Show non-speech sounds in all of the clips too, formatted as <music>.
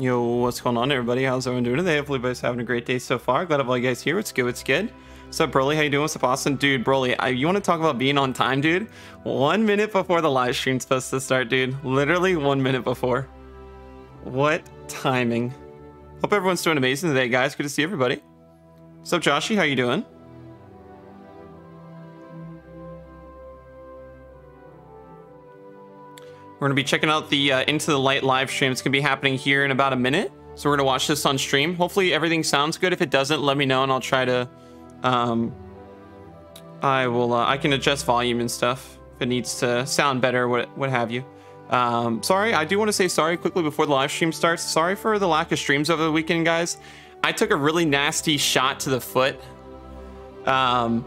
Yo, what's going on, everybody? How's everyone doing today? Hopefully, everybody's having a great day so far. Glad to have all you guys here. What's good? What's good? What's up, Broly? How you doing? What's up, Austin? Dude, Broly, I, you want to talk about being on time, dude? One minute before the live stream's supposed to start, dude. Literally one minute before. What timing? Hope everyone's doing amazing today, guys. Good to see everybody. What's up, Joshy? How you doing? We're going to be checking out the uh, Into the Light live stream. It's going to be happening here in about a minute. So we're going to watch this on stream. Hopefully everything sounds good. If it doesn't, let me know and I'll try to... Um, I will... Uh, I can adjust volume and stuff if it needs to sound better, what, what have you. Um, sorry, I do want to say sorry quickly before the live stream starts. Sorry for the lack of streams over the weekend, guys. I took a really nasty shot to the foot. Um,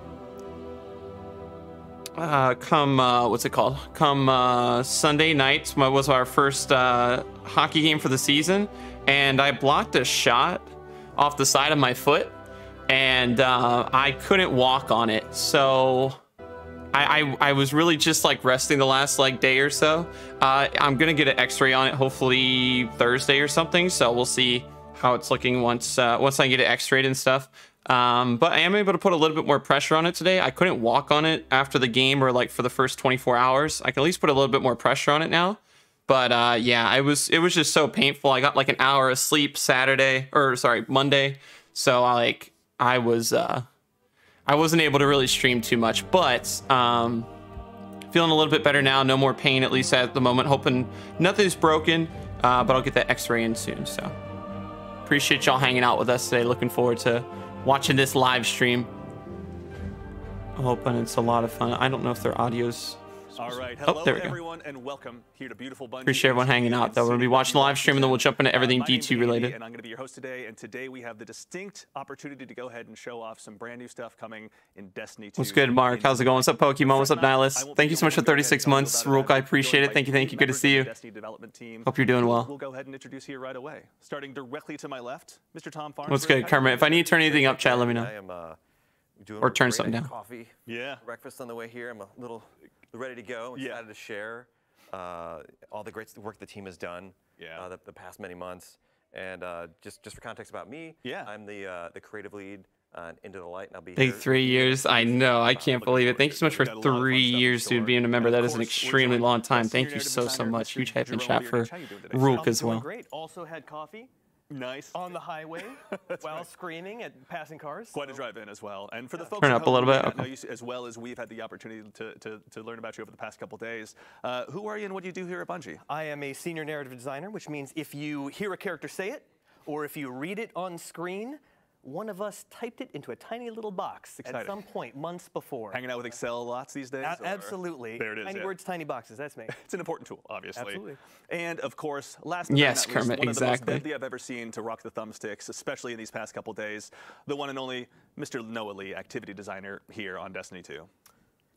uh, come uh, what's it called? Come uh, Sunday night was our first uh, hockey game for the season, and I blocked a shot off the side of my foot, and uh, I couldn't walk on it. So I, I, I was really just like resting the last like day or so. Uh, I'm gonna get an X-ray on it hopefully Thursday or something. So we'll see how it's looking once uh, once I get it X-rayed and stuff. Um, but I am able to put a little bit more pressure on it today. I couldn't walk on it after the game or like for the first 24 hours. I can at least put a little bit more pressure on it now. But uh, yeah, I was it was just so painful. I got like an hour of sleep Saturday or sorry Monday, so I like I was uh, I wasn't able to really stream too much. But um, feeling a little bit better now. No more pain at least at the moment. Hoping nothing's broken. Uh, but I'll get that X-ray in soon. So appreciate y'all hanging out with us today. Looking forward to watching this live stream. I'm hoping it's a lot of fun. I don't know if their audio's. All right, Oh, there we go. everyone, and welcome here to beautiful Bungie. Appreciate everyone hanging out, though. We're gonna be watching the live stream, and then we'll jump into everything Uh, D2 Andy, related. And I'm going to be your host today. And today we have the distinct opportunity to go ahead and show off some brand new stuff coming in Destiny 2. What's good, Mark? How's it going? What's up, Pokemon? What's up, Nihilus? Thank you so much for 36 months. Rook, I appreciate it. Thank you, thank you. Good to see you. Destiny development team. Hope you're doing well. We'll go ahead and introduce here right away. Starting directly to my left, Mr. Tom Farnsworth. What's good, How Kermit? If I need to turn anything up, chat, let me know. I am uh, doing Or turn something down. Coffee, Yeah. breakfast on the way here. I'm a little ready to go. Yeah. Excited to share uh, all the great work the team has done Yeah. uh, the, the past many months. And uh, just just for context about me, Yeah. I'm the uh, the creative lead on Into the Light, and I'll be Big here. three years. I know. I can't believe it. Thank you so much for We've got a lot of fun three years, dude. Being a member, And that of is an extremely long time. Thank you so, so much. Huge hype in Jerome chat for Beardich. How you doing today? Rook as well. Great. Also had coffee Nice. on the highway <laughs> while screaming at passing cars. Quite a drive in as well. And for the folks Turn up a little bit, who may not okay. know you as well as we've had the opportunity to, to, to learn about you over the past couple days, uh, who are you and what do you do here at Bungie? I am a senior narrative designer, which means if you hear a character say it, or if you read it on screen, one of us typed it into a tiny little box at some point months before. Hanging out with Excel lots these days? A- absolutely. There it is. Tiny yeah. words, tiny boxes. That's me. <laughs> It's an important tool, obviously. Absolutely. And of course, last but Yes, not least, Kermit, one of the exactly. most deadly I've ever seen to rock the thumbsticks, especially in these past couple days, the one and only Mr. Noah Lee, activity designer here on Destiny 2.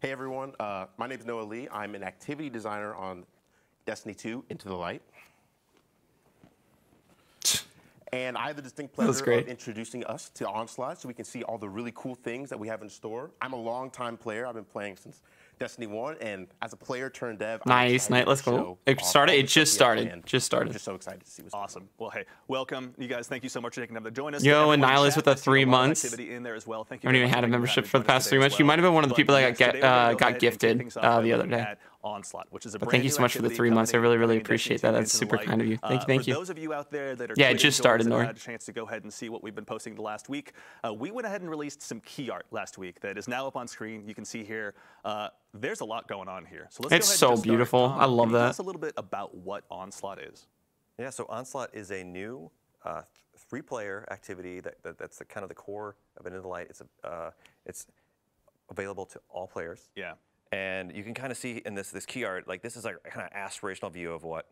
Hey everyone, uh, my name is Noah Lee. I'm an activity designer on Destiny 2 Into the Light. And I have the distinct pleasure of introducing us to Onslaught so we can see all the really cool things that we have in store. I'm a long-time player. I've been playing since Destiny 1, and as a player turned dev, Nice, excited nice. Let's go. show It started- it just stuff we have started. planned. Just started. I'm just so excited to see what's Awesome. Well, hey, welcome, you guys. Thank you so much for taking time to join us. Yo, and everyone in Nihilus chat, with the a three months. activity in there as well. Thank you I haven't even had a membership for the past three as months. You might have been one of the But people that got get- uh, got ahead and kick gifted, uh, the other looking day. At Onslaught, which is a But brand thank you so much for the three months. I really, really appreciate that. That's super Light. kind of you. Thank you, Uh, thank for you. those of you out there that are Yeah, it just started, and Nora. had a chance to go ahead and see what we've been posting the last week, uh, we went ahead and released some key art last week that is now up on screen. You can see here. Uh, there's a lot going on here. So let's go It's ahead and so start. beautiful. Tom, I love can you tell that. us a little bit about what Onslaught is. Yeah, so Onslaught is a new uh, three-player activity that, that that's the, kind of the core of Into the Light. It's a, uh, it's available to all players. Yeah. And you can kind of see in this this key art, like this is like a kind of aspirational view of what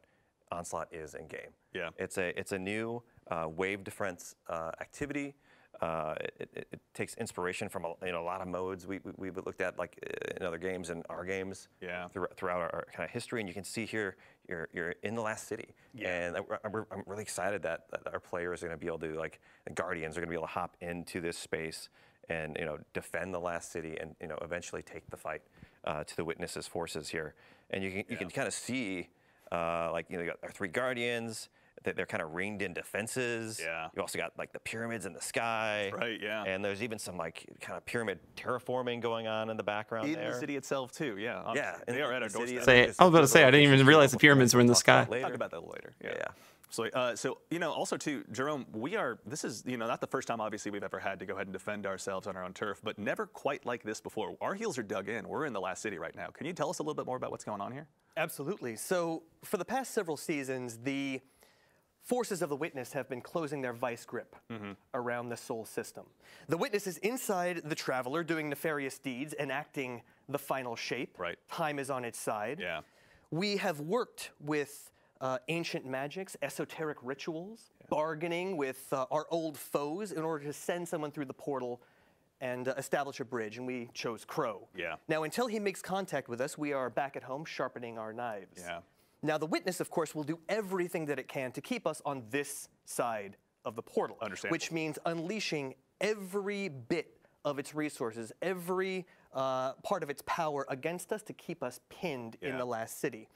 Onslaught is in game. Yeah. It's a it's a new uh, wave defense uh, activity. Uh, it, it, it takes inspiration from a, you know, a lot of modes we, we, we've looked at, like uh, in other games and our games Yeah. through, throughout our, our kind of history. And you can see here, you're, you're in the last city. Yeah. And I'm, I'm- I'm really excited that, that our players are going to be able to, like, the Guardians are going to be able to hop into this space and, you know, defend the last city and, you know, eventually take the fight uh, to the Witnesses forces here. And you can, you can kind of see, uh, like, you know, you got our three Guardians, they- they're kind of ringed in defenses. Yeah. You also got like the pyramids in the sky. Right, yeah. And there's even some like kind of pyramid terraforming going on in the background In there. the city itself too, yeah. Yeah, obviously. and they are at our city doorstep. Say- I was about to say, I didn't even realize the pyramids were in the sky. later. Talk about that later. Yeah. Yeah. So, uh, so you know, also too, Jerome, we are. This is you know not the first time obviously we've ever had to go ahead and defend ourselves on our own turf, but never quite like this before. Our heels are dug in. We're in the last city right now. Can you tell us a little bit more about what's going on here? Absolutely. So, for the past several seasons, the forces of the Witness have been closing their vice grip around the Sol system. The Witness is inside the Traveler doing nefarious deeds, enacting the final shape. Right. Time is on its side. Yeah. We have worked with uh, ancient magics, esoteric rituals, bargaining with uh, our old foes in order to send someone through the portal and uh, establish a bridge, and we chose Crow. Yeah. Now, until he makes contact with us, we are back at home sharpening our knives. Yeah. Now, the witness, of course, will do everything that it can to keep us on this side of the portal. Understandable. Which means unleashing every bit of its resources, every uh, part of its power against us to keep us pinned in the last city.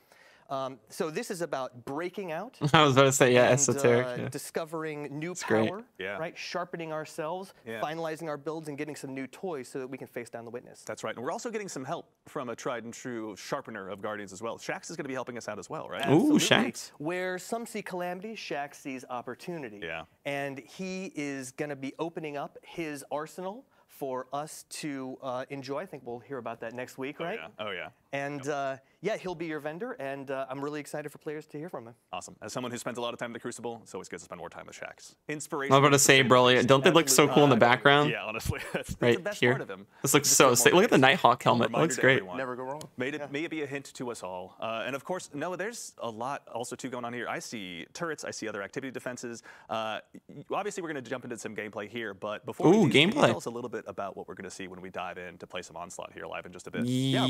Um, so this is about breaking out. <laughs> I was about to say, yeah, and, esoteric. uh, yeah. discovering new great. power, Yeah. right? Sharpening ourselves, Yeah. finalizing our builds, and getting some new toys so that we can face down the witness. That's right. And we're also getting some help from a tried and true sharpener of Guardians as well. Shax is going to be helping us out as well, right? Ooh, Absolutely. Shax. Where some see calamity, Shax sees opportunity. Yeah. And he is going to be opening up his arsenal for us to uh, enjoy. I think we'll hear about that next week, Oh, right? yeah. Oh, yeah. And uh, yeah, he'll be your vendor, and uh, I'm really excited for players to hear from him. Awesome. As someone who spends a lot of time in the Crucible, it's always good to spend more time with Shax. Inspiration. I was about to say, bro, yeah, don't they look so cool in the background? Yeah, honestly, that's, <laughs> that's Right the best here. part of him. This looks Just so sick. Look at the. Nighthawk helmet. Reminder Looks to great. everyone. Never go wrong. May it, may it be a hint to us all. Uh, and of course, Noah, there's a lot also too going on here. I see turrets, I see other activity defenses. Uh, obviously, we're going to jump into some gameplay here, but before we Ooh, do, can you gameplay. tell us a little bit about what we're going to see when we dive in to play some Onslaught here live in just a bit? Yeah,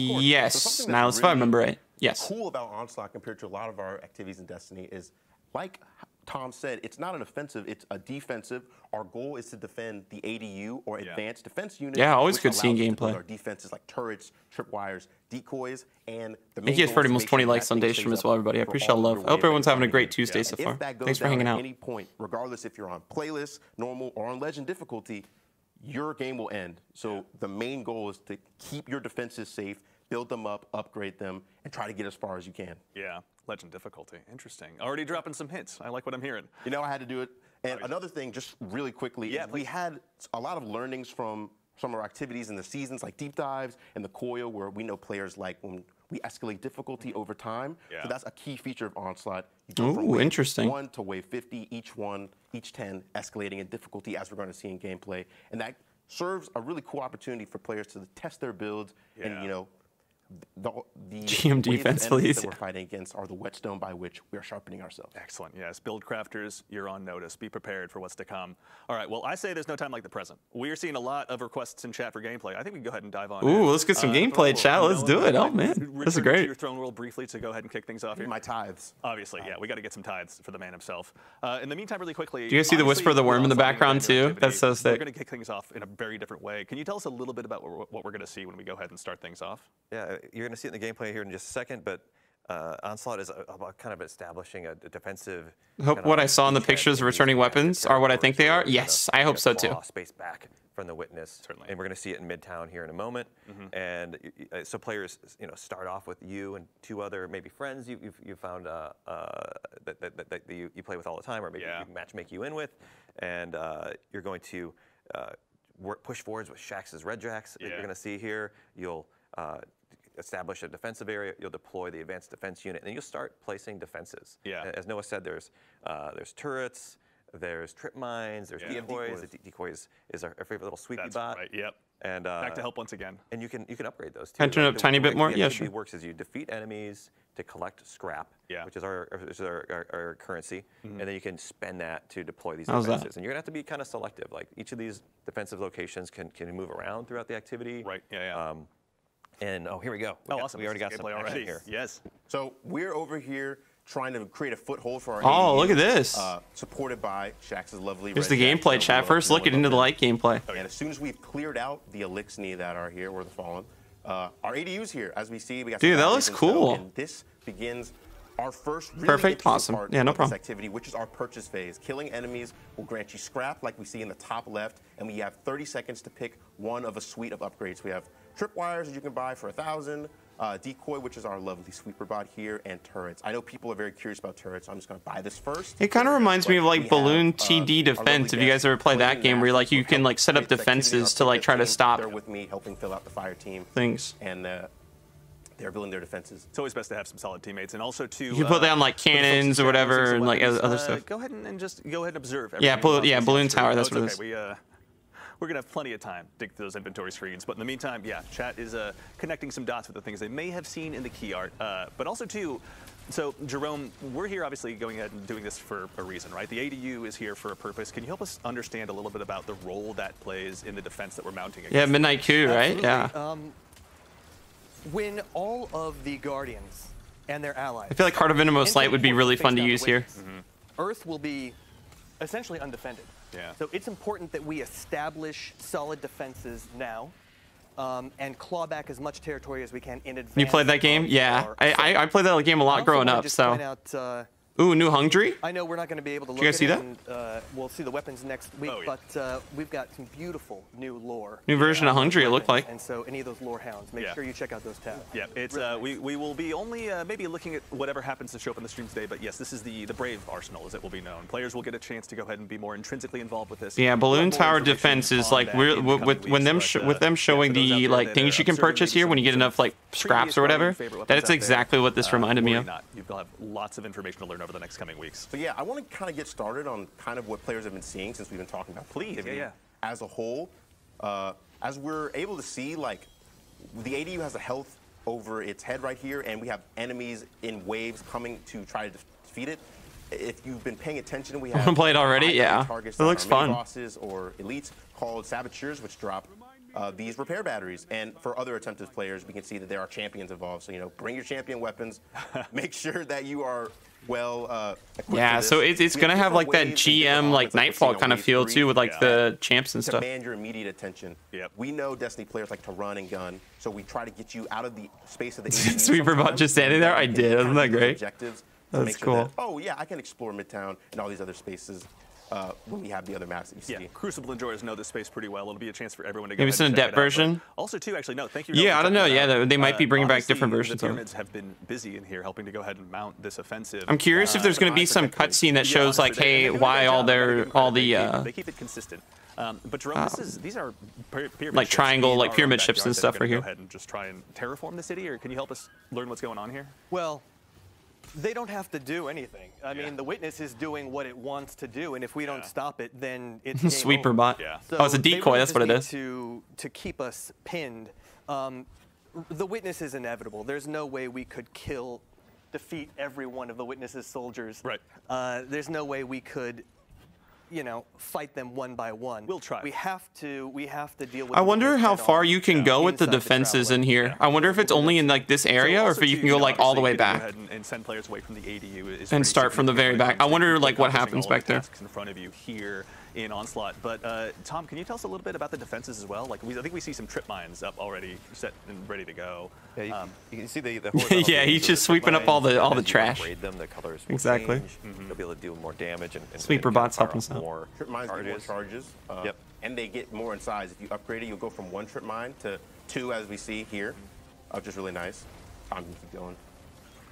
of course. So Yes. something Now, that's if I really remember right. Yes. cool about Onslaught compared to a lot of our activities in Destiny is, like Tom said, it's not an offensive, it's a defensive. Our goal is to defend the ADU or Yeah. advanced defense unit. Yeah, always good seeing allows us to build gameplay. Our defenses like turrets, tripwires, decoys, and the I main think he has goal is 30 to most make 20 sure likes that on thing Daystream stays as well, up everybody. I for appreciate all all the of love. your I hope wave everyone's having a great Tuesday Yeah. so If far. that goes Thanks for down hanging at out. any point, regardless if you're on playlist, normal, or on legend difficulty, your game will end. So the main goal is to keep your defenses safe, build them up, upgrade them, and try to get as far as you can. Yeah, legend difficulty. Interesting. Already dropping some hints. I like what I'm hearing. You know, I had to do it. And another thing, just really quickly, Yeah, is we had a lot of learnings from some of our activities in the seasons, like deep dives and the coil, where we know players like when we escalate difficulty over time. Yeah. So that's a key feature of Onslaught. You go from Ooh, wave interesting. One to wave 50, each one, each 10, escalating in difficulty as we're going to see in gameplay, and that serves a really cool opportunity for players to test their builds Yeah. and you know. The, the <laughs> GM waves defense, enemies please. that we're fighting against are the whetstone by which we are sharpening ourselves. Excellent. Yes, build crafters, you're on notice. Be prepared for what's to come. All right. Well, I say there's no time like the present. We are seeing a lot of requests in chat for gameplay. I think we can go ahead and dive on. Ooh, in. let's get some Uh, gameplay, Throne chat. World, Let's do it. Oh, man. return This is to great. Your throne world briefly to go ahead and kick things off here. My tithes. Obviously, yeah, we got to get some tithes for the man himself. Uh, in the meantime, really quickly, Do you guys see the Whisper of the Worm in the background, too? activity. That's so sick. We're going to kick things off in a very different way. Can you tell us a little bit about what we're, what we're going to see when we go ahead and start things off? Yeah, you're going to see it in the gameplay here in just a second, but uh, Onslaught is about kind of establishing a, a defensive. Hope what I saw in the pictures of returning weapons are what I think they are. Yes, I hope so, too. Space back from the witness, Certainly. and we're going to see it in Midtown here in a moment. Mm-hmm. And y- y- uh, so players, you know, start off with you and two other maybe friends you, you've, you found uh, uh, that, that, that, that you, you play with all the time, or maybe Yeah. you match make you in with, and uh, you're going to uh, work, push forwards with Shax's Red Jacks. that You're going to see here. You'll uh, establish a defensive area. You'll deploy the advanced defense unit, and then you'll start placing defenses. Yeah. As Noah said, there's uh, there's turrets, there's trip mines, there's Yeah. decoys. decoys. The de- decoys is our, our favorite little sweepy That's bot. right. Yep. And uh, Back to help once again. and you can you can upgrade those too. Can I turn it up the- tiny bit more? Yeah, activity sure. works is you defeat enemies to collect scrap, Yeah. which is our which is our, our, our currency, Mm-hmm. and then you can spend that to deploy these How's that? defenses. And you're gonna have to be kind of selective. Like each of these defensive locations can can move around throughout the activity. Right. Yeah. Yeah. Um, and oh, here we go. We oh, got- awesome. We already got some gameplay action already. here. Yes. So we're over here trying to create a foothold for our Oh, ADU, look at this. Uh, supported by Shax's lovely Here's red the gameplay, so chat. First love look at into the light gameplay. And as soon as we've cleared out the Eliksni that are here, or the Fallen, uh, our ADU's here. As we see, we got Dude, some that looks and so, cool. And this begins our first really Perfect. Awesome. part Yeah, no of this problem. activity, which is our purchase phase. Killing enemies will grant you scrap, like we see in the top left, and we have 30 seconds to pick one of a suite of upgrades. We have tripwires that you can buy for a thousand, uh, decoy, which is our lovely sweeper bot here, and turrets. I know people are very curious about turrets. so I'm just going to buy this first. It kind of reminds me of like Balloon uh, TD our Defense. If you guys ever guest, played that game, where like you can like set up help create this activity. defenses to like try to stop They're with me, helping fill out the fire team, things. and uh, they're building their defenses. It's always best to have some solid teammates, and also to You can put down, like, for the folks in cannons or whatever, and, like, weapons, other uh, stuff. Go ahead and, and just go ahead and observe. Yeah, everything bal- you possibly yeah, balloon tower, that's what it okay. is. We we're gonna have plenty of time to dig through those inventory screens, but in the meantime, yeah, chat is uh, connecting some dots with the things they may have seen in the key art, uh, but also too. So, Jerome, we're here obviously going ahead and doing this for a reason, right? The ADU is here for a purpose. Can you help us understand a little bit about the role that plays in the defense that we're mounting against? Yeah, Midnight Coup, right? Absolutely. Yeah. Um, when all of the Guardians and their allies. I feel like Heart of enter Light would be really fun to use here. witness, Earth will be essentially undefended. Yeah. So it's important that we establish solid defenses now. Um, and claw back as much territory as we can in advance. You played that game? Yeah. I, I, I played that game a lot growing up, so. point out, uh, Ooh, New Hung Jury? I know we're not going to be able to look you guys at see it, that? and, uh, we'll see the weapons next week, Oh, yeah. but uh, we've got some beautiful new lore. New version of Hung Jury, it looked like. And so any of those lore hounds, make Yeah. sure you check out those tabs. Yeah, it's uh, we, we will be only uh, maybe looking at whatever happens to show up in the stream today, but yes, this is the the brave arsenal as it will be known. Players will get a chance to go ahead and be more intrinsically involved with this. Yeah, Balloon Tower Defense is like we're, with, coming with when them but, sh- uh, with them showing for those out the like things you can purchase here when you get enough like scraps or whatever. favorite weapons That's exactly what this uh, reminded me of. You'll have lots of information to learn over the next coming weeks. So yeah, I want to kind of get started on kind of what players have been seeing since we've been talking about Please, activity yeah, as a whole. Uh, as we're able to see, like the ADU has a health over its head right here, and we have enemies in waves coming to try to defeat it. If you've been paying attention, we have <laughs> Wanna it already? Yeah. targets It looks fun. Bosses or elites called saboteurs, which drop uh, these repair batteries. And for other attempted players, we can see that there are champions involved. So you know, bring your champion weapons. <laughs> Make sure that you are well uh, Yeah, so it's, it's gonna have like that waves and different GM like offense, like we're Nightfall kind of feel too with like Yeah. the champs and stuff. Demand your immediate attention. Yep. We know Destiny players like to run and gun, so we try to get you out of the space of the <laughs> Sweeper bot just standing there? I did. you can Isn't that kind of use great? Objectives That's make sure cool. that, oh yeah, I can explore Midtown and all these other spaces uh, when we have the other maps that you see. Yeah, Crucible enjoyers know this space pretty well. It'll be a chance for everyone to go Maybe ahead some and depth it out. But version? Also, too, actually, no. Thank you. Yeah, I don't know. it Yeah, out. they- they might be bringing back different versions The of pyramids have been busy in here, helping to go ahead and mount this offensive. I'm curious if Uh, there's gonna be some cutscene that shows like, hey, why all their all the uh, they keep it consistent. Um, but Jerome, this is these are pyramid like ships triangle, in like pyramid ships and stuff right here. Go ahead and just try and terraform the city, or can you help us learn what's going on here? Well, they don't have to do anything. I Yeah. mean, the witness is doing what it wants to do, and if we don't Yeah. stop it, then it's <laughs> game sweeper over. bot. Yeah. Oh, it's a decoy. That's what it just is. need To to keep us pinned, um, the witness is inevitable. There's no way we could kill, defeat every one of the witness's soldiers. Right. Uh, there's no way we could, you know, fight them one by one. We'll try. We have to. We have to deal with. I wonder how far you can go with the inside the defenses in here. I wonder if it's only in like this area So or if you too, can go like all the way getting to go back. And, and send players away from the ADU is And start from the very back. I wonder, like, what happens back there. in front of you here in Onslaught. But uh, Tom, can you tell us a little bit about the defenses as well? Like, we, I think we see some trip mines up already, set and ready to go. Yeah, you, Um, you can see the, the <laughs> Yeah, he's just the sweeping up all the- all the as you trash. upgrade them, the colors will Exactly. change. You'll be able to do more damage and, and Sweeper and bots fire helping off us out. more Trip mines get more charges. charges. Uh, Yep. And they get more in size. If you upgrade it, you'll go from one trip mine to two, as we see here, which is really nice. I'm gonna keep going.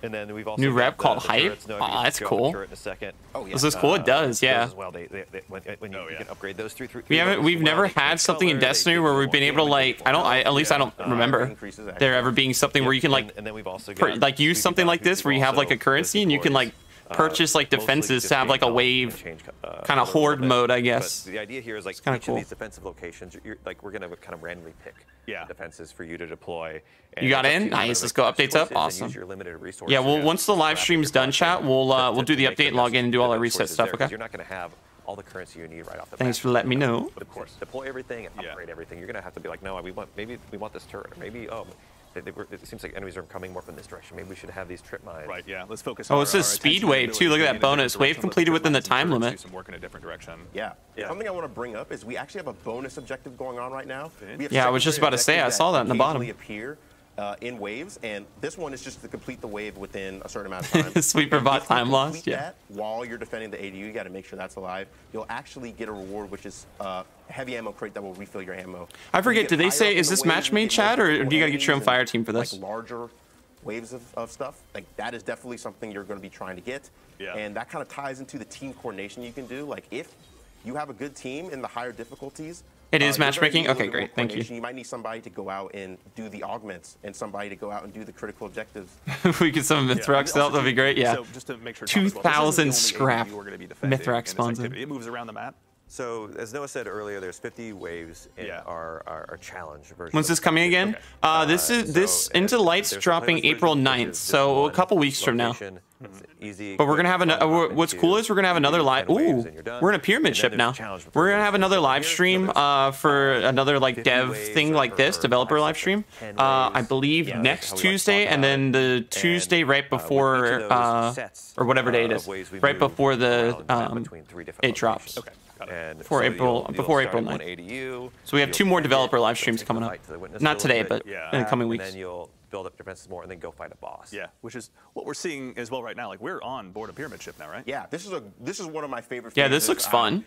And then we've also New got rep called the Hype? turrets. No, Aw, that's cool. Turret in a second. Oh, yeah. This is cool. It does, those yeah. As well, they, they, they, when, when you, Oh, you can upgrade those through. through We haven't. We've as never had something in color, they Destiny where we've been able to like. I don't. I, at least I don't Uh, remember increases there ever being something where you can like and, and then we've also per- like use something like this where you have like a currency and you can like uh, purchase like defenses to have like a wave uh, kinda color a little horde bit. mode, I But guess. the idea here is like kinda each cool. of these defensive locations, you're, you're- like we're gonna kind of randomly pick Yeah. defenses for you to deploy. You got in? Nice, let's go. Updates up? Awesome. your limited Yeah, well, once the live stream's done, chat, we'll, uh, to- we'll do the make the update, log in, and do all our reset stuff, okay? You're not gonna have all the currency you need right off the Thanks for letting me know. Of course, deploy everything and Yeah. upgrade everything. You're gonna have to be like, no, we want maybe we want this turret, or maybe oh, they were, it seems like enemies are coming more from this direction. Maybe we should have these trip mines. Right, yeah, let's focus on Oh, it says speed wave, too. Look at that bonus. Wave completed within the time limit. Do some work in a different direction. Yeah. yeah. Something I want to bring up is we actually have a bonus objective going on right now. Yeah, I was just about to say, I saw that in the bottom. Appear uh, in waves, and this one is just to complete the wave within a certain amount of <laughs> time. Sweeper bot time lost. Yeah. While you're defending the ADU, you got to make sure that's alive. You'll actually get a reward, which is uh, heavy ammo crate that will refill your ammo. I forget. Did they say is this match made, Chad, or do you got to get your own fire team for this? Like larger waves of, of stuff. Like that is definitely something you're going to be trying to get. Yeah. And that kind of ties into the team coordination you can do. Like if you have a good team in the higher difficulties. It is uh, matchmaking. Okay, great. Thank you. You might need somebody to go out and do the augments, and somebody to go out and do the critical objectives. if <laughs> we could summon Mithrax, yeah. that'd be great. Yeah. So just to make sure. Two thousand well, scrap Mithrax spawns. It moves around the map. So as Noah said earlier, there's 50 waves in yeah. our, our, our, challenge version. When's this coming again? Okay. Uh, this is this so, into the lights dropping April 9th, so a couple weeks from now. Easy. But we're gonna have another. What's cool is we're gonna have another live. Ooh, we're in a pyramid ship now. We're gonna have another live stream uh, for another like dev thing like this, developer live stream. Uh, I believe yeah, next Tuesday, and then the Tuesday right before uh, or whatever day it is, right before the um, it drops. Okay. And before so April, you'll, before you'll April 9th. So we have two more developer live streams coming up. Not today, bit, but yeah. in the coming weeks. And then you'll build up defenses more and then go fight a boss. Yeah, which is what we're seeing as well right now. Like we're on board a pyramid ship now, right? Yeah, this is a this is one of my favorite. Yeah, this looks fun.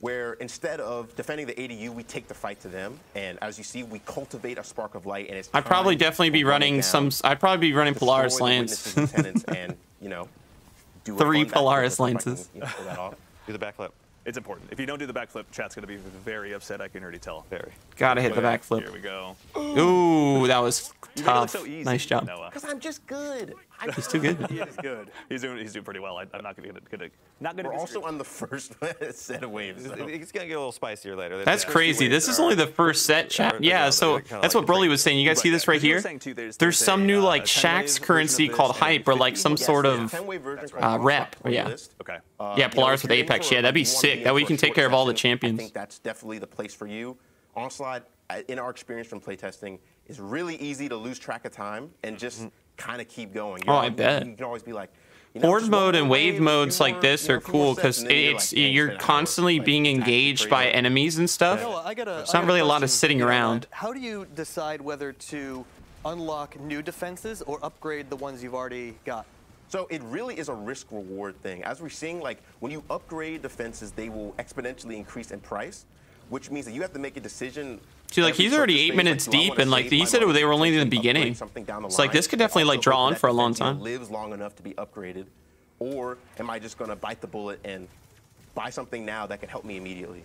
Where instead of defending the ADU, we take the fight to them, and as you see, we cultivate a spark of light. And it's I'd probably definitely be running some. I'd probably be running Polaris lance. and you know, <laughs> three Polaris lances. You know, do the backflip. It's important. If you don't do the backflip, chat's going to be very upset. I can already tell. Very. Gotta hit the backflip. Here we go. Ooh, that was tough. So nice job. Because I'm just good. <laughs> he's too good. he is good. He's doing, he's doing pretty well. I, am not going to not going to. We're also on the first <laughs> set of waves. So. It's going to get a little spicier later. That's crazy. This is only the first set, chat. Yeah, yeah, so that's like what Broly was saying. You guys see this right here? Too, there's, there's some new uh, like Shax currency called hype or like some sort of uh, rep. Yeah. Okay. Uh, yeah, Polaris with Apex. Yeah, that'd be sick. That way you can take care of all the champions. I think that's definitely the place for you. Onslaught, in our experience from playtesting, is really easy to lose track of time and just kind of keep going. You're oh, I bet. You can always be like, you horde mode and wave, modes like this are cool because it's you're, like, you're constantly being engaged by enemies and stuff. Noah, I gotta, it's I not really a lot of sitting around. How do you decide whether to unlock new defenses or upgrade the ones you've already got? So it really is a risk reward thing. As we're seeing, like when you upgrade defenses, they will exponentially increase in price, which means that you have to make a decision See, like he's already eight minutes deep, and like he said they were only in the beginning. It's like this could definitely like draw on for a long time. Lives long enough to be upgraded, or am I just going to bite the bullet and buy something now that can help me immediately?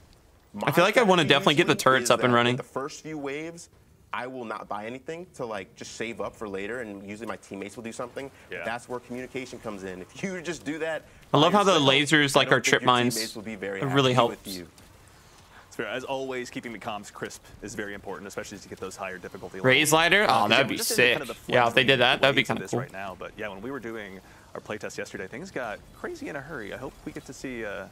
I feel like I want to definitely get the turrets up and running. The first few waves, I will not buy anything to like just save up for later, and usually my teammates will do something. Yeah. That's where communication comes in. If you just do that, I love how the lasers like are trip mines. It really helps. You. As always, keeping the comms crisp is very important, especially to get those higher difficulty levels. Raise lighter? Oh, um, that'd yeah, be sick. Kind of yeah, if they did that, that'd be kind of cool. Right now, but yeah, when we were doing our playtest yesterday, things got crazy in a hurry. I hope we get to see uh,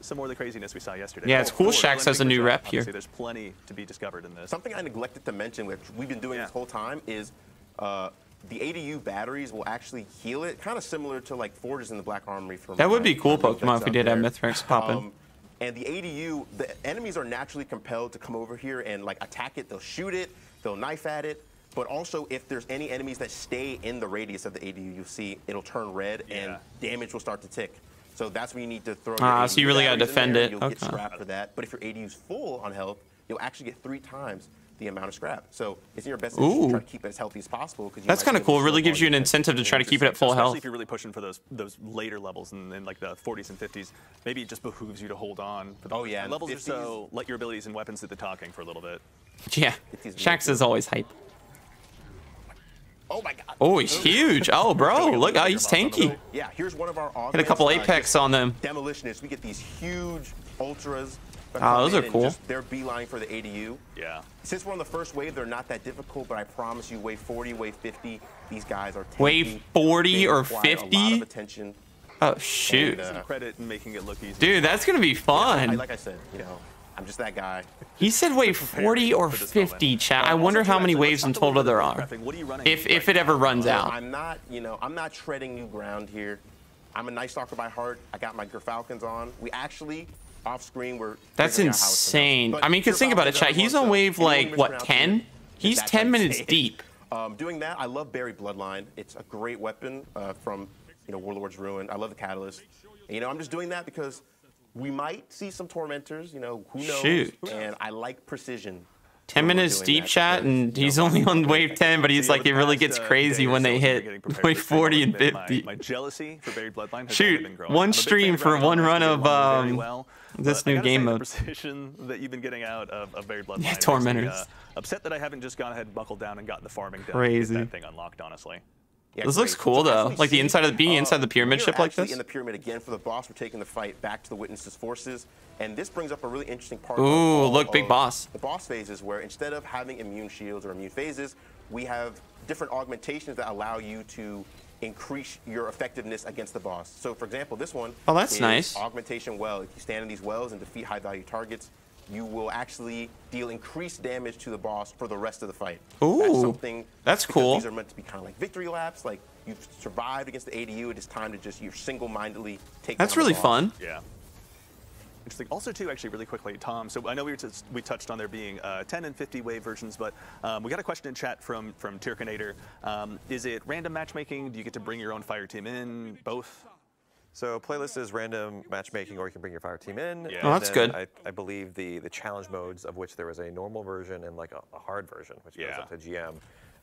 some more of the craziness we saw yesterday. Yeah, oh, it's cool. Shax has a new rep here. There's plenty to be discovered in this. Something I neglected to mention, which we've been doing yeah. this whole time, is uh, the ADU batteries will actually heal it, kind of similar to like Forges in the Black Armory. For that would be cool Pokemon if we did have Mithrax popping. Um, and the ADU, the enemies are naturally compelled to come over here and like attack it. They'll shoot it, they'll knife at it. But also, if there's any enemies that stay in the radius of the ADU, you'll see it'll turn red yeah. and damage will start to tick. So that's when you need to throw. Ah, uh, so you really gotta defend it. You'll okay. get scrapped for that. But if your ADU's full on health, you'll actually get three times the amount of scrap. So it's in your best interest to try to keep it as healthy as possible. because That's kind of cool. It Really gives you an incentive to try to keep it at full especially health. if you're really pushing for those those later levels and then like the 40s and 50s, maybe it just behooves you to hold on. For the oh yeah, levels 50s. or so. Let your abilities and weapons do the talking for a little bit. Yeah, Shax is always hype. Oh my god. Oh, he's huge. Oh, bro, look, oh, he's tanky. Yeah, here's one of our Hit a couple uh, apex on them. Demolitionists, we get these huge ultras Oh, those are cool. They're beeline for the ADU. Yeah. Since we're on the first wave, they're not that difficult, but I promise you, wave 40, wave 50, these guys are tanky. Wave 40 or 50? attention. Oh, shoot. And, uh, Dude, that's going to be fun. Yeah, like I said, you know, I'm just that guy. He said <laughs> wave 40 or 50, chat. I wonder how many waves in total there are. If if it ever runs out. I'm not, you know, I'm not treading new ground here. I'm a Nightstalker by heart. I got my Falcons on. We actually one, insane. I mean, because think about it, 10? He's on wave like what 10 He's 10 minutes deep. Um, doing that, I love Buried Bloodline. It's a great weapon uh, from you know Warlord's Ruin. I love the Catalyst. And, you know, I'm just doing that because we might see some Tormentors. You know, who knows? Shoot. And I like precision. 10 minutes deep that shot, and you he's know, only on <laughs> wave 10, but he's So, like, it really gets uh, crazy day when they as we've been hit getting wave for this <laughs> tournament, 40 and man, my- 50. My, jealousy for Buried Bloodline has Shoot, been one I'm a big stream for one run of, um, well, this but new game mode. The precision <laughs> that you've been getting out of, of Buried Bloodline Yeah, makes me, Tormentors. uh, upset that I haven't just gone ahead and buckled down and gotten the farming done. Crazy. To that thing unlocked, honestly. Yeah, This looks cool, So though. we Like the inside of the- being uh, inside the pyramid ship like this? in the pyramid again for the boss. We're taking the fight back to the witnesses' forces, and this brings up a really interesting part. Ooh, all look, big of boss. The boss phases, where instead of having immune shields or immune phases, we have different augmentations that allow you to increase your effectiveness against the boss. So, for example, this one. Oh, that's is nice. Augmentation well. If you stand in these wells and defeat high-value targets, you will actually deal increased damage to the boss for the rest of the fight. Ooh, That's something. that's cool. These are meant to be kind of like victory laps. Like you've survived against the ADU, it is time to just you're single-mindedly take. That's down the really boss. fun. Yeah. Interesting. Also, too, actually, really quickly, Tom. So I know we were just, we touched on there being uh, 10 and 50 wave versions, but um, we got a question in chat from from Tirkinator. Um, is it random matchmaking? Do you get to bring your own fire team in? Both? So playlist is random matchmaking, or you can bring your fire team in. Yeah. Oh, that's good. I, I believe the the challenge modes, of which there is a normal version and like a, a hard version, which Yeah. goes up to GM.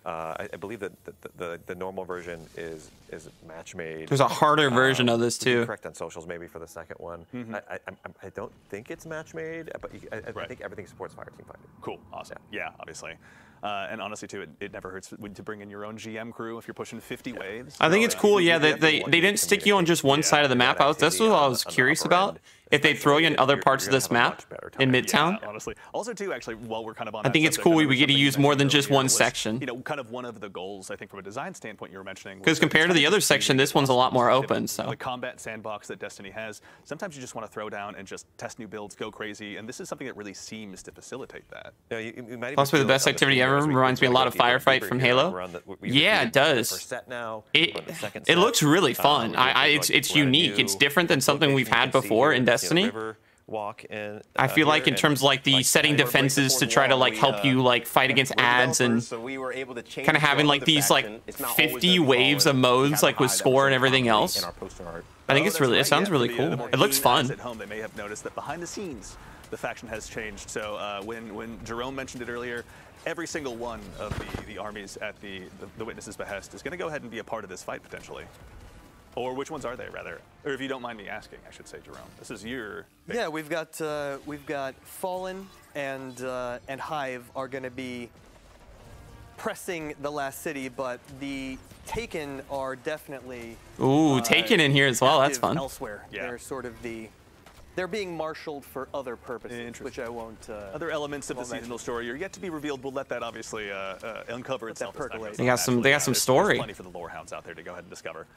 Uh, I, I believe that the, the, the normal version is is match made. There's a harder version of this, too. Correct on socials, maybe for the second one. I, I, I, I don't think it's match made, but you, I, I Right. think everything supports fire team fighting. Cool. Awesome. Yeah, obviously. Uh, and honestly, too, it, it never hurts to bring in your own GM crew if you're pushing 50 waves. I think it's uh, cool, yeah, that have to they, they didn't stick you on just one communicate. side of the Yeah, map. that I was, that's what I was on curious about. end, If they throw you in other parts of this map in. Midtown, Yeah, honestly. Also, too, actually, while we're kind of on I that think it's cool I we get to use more than just one was, section. You know, kind of one of the goals, I think, from a design standpoint you were mentioning. Because compared to the other section, this one's a lot more lost in open, The so. combat sandbox that Destiny has, sometimes you just want to throw down and just test new builds, go crazy, and this is something that really seems to facilitate that. Yeah, you, you might even Possibly the best activity ever. We- Reminds me a lot of Firefight from. Halo. We're on the- we- Yeah, it does. the first set now. It, we're on the second it looks really Uh, fun. I, I, it's it's unique. It's different than something we've had before in You see the Destiny. walk in, I uh, feel like in terms like the setting breaking the defenses to try to like help uh, you like fight against ads and so we were able to kind of having like these like faction. It's not always 50 waves of modes like with score and everything else. in our poster art. I think Oh, it's really it sounds really cool. uh, It looks fun. At home, they may have noticed that behind the scenes, the faction has changed. So uh, when when Jerome mentioned it earlier, every single one of the, the armies at the, the the witness's behest is going to go ahead and be a part of this fight potentially. Or which ones are they, rather? Or if you don't mind me asking, I should say, Jerome. This is your. thing. Yeah, we've got uh, we've got Fallen and uh, and Hive are going to be pressing the last city, but the Taken are definitely Ooh, uh, taken in here as well. That's fun. Elsewhere, Yeah. they're sort of the they're being marshaled for other purposes, which I won't. Uh, Other elements of the won't mention. seasonal story are yet to be revealed. We'll let that obviously uh, uh, uncover that itself. as time percolate. They on, got some- they naturally. got some story. Plenty for the lore hounds out there to go ahead and discover.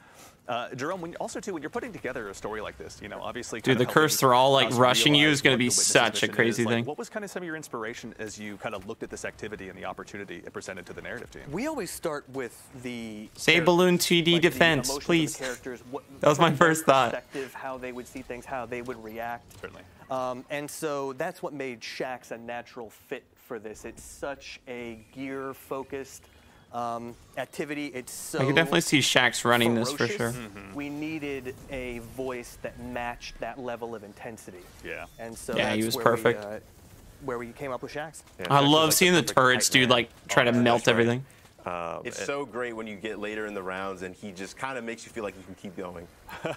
Uh, Jerome, when, also too, when you're putting together a story like this, you know, obviously, Dude, the curse they're all, like, rushing you is gonna be such a crazy is. Like, thing. what was kind of some of your inspiration as you kind of looked at this activity and the opportunity it presented to the narrative team? We always start with the Say balloon 2D like defense, the please. characters, what, <laughs> That was my first thought. Perspective, how they would see things, how they would react. Certainly. Um, and so that's what made Shax a natural fit for this. It's such a gear-focused um, activity. It's so. I can definitely see Shax running this for sure. Mm-hmm. We needed a voice that matched that level of intensity. Yeah. And so Yeah, he was where we, perfect. uh, where we came up with Shax. Yeah, I Shax is love like seeing the turrets, dude, like try to melt That's right. everything. Um, It's and- so great when you get later in the rounds and he just kind of makes you feel like you can keep going.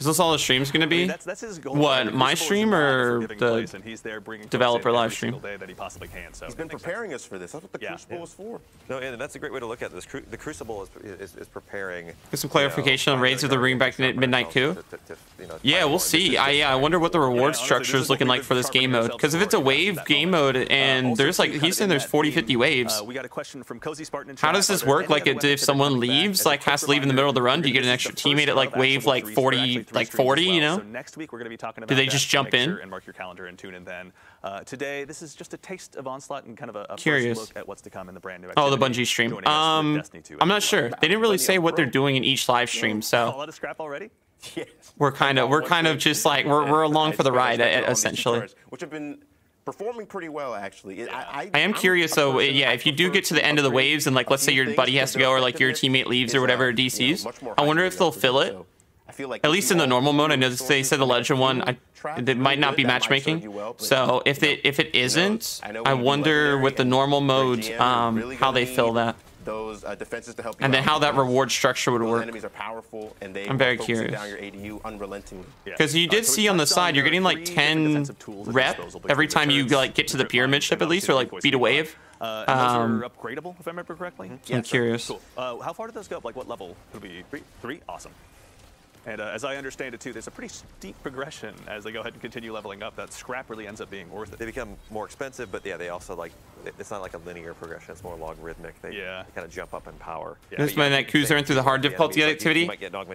Is this all the stream's gonna <laughs> I mean, be? that's, that's his goal. What, I mean, my Crucible stream or the and he's there bringing developer in live stream? day that he possibly can. So He's it been makes sense. preparing us for this. That's what the Yeah. Crucible Yeah. is for. No, and that's a great way to look at this. Cru- The Crucible is, is, is preparing. Get some clarification on you know, Raids of the Ring back to at midnight to- coup? to- to- you know, Yeah, we'll see. I yeah, I wonder what the reward honestly, structure is is looking like for this game mode. Because if it's a wave game mode Uh, and there's like he's saying there's 40, 50 waves. Uh, we got a question from Cozy Spartan. How does this there work? Like, other if- weapons if that are someone leaves, like, has to leave in the middle of the run, do you get an extra teammate at, like, wave, like, 40, like, 40, you know? So next week we're going to be talking about Do they just jump in? and mark your calendar and tune in then. Uh, today, this is just a taste of Onslaught and kind of a, a Curious. first look at what's to come in the brand new Oh, the Bungie stream. joining us with Um, I'm not sure. They didn't really say what they're doing in each live stream, All so out of scrap already? <laughs> Yes. we're kind of we're kind of just like we're we're along for the ride, It's on these two essentially. Which have been performing pretty well actually. It- I, I am I'm curious though, yeah, if you do get to the end of the waves and like let's say your buddy has to go or like your teammate leaves or whatever uh, or you know, DCs, I wonder if they'll fill it. So I feel like At least in the normal mode, I know they said the legend one, I, it might not be good, that might serve matchmaking. So if it if it isn't, I know I when you do wonder with the normal mode um, how they fill that, Those uh, defenses to help you and then out how that reward structure would those work. enemies are powerful and they I'm very curious. down your ADU unrelentingly. Yeah. Because you Uh, did so see on the side, you're getting like 10 defensive tools at rep every between time you like get to the pyramid ship at least, or like beat a wave. Uh, and those Um, are upgradable, if I remember correctly. I'm curious. Cool. Uh, how far do those go up? Like what level? It'll be three. Three. Awesome. And uh, as I understand it too, there's a pretty steep progression as they go ahead and continue leveling up. That scrap really ends up being worth it. They become more expensive, but yeah, they also like it- it's not like a linear progression. It's more logarithmic. They, Yeah. kind of jump up in power. Yeah. This But man that cruiser in through the hard difficulty activity.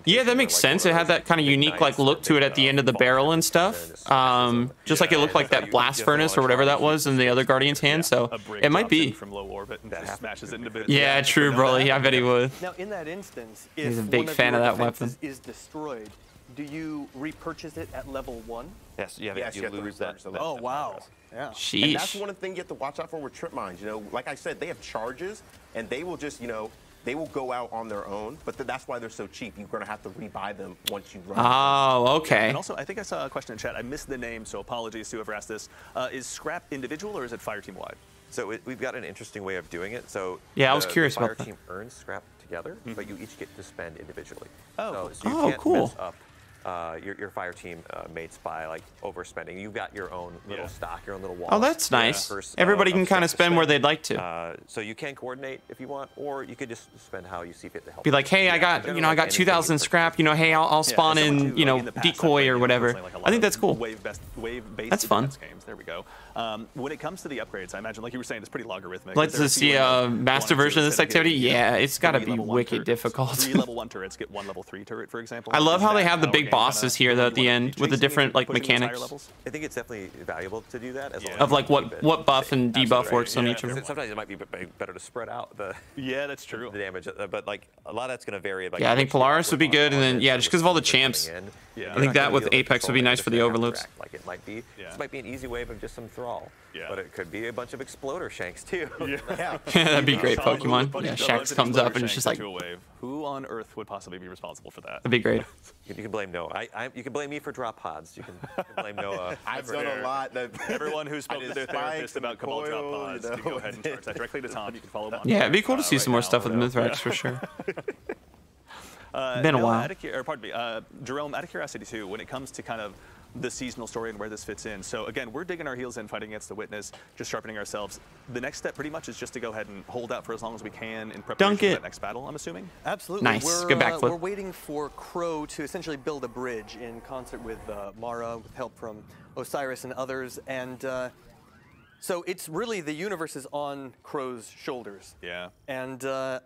Yeah, that makes sense. It had that kind of unique like look to it at the end of the barrel and stuff. Um, just like it looked like that blast furnace or whatever that was in the other Guardian's hand. So it might be. from low orbit and just smashes it into bits. Yeah, true, Broly. I bet he would. Now, in that instance, if He's a big one of fan of that weapon. is destroyed, do you repurchase it at level one? Yes, yeah, Yes, you, you lose that. that- Oh that wow! progress. Yeah. And that's one of the things you have to watch out for with trip mines. You know, like I said, they have charges, and they will just, you know, they will go out on their own. But th- that's why they're so cheap. You're going to have to rebuy them once you run. Oh, okay. And also, I think I saw a question in chat. I missed the name, so apologies to whoever asked this. Uh, is scrap individual or is it fire team wide? So it, we've got an interesting way of doing it. So Yeah, I was curious the fire about that. team earns scrap together, but you each get to spend individually. Oh, so, cool. so you Oh, can't cool. mess up uh, your, your fire team uh, mates by like overspending. You've got your own little Yeah. stock, your own little wall. Oh, that's nice. Everybody can kind of spend where they'd like to. Uh, so you can coordinate if you want, or you could just spend how you see fit to help. Be like, hey, I got, you know, I got 2,000 scrap. You know, hey, I'll, I'll spawn as someone in, you know, in past, decoy or whatever. personally, like, a I lot think that's cool. Wave best, wave-based That's fun. games. There we go. Um, when it comes to the upgrades, I imagine, like you were saying, it's pretty logarithmic. Let's there to a see a of master version of this activity? getting, you know, Yeah, it's gotta be wicked turrets? difficult. Three level one turrets get one level three turret, for example. I love how they have the big bosses here, though, at the end with the different, like, pushing those higher mechanics. I think it's definitely valuable to do that as Yeah. as Of like what what buff and debuff Absolutely. works on Yeah, each of them. Sometimes it might be better to spread out the, Yeah, that's true. the damage, uh, but like a lot of that's going to vary. Like Yeah, I think Polaris would be good, and then, yeah, just because of all the which teams are champs. coming in. Yeah. You're I think that with Apex would be nice for the to overloads. Like it might be, Yeah. this might be an easy wave of just some thrall. Yeah. But it could be a bunch of exploder shanks too. <laughs> Yeah. yeah. <laughs> That'd be great Pokemon. funny Yeah, stuff, Shax comes up and it's just like, a wave. Who on earth would possibly be responsible for that? that'd be great. You can blame Noah. I, I, you can blame me for drop pods. You can, you can blame Noah. <laughs> I've done a lot. That Everyone who I spoke to did their spikes therapist and about Cabal drop pods, you you can go ahead and charge that directly to Tom. You can follow him on Yeah, it'd be cool to uh, see some right more now. stuff with Mithrax for sure. Uh, Been a Noah, while. out of or pardon me, uh, Jerome, out of curiosity too, when it comes to kind of the seasonal story and where this fits in. So again, we're digging our heels in, fighting against the Witness, just sharpening ourselves. The next step pretty much is just to go ahead and hold out for as long as we can in preparation for it. that next battle, I'm assuming. Absolutely. Nice. We're, Good uh, backflip. we're waiting for Crow to essentially build a bridge in concert with uh, Mara, with help from Osiris and others. And uh, so it's really the universe is on Crow's shoulders. Yeah. And uh,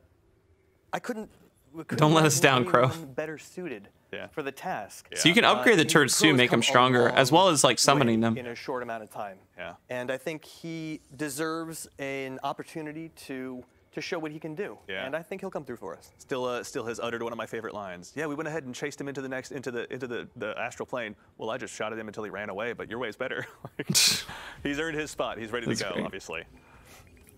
I couldn't. couldn't Don't let us down, Crow. Better suited Yeah. for the task. So you can Uh, upgrade the and turrets too, make them stronger, as well as like summoning them. in a short amount of time. Yeah. And I think he deserves an opportunity to to show what he can do. Yeah. And I think he'll come through for us. Still, uh, still has uttered one of my favorite lines. Yeah, we went ahead and chased him into the next, into the, into the, the astral plane. Well, I just shot at him until he ran away, but your way's better. <laughs> <laughs> He's earned his spot. He's ready That's to go, great. obviously.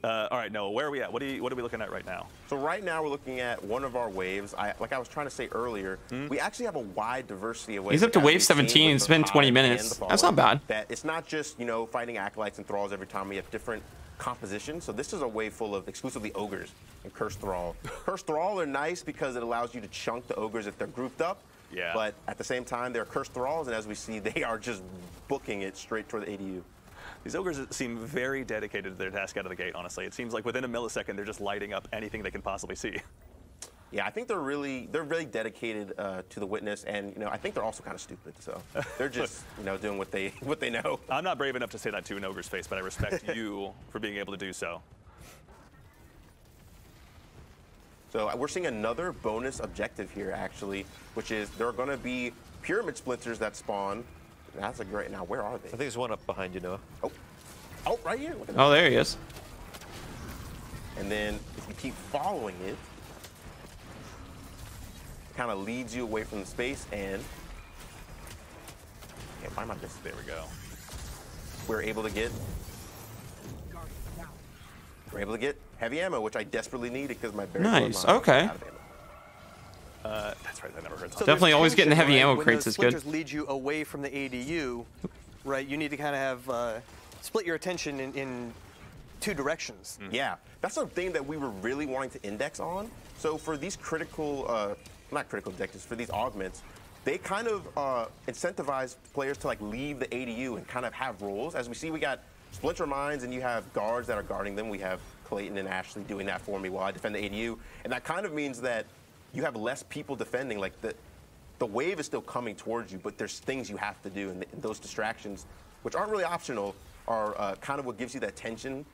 Uh, all right, Noah, where are we at? What are, you, what are we looking at right now? So right now we're looking at one of our waves. I, like I was trying to say earlier, we actually have a wide diversity of waves. He's up to wave 17. It's been 20 minutes. That's not bad. That it's not just you know fighting acolytes and thralls every time. We have different compositions. So this is a wave full of exclusively ogres and cursed thrall. <laughs> cursed thrall are nice because it allows you to chunk the ogres if they're grouped up. Yeah. But at the same time, they're cursed thralls, and as we see, <laughs> they are just booking it straight toward the ADU. These ogres seem very dedicated to their task out of the gate, honestly. It seems like within a millisecond, they're just lighting up anything they can possibly see. Yeah, I think they're really they're really dedicated uh, to the witness, and you know I think they're also kind of stupid. So they're just <laughs> you know doing what they <laughs> what they know. I'm not brave enough to say that to an ogre's face, but I respect <laughs> you for being able to do so. So uh, we're seeing another bonus objective here, actually, which is there are going to be pyramid splinters that spawn. That's a great. Now, where are they? I think there's one up behind you, Noah. Oh, oh, right here. Oh, there he is. And then if you keep following it, it kind of leads you away from the space. And yeah, why am I? There we go. We're able to get. We're able to get heavy ammo, which I desperately needed because my barrel nice. Okay out of ammo. Uh, that's right. I never heard. So So Definitely always getting heavy right? ammo when crates is good. splinters lead you away from the ADU, right? You need to kind of have uh, split your attention in, in two directions. Yeah, that's something that we were really wanting to index on. So for these critical, uh, not critical objectives, for these augments, they kind of uh, incentivize players to like leave the ADU and kind of have roles. As we see, we got splinter mines and you have guards that are guarding them. We have Clayton and Ashley doing that for me while I defend the ADU, and that kind of means that you have less people defending. Like the the wave is still coming towards you, but there's things you have to do, and, th- those distractions, which aren't really optional, are uh, kind of what gives you that tension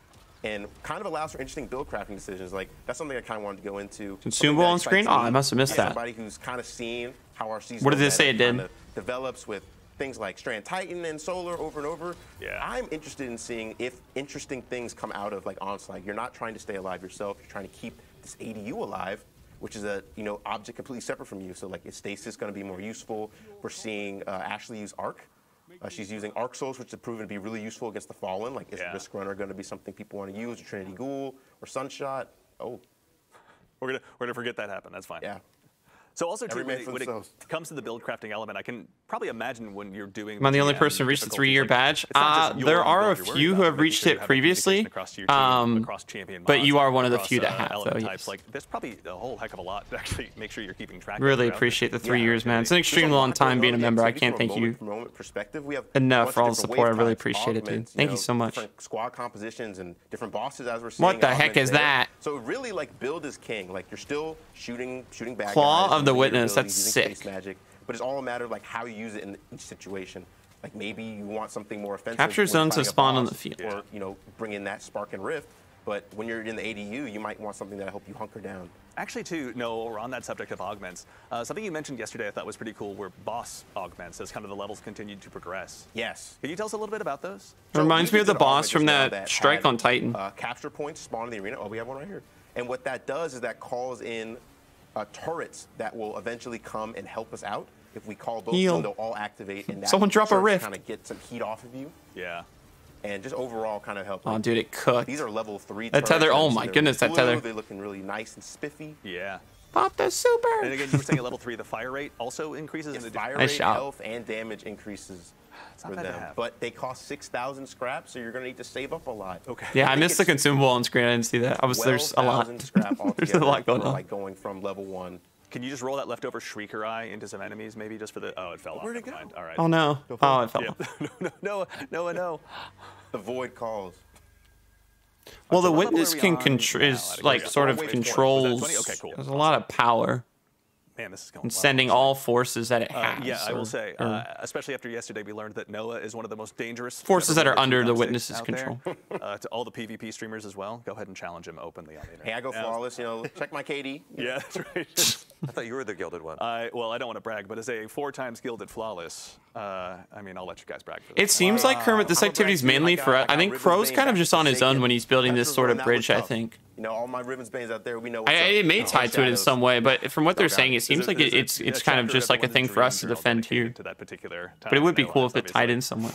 and kind of allows for interesting build crafting decisions. Like that's something I kind of wanted to go into. Consumable on screen? Oh, I must have missed that. Somebody who's kind of seen how our season. What did it say it did? Develops with things like Strand Titan and Solar over and over. Yeah. I'm interested in seeing if interesting things come out of like Onslaught. You're not trying to stay alive yourself. You're trying to keep this ADU alive, which is a you know object completely separate from you. So like is stasis going to be more useful? We're seeing uh, Ashley use Arc. Uh, she's using Arc Souls, which has proven to be really useful against the Fallen. Like, is Yeah. Risk Runner going to be something people want to use, or Trinity Ghoul, or Sunshot? Oh, we're gonna we're gonna forget that happened. That's fine. yeah. So also too, when, it, when it comes to the build crafting element, I can probably imagine when you're doing. Am I the only person who reached the three-year like, badge? it's Uh, there are a few who have reached sure it previously, across your team, um, across champion but you are one of the few that uh, have, though, types. yes. Like, there's probably a whole heck of a lot to actually make sure you're keeping track. Really appreciate the three Yeah, years, man. It's an There's extreme long time being a member. I can't thank you moment- from a moment perspective, we have enough for all the support. I really appreciate it, dude. Thank you so much. Different squad compositions and different bosses as we're seeing. What the heck is that? So really, like, build is king. Like, you're still shooting, shooting bad Claw of the Witness, that's using space sick. Magic, but it's all a matter of like how you use it in each situation. Like maybe you want something more offensive. Capture zones to fighting a spawn on the field. or you know, bring in that spark and rift. But when you're in the ADU, you might want something that help you hunker down. Actually, too, no, we're on that subject of augments. Uh, something you mentioned yesterday I thought was pretty cool were boss augments as kind of the levels continued to progress. Yes. Can you tell us a little bit about those? It reminds we me of the did an augment boss from just now that strike had, on Titan. Uh, capture points spawn in the arena. Oh, we have one right here. And what that does is that calls in uh, turrets that will eventually come and help us out. If we call both of them, they'll all activate. And that Someone drop a rift. Kind of get some heat off of you, Yeah. and just overall kind of help. Oh, like, dude, it cooked. These are level three. That turrets. tether- oh my they're goodness, that tether. They're looking really nice and spiffy. Yeah. Pop the super. And again, you were saying at level three, the fire rate also increases. Yes, in the fire Nice rate, shout. health, and damage increases not for them. But they cost 6,000 scrap, so you're going to need to save up a lot. Okay. Yeah, I think missed the consumable on screen. I didn't see that. I was there's a lot. <laughs> there's a lot going on. Like going from level one. Can you just roll that leftover Shrieker Eye into some enemies, maybe just for the? Oh, it fell off. Where'd it go? mind. All right. Oh no. Oh, it fell. Yeah. off. <laughs> no, no, no, no, no. The void calls. Well, the So what level witness can control is like sort of controls. was that 20? Okay, cool. There's a lot of power Man, this is going. and well. sending all forces that it Uh, has. yeah, I will say, or uh, especially after yesterday, we learned that Noah is one of the most dangerous Forces that are under the toxic witness's control. <laughs> uh, to all the PvP streamers as well, go ahead and challenge him openly on the internet. Hey, I go Yeah, flawless. You know, check my KD. <laughs> Yeah, that's right. <laughs> I thought you were the gilded one. I, well, I don't want to brag, but as a four times gilded flawless, uh, I mean, I'll let you guys brag for that. It seems like Kermit, this activity is brand new- mainly I got- for. I I think ribbons Crow's kind of just on his own when he's building this sort of bridge. I think. You know, all my ribbons veins out there. We know I, what's I up. it may tie to it in some way, but from what they're Okay. saying, it seems a- like it, a- it's it's kind of just like a thing for us to defend here. To that particular But it would be cool less, if it tied in somewhere.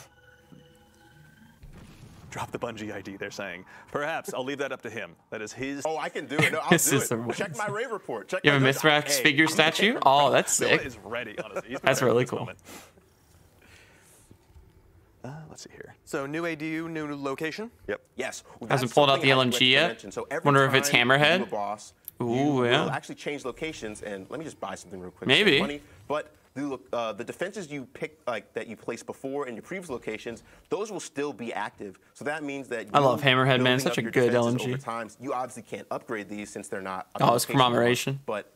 Drop the Bungie ID. They're saying. Perhaps I'll leave that up to him. That is his. Oh, I can do it. No, <laughs> I'll This do is it. the Check my rave report. Check You have a my Mithrax Hey, figure I'm <laughs> statue? Oh, that's sick. is ready. Honestly, That's really this cool. Moment. Uh, let's see here. So new ADU, new location. Yep. Yes. Well, Hasn't pulled out the LMG yet? mention. So every Wonder if it's time you do Hammerhead? a boss, Ooh, yeah. will actually change locations. And let me just buy something real quick. Maybe. Save Money. But the, lo- uh, the defenses you pick, like that you placed before in your previous locations, those will still be active. So that means that I love Hammerhead, man. Such a good LMG. Over time, you obviously can't upgrade these since they're not. Oh, it's location commemoration. But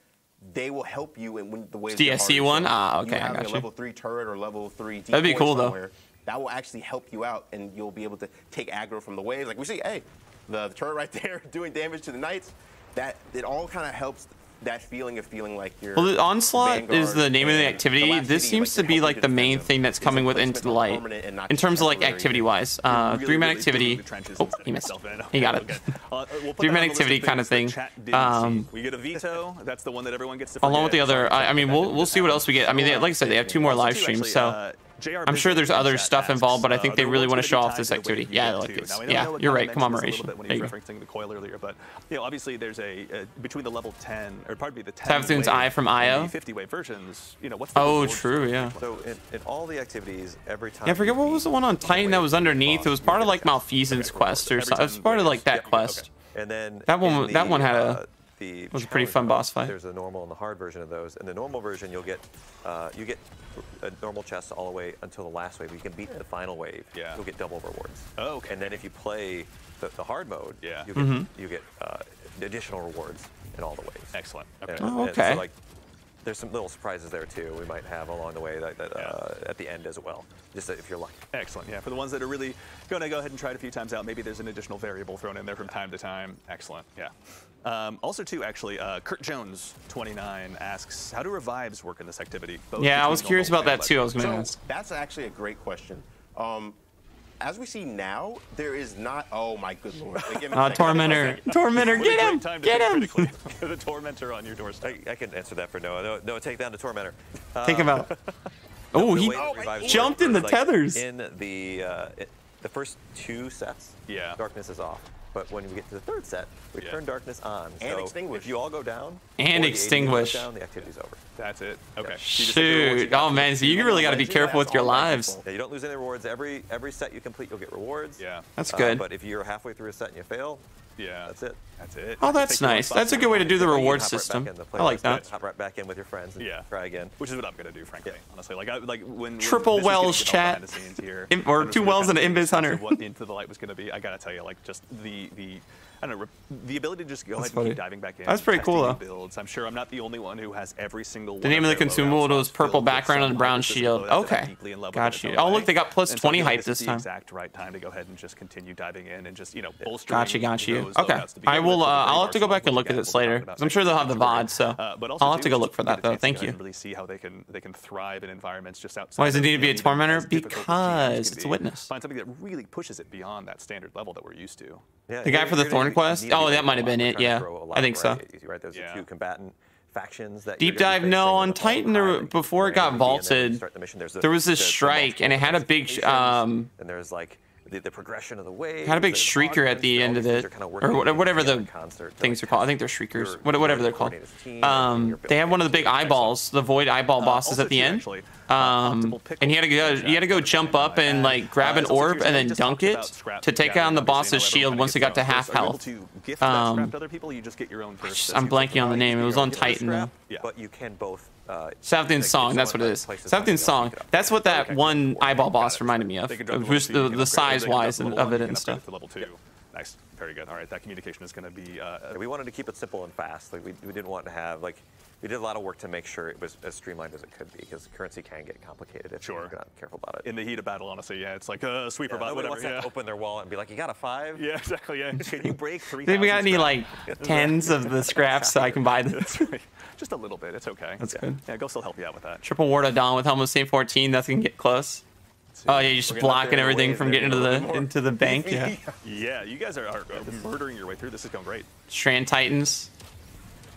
they will help you in when the way. It's DSC harder. one? So Ah, you okay, I got a you. level three turret or level three. That'd be decoy cool, though. That will actually help you out, and you'll be able to take aggro from the waves. Like we see, hey, the, the turret right <laughs> there doing damage to the knights. That it all kind of helps that feeling of feeling like you're. Well, the onslaught is the name of the activity. last this seems like, to be like the main thing that's coming with Into the Light. permanent and not In terms of like activity wise, uh, really, three man really activity. the Oh, he missed. He got it. <laughs> Uh, we'll Three man the list of activity thing. Um, we get a veto. That's the one that everyone gets to. Along with the other, I, I mean, we'll we'll see what else we get. I mean, they, like I said, they have two more live streams, so uh, I'm sure there's other stuff asks, involved, but I uh, think are they the really want gonna show off this to activity. Yeah, I like to? this. Now, Yeah, you're right. mentioned this a little Commemoration. When There he you was referencing the coil earlier, but you know, obviously there's a uh, between the level 10 or pardon me, the 10 Savathun's Eye from IO? 50 wave versions. You know, what's the Oh, true, yeah. So in, in all the activities, every time. Yeah, I forget what was the one on Titan that was underneath. It was part of like. Malfeasance quest or something. It was part of like that quest. And then That one- that one had a- uh, the was a pretty fun boss fight. There's the normal and the hard version of those. In the normal version, you'll get uh, you get a normal chest all the way until the last wave. You can beat the final wave. Yeah. You'll get double rewards. Oh, okay. And then if you play the, the hard mode, Yeah. you get Mm-hmm. you get uh, additional rewards in all the waves. Excellent. And- Okay. Oh, and so, okay. like, there's some little surprises there too. We might have along the way that, that, uh, at the end as well, just if you're lucky. Excellent. Yeah, for the ones that are really going to go ahead and try it a few times out, maybe there's an additional variable thrown in there from time to time. Excellent. Yeah. Um, also, too, actually, uh, Kurt Jones, 29, asks, how do revives work in this activity? Both Yeah, I was curious about that too. I was legend? going to So ask. that's actually a great question. Um, as we see now, there is not. Oh my good lord! Wait, give me a Uh. Tormentor. Tormentor, get him! time Get him! critically. <laughs> Get <laughs> a tormentor on your doorstep. I, I can answer that for Noah. Noah, Noah take down the Tormentor. Uh, Think about. Oh, he way jumped in the like, tethers. In the uh, it, the first two sets, Yeah. darkness is off. But when we get to the third set, we Yeah. turn darkness on. And so extinguish. If you all go down, And or the AD goes extinguish. down, the activity's over. That's it. Okay. So you just hit your rewards, you Shoot. Oh man, so you really got to be careful with your lives. Yeah, you don't lose any rewards. Every every set you complete, you'll get rewards. Yeah. That's Uh, good. but if you're halfway through a set and you fail, Yeah. that's it. That's it. Oh, that's Take your own nice. That's a good way to do the reward hop right system. in the I like playlist, that. Hop right back in with your friends and Yeah. try again. Which is what I'm gonna do, frankly. Yeah. Honestly, like I like when when Triple this Wells chat. behind the scenes here, Im- or two Wells and kind an of Invis Hunter. What Into the Light was gonna be. I gotta tell you, like just the the I don't know the ability to just go That's ahead and keep diving back in. That's pretty cool, new though. Builds. I'm sure I'm not the only one who has every single. The name of the consumable was purple background and brown shield. Okay. Got you. Oh, look, they got plus 20 hype this time. Exact right time to go ahead and just continue diving in and just you know bolstering. Gotcha, got you. those Okay. loadouts I will, Uh, I'll have to go back and look at this later talking about because I'm sure they'll have the next. VOD. So Uh, but also I'll have to go look for that though. Thank you. and Really see how they can they can thrive in environments just outside. Why does it of, need to be a tormentor? as difficult as games Because it's a witness. Find something that really pushes it beyond that standard level that we're used to. Yeah, The guy for the Thorn need- Quest? Oh, that might have been it, yeah. throw a lot I think so. Right, there's Yeah. the two combatant factions that Deep dive, no, on the Titan, there- before it got vaulted, the mission, the- there was this the- the strike, and it had a big sh- locations, um, and there's like the, the progression of the wave. had a big shrieker at the end of it, or whatever the concert, things are called. I think they're shriekers, what- whatever they're called. Um, they had one of the big eyeballs, the void eyeball Uh, bosses at the end. uh, Um, and he had to go, he had to go jump up and like grab Uh, an orb and then dunk it to take down the boss's shield once he got to half first. Are you able health. to gift that Um, scrap to other people? You just get your own first. as I'm blanking on the name. It was on Titan though. But you can both. Uh, Savathun's like, song, that's what it is. places something, Savathun's they'll song. up. That's what that Okay. one eyeball boss reminded me of. They can drop It to level was two, you the, the size-wise to of it and stuff. to level two. Nice, very good. All right, that communication is going to be. Uh, we wanted to keep it simple and fast. Like we, we didn't want to have like we did a lot of work to make sure it was as streamlined as it could be because currency can get complicated if Sure. you're not careful about it. in the heat of battle, honestly, yeah, it's like a sweeper Yeah, bot, nobody whatever. wants Yeah. to open their wallet and be like, "You got a five? yeah, exactly. Yeah. Can you break <laughs> three? Then we got any like tens of the scraps so I can buy this. Just a little bit. It's okay. That's yeah. good. Yeah, Ghost will help you out with that. Triple ward of Dawn with Helmet Saint 14. That's gonna get close. Oh yeah, you're just We're getting up blocking there in a everything from getting into we know a the more. into the bank. Yeah. <laughs> Yeah, you guys are, are, are murdering your way through. This is going great. Strand Titans.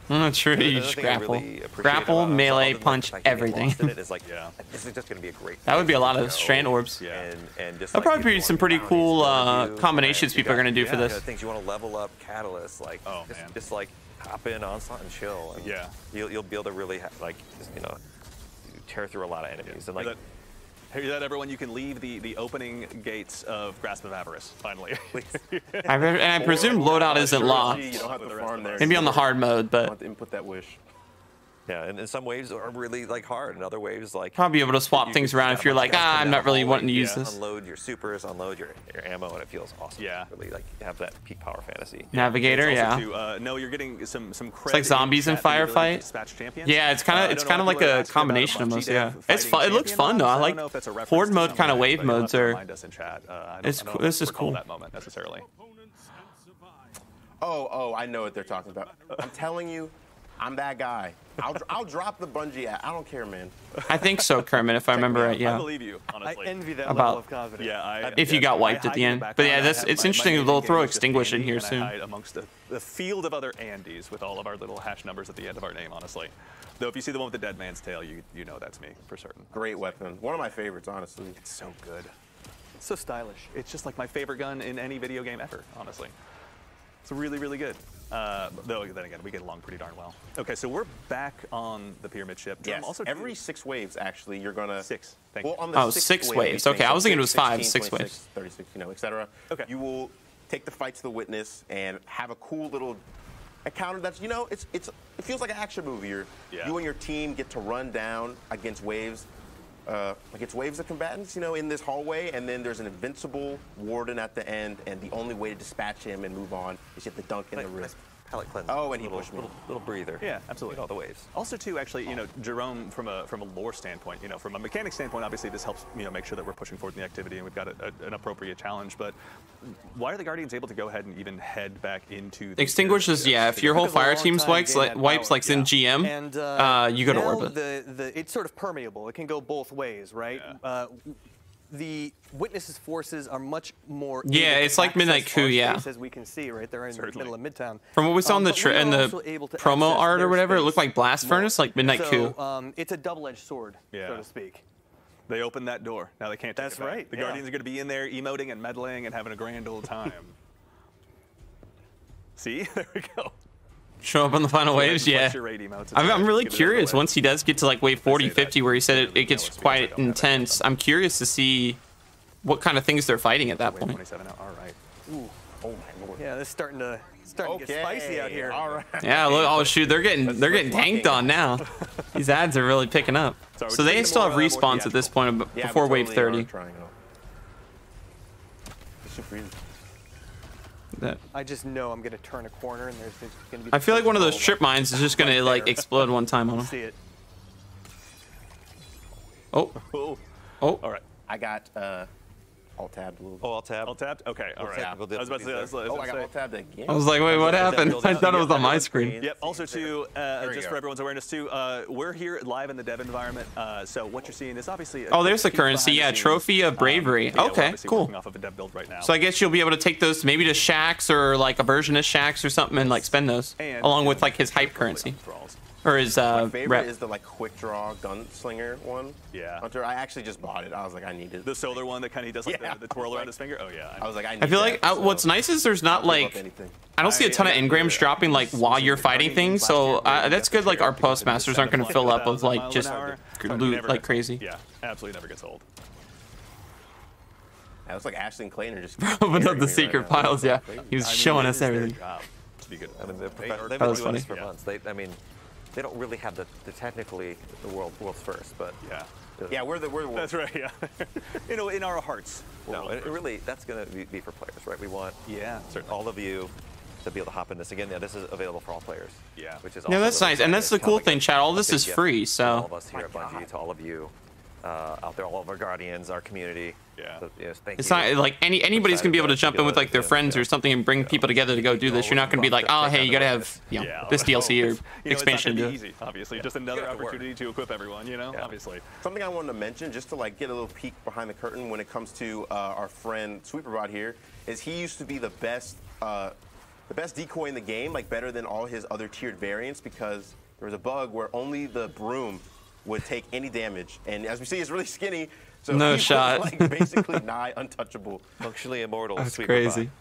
<laughs> Mm, true. You just I grapple, really appreciate grapple, about- melee, other than, like, punch, the fact that you get everything. lost it is like, <laughs> Yeah. this is just going to be a great. That would be a lot of go strand orbs. Yeah. And, and just There'll like, probably if be some pretty cool, uh, combinations you people are gonna do for yeah, this. Things you want to level up, catalyst, like Oh, just, man. just like hop in onslaught and chill. And Yeah. You'll, you'll be able to really ha- like just, you know tear through a lot of enemies and like. That, hear that, everyone? You can leave the, the opening gates of Grasp of Avarice, finally. I, and I presume loadout isn't locked. You don't have to farm there. Maybe on the hard mode, You but don't have to input that wish. Yeah, and, and some waves are really like hard, and other waves like probably be able to swap things around if you're like, ah, I'm not really wanting to yeah, use this. Unload your supers, unload your, your ammo, and it feels awesome. Yeah. really like have that peak power fantasy. Navigator, yeah. To, uh, no, you're getting some some credit. like zombies in chat for your ability to Firefight. dispatch champions. Yeah, it's kinda- Uh, it's kinda like a are asking about combination of PUBG most, yeah. It's fun- it looks fun, though. mods. I don't like know if that's a reference horde mode kinda wave but you'll have modes to are- remind us in chat. Uh, I don't- It's cool- this is recall cool. That moment necessarily. Oh, oh, I know what they're talking about. I'm telling you, I'm that guy. I'll, I'll drop the Bungie. At, I don't care, man. I think so, Kermit, if I remember right. Yeah. I Yeah. believe you, honestly. I envy that About- level of confidence. Yeah, I, If you yeah, got I wiped at the end. But yeah, I that's- it's my- my interesting gaming they'll throw Extinguish in here and I soon. hide amongst a, the field of other Andys with all of our little hash numbers at the end of our name, honestly. Though if you see the one with the Dead Man's Tale, you you know that's me for certain. Great weapon. One of my favorites, honestly. It's so good. It's so stylish. It's just like my favorite gun in any video game ever, honestly. It's really, really good. Uh, though then again, we get along pretty darn well. Okay, so we're back on the pyramid ship. Jerome, Yes. also Every six waves, actually, you're gonna Six. Thank well, on the Oh, sixth six wave, waves. Okay, I was thinking it was five, 16, six waves. 36, you know, etc. Okay. You will take the fight to the witness and have a cool little encounter that's you know it's it's it feels like an action movie. You're, Yeah. You and your team get to run down against waves. Uh, against waves of combatants, you know, in this hallway, and then there's an invincible warden at the end, and the only way to dispatch him and move on is you have to dunk in the Nice- wrist. nice palate cleanser. Oh, and he little, pushed me. little, little breather. Yeah, absolutely. Get all the waves. Also, too, actually, you know, Jerome, from a from a lore standpoint, you know, from a mechanic standpoint, obviously this helps, you know, make sure that we're pushing forward in the activity and we've got a, a, an appropriate challenge. But why are the Guardians able to go ahead and even head back into the Extinguishes, pyramid yeah. If your whole Took us a fire long team wipes like wipes power, like in GM, And uh, uh, you go to orbit. The, the, it's sort of permeable. It can go both ways, right? Yeah. Uh, the witnesses' forces are much more. Yeah, it's like Midnight access Coup, yeah. As we can see, right, they're in Certainly. the middle of Midtown. From what we saw Um, in the but tra- in the also able to promo art or whatever, it looked like blast more. furnace, like Midnight so, Coup. Um, it's a double-edged sword, Yeah. so to speak. They open that door. Now they can't take That's it back. right, The yeah. Guardians are going to be in there emoting and meddling and having a grand old time. <laughs> See? <laughs> There we go. Show up on the final waves, yeah. your rate emotes. I'm, I'm really Get it out of the curious. Once he does get to like wave 40, 50, where he said it, it gets no, it's because I quite don't have that intense. I'm curious to see what kind of things they're fighting at that point. 27 now. All right. Oh my lord. Yeah, this is starting to starting to get spicy out here. All right. Yeah, look, oh shoot, they're getting they're getting tanked on now. <laughs> These ads are really picking up. Sorry, So they still have uh, respawns at this point ab- Yeah, before wave totally are 30. trying it out. It's super easy. That- I just know I'm gonna turn a corner and there's, there's gonna be. I feel like one of those strip mines is just gonna like explode one time on them. See it. Oh, Oh. oh, All right. I got uh, alt tabbed a little bit. Oh, I'll tab. All tabbed? Okay, all right. technical I was about to say, I was, I was Oh, about I to got say- alt tabbed again. I was like, wait, what happened? I thought it was on my screen. Yep. Also, too, uh, just for everyone's awareness, too, uh, we're here live in the dev environment. Uh, so what you're seeing is obviously. a Oh, there's the currency, yeah, scenes. Trophy of Um, Bravery. yeah, Okay, obviously cool. Off of a dev build right now. So I guess you'll be able to take those maybe to Shax or like a version of Shax or something and like spend those And- along with like his hype currency Thralls. Or his uh, My favorite rep. is the like quick draw gunslinger one. Yeah. Hunter, I actually just bought it. I was like, I need it. The solar one that kind of does like Yeah. the, the twirl around his <laughs> finger. Oh yeah. I was like, I need I feel like that, uh, what's nice is there's not like anything. I don't see a ton of I- engrams dropping like while you're fighting things, so uh, that's good. Like our postmasters aren't going to fill up with like just loot like crazy. Yeah, absolutely never gets old. That was like Ashton Clayner just <laughs> Opened up the me right secret now. piles. Yeah, he was I mean, showing us everything. job be good. I mean, they're They prof- are- they've That was funny. for Yeah. months. They, I mean, they don't really have the, the technically the world world's first, but Yeah. Yeah, we're the we're the That's right. Yeah. <laughs> you know, in our hearts. no, world it, it really that's going to be, be for players, right? We want Yeah, certainly. all of you to be able to hop in this again. Yeah, this is available for all players. Yeah. which is Yeah, also that's really nice, and that's the cool thing, kind Chad. All this is free, so all of us here at Bungie to all of you uh, out there, all of our guardians, our community. Yeah. So, yes, thank it's you. not like any anybody's gonna be able to jump in with like their friends or something and bring people together to go do this. You're not gonna be like, oh hey, you gotta have you know, Yeah. this DLC or It's- <laughs> you know, expansion It's not do gonna it. be easy, obviously. Just another gotta have to work. opportunity to equip everyone. You know, Yeah. obviously. Something I wanted to mention, just to like get a little peek behind the curtain when it comes to uh, our friend Sweeperbot here, is he used to be the best, uh, the best decoy in the game, like better than all his other tiered variants, because there was a bug where only the broom would take any damage, and as we see, he's really <laughs> skinny. So No he shot. like basically <laughs> nigh untouchable. functionally immortal. That's Sweet crazy. Robot.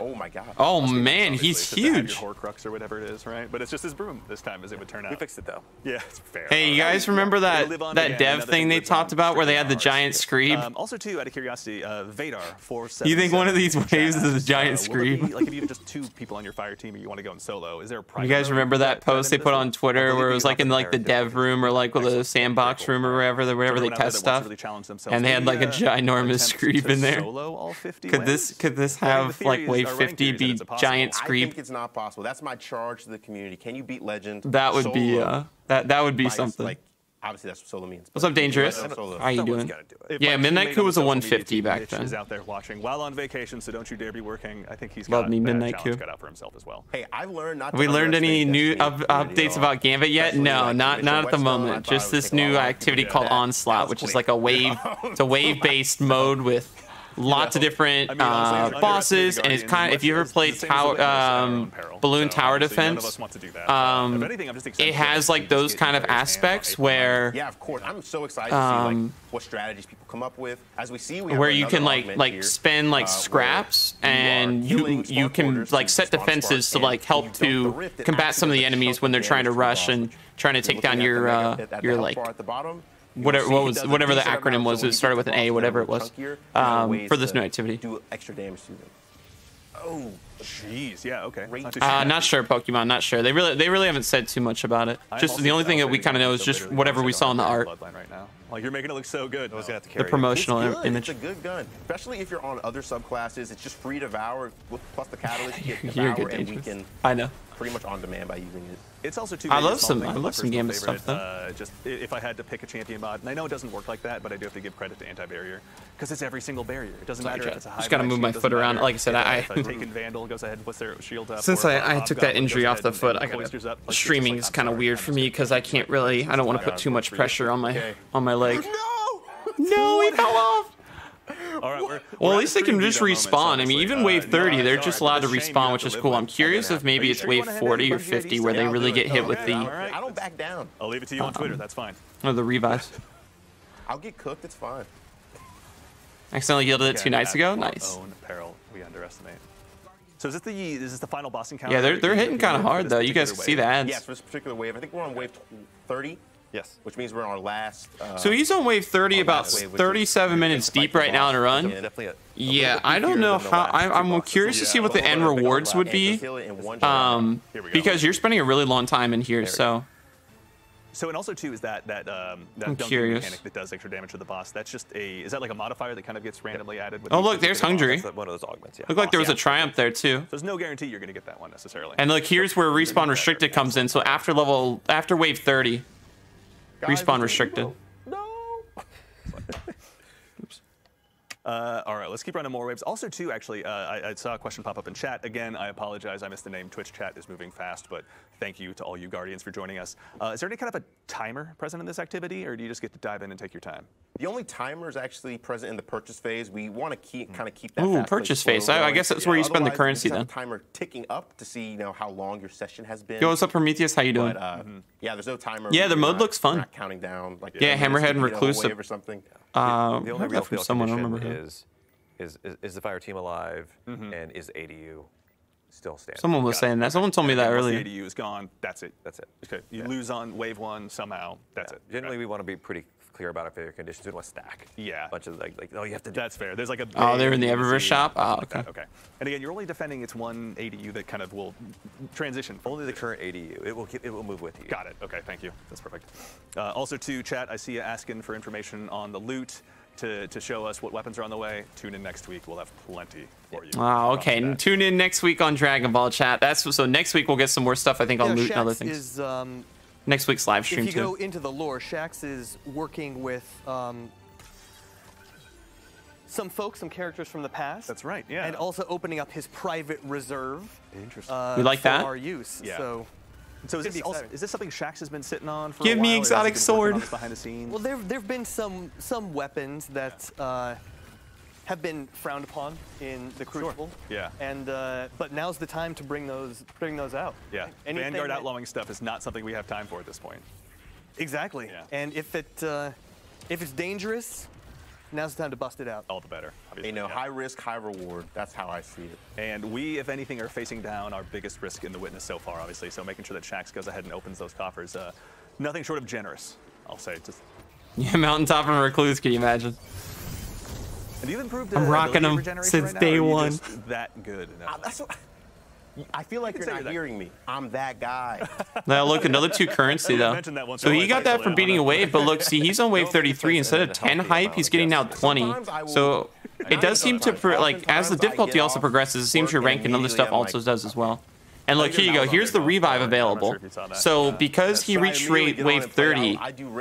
Oh my god. Oh Obviously, man, obviously, he's just huge. Your Horcrux or whatever it is, right? But it's just his broom this time, as it would turn out. We fixed it though. Yeah, it's fair. Hey, you Uh, guys remember that that again, dev thing they talked about where they had the giant ours. screeb? Um, also, too, out of curiosity, uh, Vadar four You think one of these waves is a giant uh, will there be, like, if you have just two people on your fire team, and you want to go in solo, is there a You guys remember that that- that post they put on? Twitter where it was like in like the dev room or like with the sandbox room or wherever, For wherever they everyone test that wants to stuff? really challenge themselves, And they had, like, a uh, ginormous attempt screeb to in there. Solo all 50 Could this could this I mean, the have like wave 50 be giant screeb. I think it's not possible. That's my charge to the community. Can you beat Legend? That would solo, be uh, that that would be bias, something. Like, obviously, that's what solo means. What's up, Dangerous? How are you doing? Do yeah, Midnight Coup was a 150 back then. He's out there watching while on vacation, so don't you dare be working. I think he's love got me Midnight Coup. Cut out for himself as well. Hey, I've learned not. Have we learned any new updates about Gambit yet? No, not not at the moment. Just this new activity called Onslaught, which is like a wave, <laughs> it's a wave-based mode with lots yeah. of different I mean, uh, bosses, and it's kind of if you ever played tower, um, Balloon so, Tower Defense, um, um anything, it has like those kind of aspects where yeah, of course, I'm so excited to see like um, what strategies people come up with. As we see, we where you can like like here. spend like uh, scraps, and you you can like set defenses to like help to combat some of the enemies when they're trying to rush and trying to take down your uh, your like whatever what was whatever the acronym was. It started with an A, whatever it was. Um, for this new activity. Do extra damage to them. Oh, jeez. Yeah. Okay. Not, uh, not sure Pokemon. Not sure. They really they really haven't said too much about it. Just the only thing that we kind of know is just whatever we saw in the art. Like you're making it look so good. No. I was gonna have to carry the promotional it's image. It's a good gun, especially if you're on other subclasses. It's just free devour plus the catalyst. You get <laughs> devour, and we can. I know. Pretty much on demand by using it. It's also too. I love some. I love some Gambit favorite. stuff though. Uh, just if I had to pick a champion mod, and I know it doesn't work like that, but I do have to give credit to anti-barrier because it's every single barrier. It doesn't matter if it's a high. Just gotta move my foot around. Like I said, I. If I <laughs> taken Vandal goes ahead, puts their shield up. Since I, I took that injury off the foot, I got streaming is kind of weird for me because I can't really. I don't want to put too much pressure on my on my leg. No. <laughs> No, it fell off. All right, we're, well, we're at least they can just respawn. I mean, even uh, wave 30, no, they're just allowed to respawn, which is cool. I'm curious if maybe it's wave 40 or 50 where they really get hit with the. I don't back down. I'll leave it to you on um, Twitter. That's fine. Oh, the revives. I'll get cooked. It's fine. Accidentally yielded it two nights ago. Nice. Own peril we underestimate. So is this the is this the final boss encounter? Yeah, they're they're hitting kind of hard though. You guys see the ads. Yes, for this particular wave. I think we're on wave 30. Yes. Which means we're on our last. Uh, so he's on wave 30, about wave, 37 minutes deep right now in a run. Yeah, a, a yeah I don't know how. I'm, I'm curious to see what the end rewards would be. Um, because you're spending a really long time in here, so. So and also too is that that um, that mechanic that does extra damage to the boss. That's just a is that like a modifier that kind of gets randomly added? oh look, there's hungry. That's one of those augments. Yeah. Look like there was yeah. a triumph there too. So there's no guarantee you're gonna get that one necessarily. And look, here's where respawn restricted comes in. So after level after wave 30, Respawn restricted. No. <laughs> Oops. Uh, all right, let's keep running more waves. Also, too, actually, uh, I, I, saw a question pop up in chat. Again, I apologize. I missed the name. Twitch chat is moving fast, but thank you to all you Guardians for joining us. Uh, is there any kind of a timer present in this activity, or do you just get to dive in and take your time? The only timer is actually present in the purchase phase. We want to keep kind of keep that. Ooh, purchase phase. I, I, guess that's yeah, where you spend the currency then. The timer ticking up to see you know how long your session has been. Yo, what's up, Prometheus? How you doing? But, uh, mm -hmm. Yeah, there's no timer. Yeah, the mode not, looks fun. counting down like yeah, yeah Hammerhead and Reclusive or something. Uh, the only real from someone I remember is, is, is is the fire team alive mm -hmm. and is ADU still standing. Someone was Got saying it. that. Someone told me that earlier. The ADU is gone. That's it. That's it. Okay. You yeah. lose on wave one somehow. That's yeah. it. Generally, right. we want to be pretty clear about our failure conditions. We want to stack. Yeah. A bunch of like, like oh, you have to. That's fair. There's like a. Oh, they're in the Eververse shop. Oh, okay. Okay. And again, you're only defending its one ADU that kind of will transition. Only the current ADU. It will keep, it will move with you. Got it. Okay. Thank you. That's perfect. Uh, also, to chat, I see you asking for information on the loot to, to show us what weapons are on the way. Tune in next week. We'll have plenty for you. Ah, wow, okay. Tune in next week on Dragon Ball Chat. That's so next week we'll get some more stuff. I think I'll loot Shax and other things. Is, um, next week's live stream too. If you too. go into the lore, Shax is working with um, some folks, some characters from the past. That's right. Yeah. And also opening up his private reserve. Interesting. Uh, we like that. Our use. Yeah. So. So is this, also, is this, something Shax has been sitting on for Give me exotic sword. Behind the scenes? Well, there there've been some some weapons that uh, have been frowned upon in the Crucible. Sure. Yeah. And uh, but now's the time to bring those bring those out. Yeah. Anything Vanguard that, outlawing stuff is not something we have time for at this point. Exactly. Yeah. And if it uh, if it's dangerous, Now's the time to bust it out. All the better. Obviously. You know, yeah. high risk, high reward. That's how I see it. And we, if anything, are facing down our biggest risk in the witness so far, obviously. So making sure that Shax goes ahead and opens those coffers. Uh, nothing short of generous, I'll say. Just yeah, mountaintop and recluse. Can you imagine? Have you improved? I'm uh, rocking them since right day one. That good. No. Uh, that's what. I feel like you you're not hearing me. I'm that guy. <laughs> now look, another two currency though. So he got that from beating a wave, but look, see, he's on wave 33 instead of 10 hype, he's getting now 20. So it does seem to like as the difficulty also progresses, it seems your rank and other stuff also does as well. And look, here you go. Here's the revive available. So because he reached rate wave 30,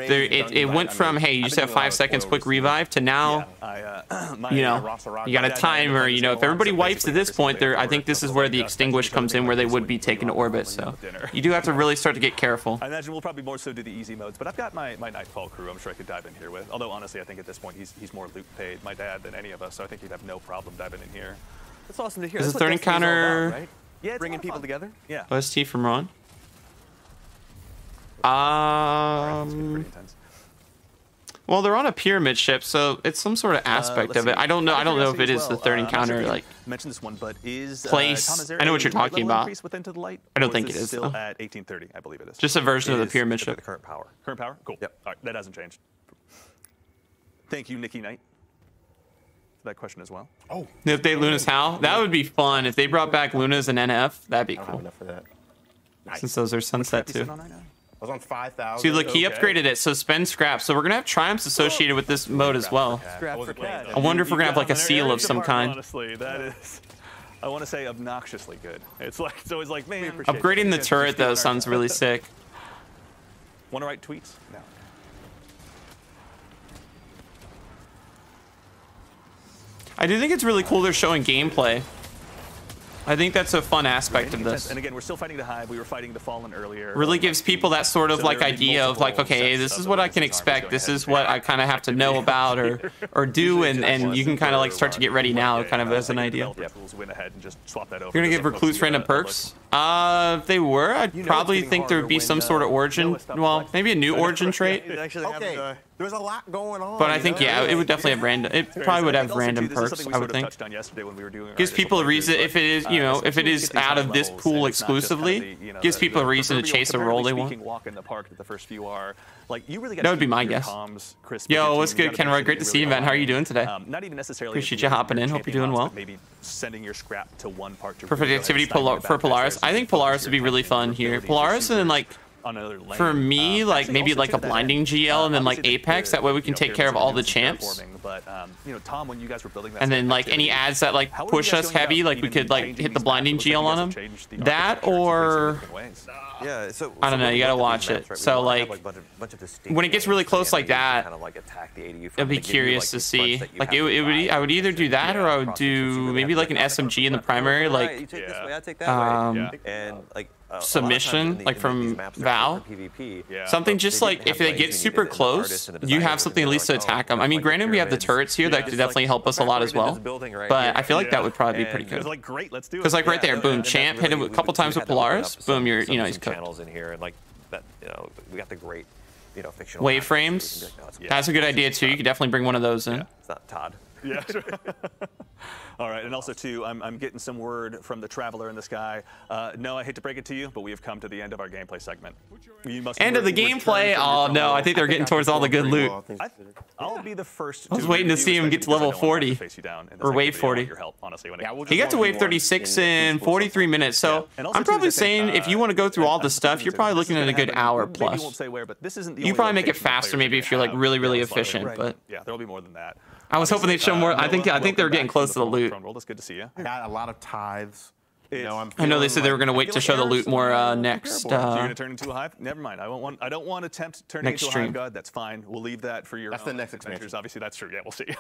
there, it, it went from, hey, you just have five seconds quick revive to now, uh, <clears throat> you uh, know, you got a timer. You know, if everybody wipes at this point, there, I think this is where the extinguish comes in, where they would be taken to orbit. So you do have to really start to get careful. I imagine we'll probably more so do the easy modes, but I've got my, my Nightfall crew I'm sure I could dive in here with. Although, honestly, I think at this point he's, he's more loot paid, my dad, than any of us, so I think he'd have no problem diving in here. It's awesome to hear. This is the third encounter. Yeah, bringing people fun. together. Yeah. OST from Ron. Um. Well, they're on a pyramid ship, so it's some sort of uh, aspect uh, of it. I don't know. I don't know if it is well. the third uh, encounter. Sure like mention this one, but is uh, place? Uh, Tom, is I know what you're talking about. Light, I don't think it is. Still though. at 1830, I believe it is. Just a version it of the pyramid ship. The current power. Current power. Cool. Yep. All right, that hasn't changed. Thank you, Nikki Knight that question as well. Oh. If they Luna's how? That would be fun. If they brought back Luna's and NF, that'd be cool. enough for that. Nice. Since those are sunset too. I was on 5,000. See, look, he okay. upgraded it, so spend scraps. So we're going to have triumphs associated with this mode as well. I wonder if we're going to have like a seal of some kind. Honestly, that is, I want to say obnoxiously good. It's like, it's always like, man. Upgrading the turret, though, sounds really sick. Want to write tweets? No. I do think it's really cool they're showing gameplay. I think that's a fun aspect of this. And again, we're still fighting the hive. We were fighting the fallen earlier. Really gives people that sort of so like idea of like, okay, this is what I can expect. This is what I kind of have to know <laughs> about or <laughs> or do, and and you can kind of like start to get ready now, kind of as an idea. You're gonna give Recluse random perks. Uh, if they were, I'd probably think there would be some sort of origin. Well, maybe a new origin trait. Okay there's a lot going on. But I think know? yeah, it would definitely have random. It probably would have random perks. I would think. Gives people a reason if it is you know if it is out of this pool exclusively, gives people a reason to chase a role they want. That like you really. That would be my guess. Yo, what's good, Kenroy? Great to see you, man. How are you doing today? Not even necessarily. Appreciate you hopping in. Hope you're doing well. Maybe sending your scrap to one part. to Perfect activity for Polaris. I think Polaris would be really fun here. Polaris and like on another lane. For me, um, like maybe like a blinding GL uh, and then like Apex. The, that way we can know, take care of all the champs. But, um, you know, Tom, when you guys were building that and then like any ads that like push us heavy, like we could like hit the blinding GL on them. The that or yeah, so, so I don't know. You gotta watch it. Right? So like, like bunch of, bunch of when it gets really close like that, kind of, like, I'd be curious you, like, to see. Like it, it would, I would either do that or I would do maybe like an SMG in the primary, like um, and like submission the, like from Val. Yeah. Something just like if they get super close, you have something at least to attack them. I mean, granted, we have the turrets here yeah, that could definitely like, help us a lot as well. Right but I feel like that would probably be pretty good. Like great, let's do it. Because like right there, boom, champ hit him a couple times with Polaris, boom, you're you know he's cooked. Channels in here and like that, you know, we got the great, you know, fictional waveframes. That's a good idea too. You could definitely bring one of those in. It's not Todd. Yeah. <laughs> All right, and also too, I'm, I'm getting some word from the traveler in the sky. Uh, no, I hate to break it to you, but we have come to the end of our gameplay segment. You must end of the gameplay. Oh no, I think they're getting towards all the good loot. I, will be the first. I was waiting to see him get to level 40 or wave 40. Your help, honestly. When yeah, we'll he got to wave 36 in 43 minutes. So I'm probably saying if you uh, want to go through all the stuff, you're probably looking at a good hour plus. You probably make it faster maybe if you're like really really efficient. But yeah, there'll be more than that. I was hoping they'd show more. I um, think I think they were getting close to the loot. World, it's good to see you. I got a lot of tithes. You know, i know they said like, they were going to wait to show the loot more uh, next. Uh, you're going to turn into a hive? Never mind. I won't want. I don't want to attempt turning into a hive god. That's fine. We'll leave that for your. That's the next adventures. expansion. Obviously, that's true. Yeah, we'll see. <laughs>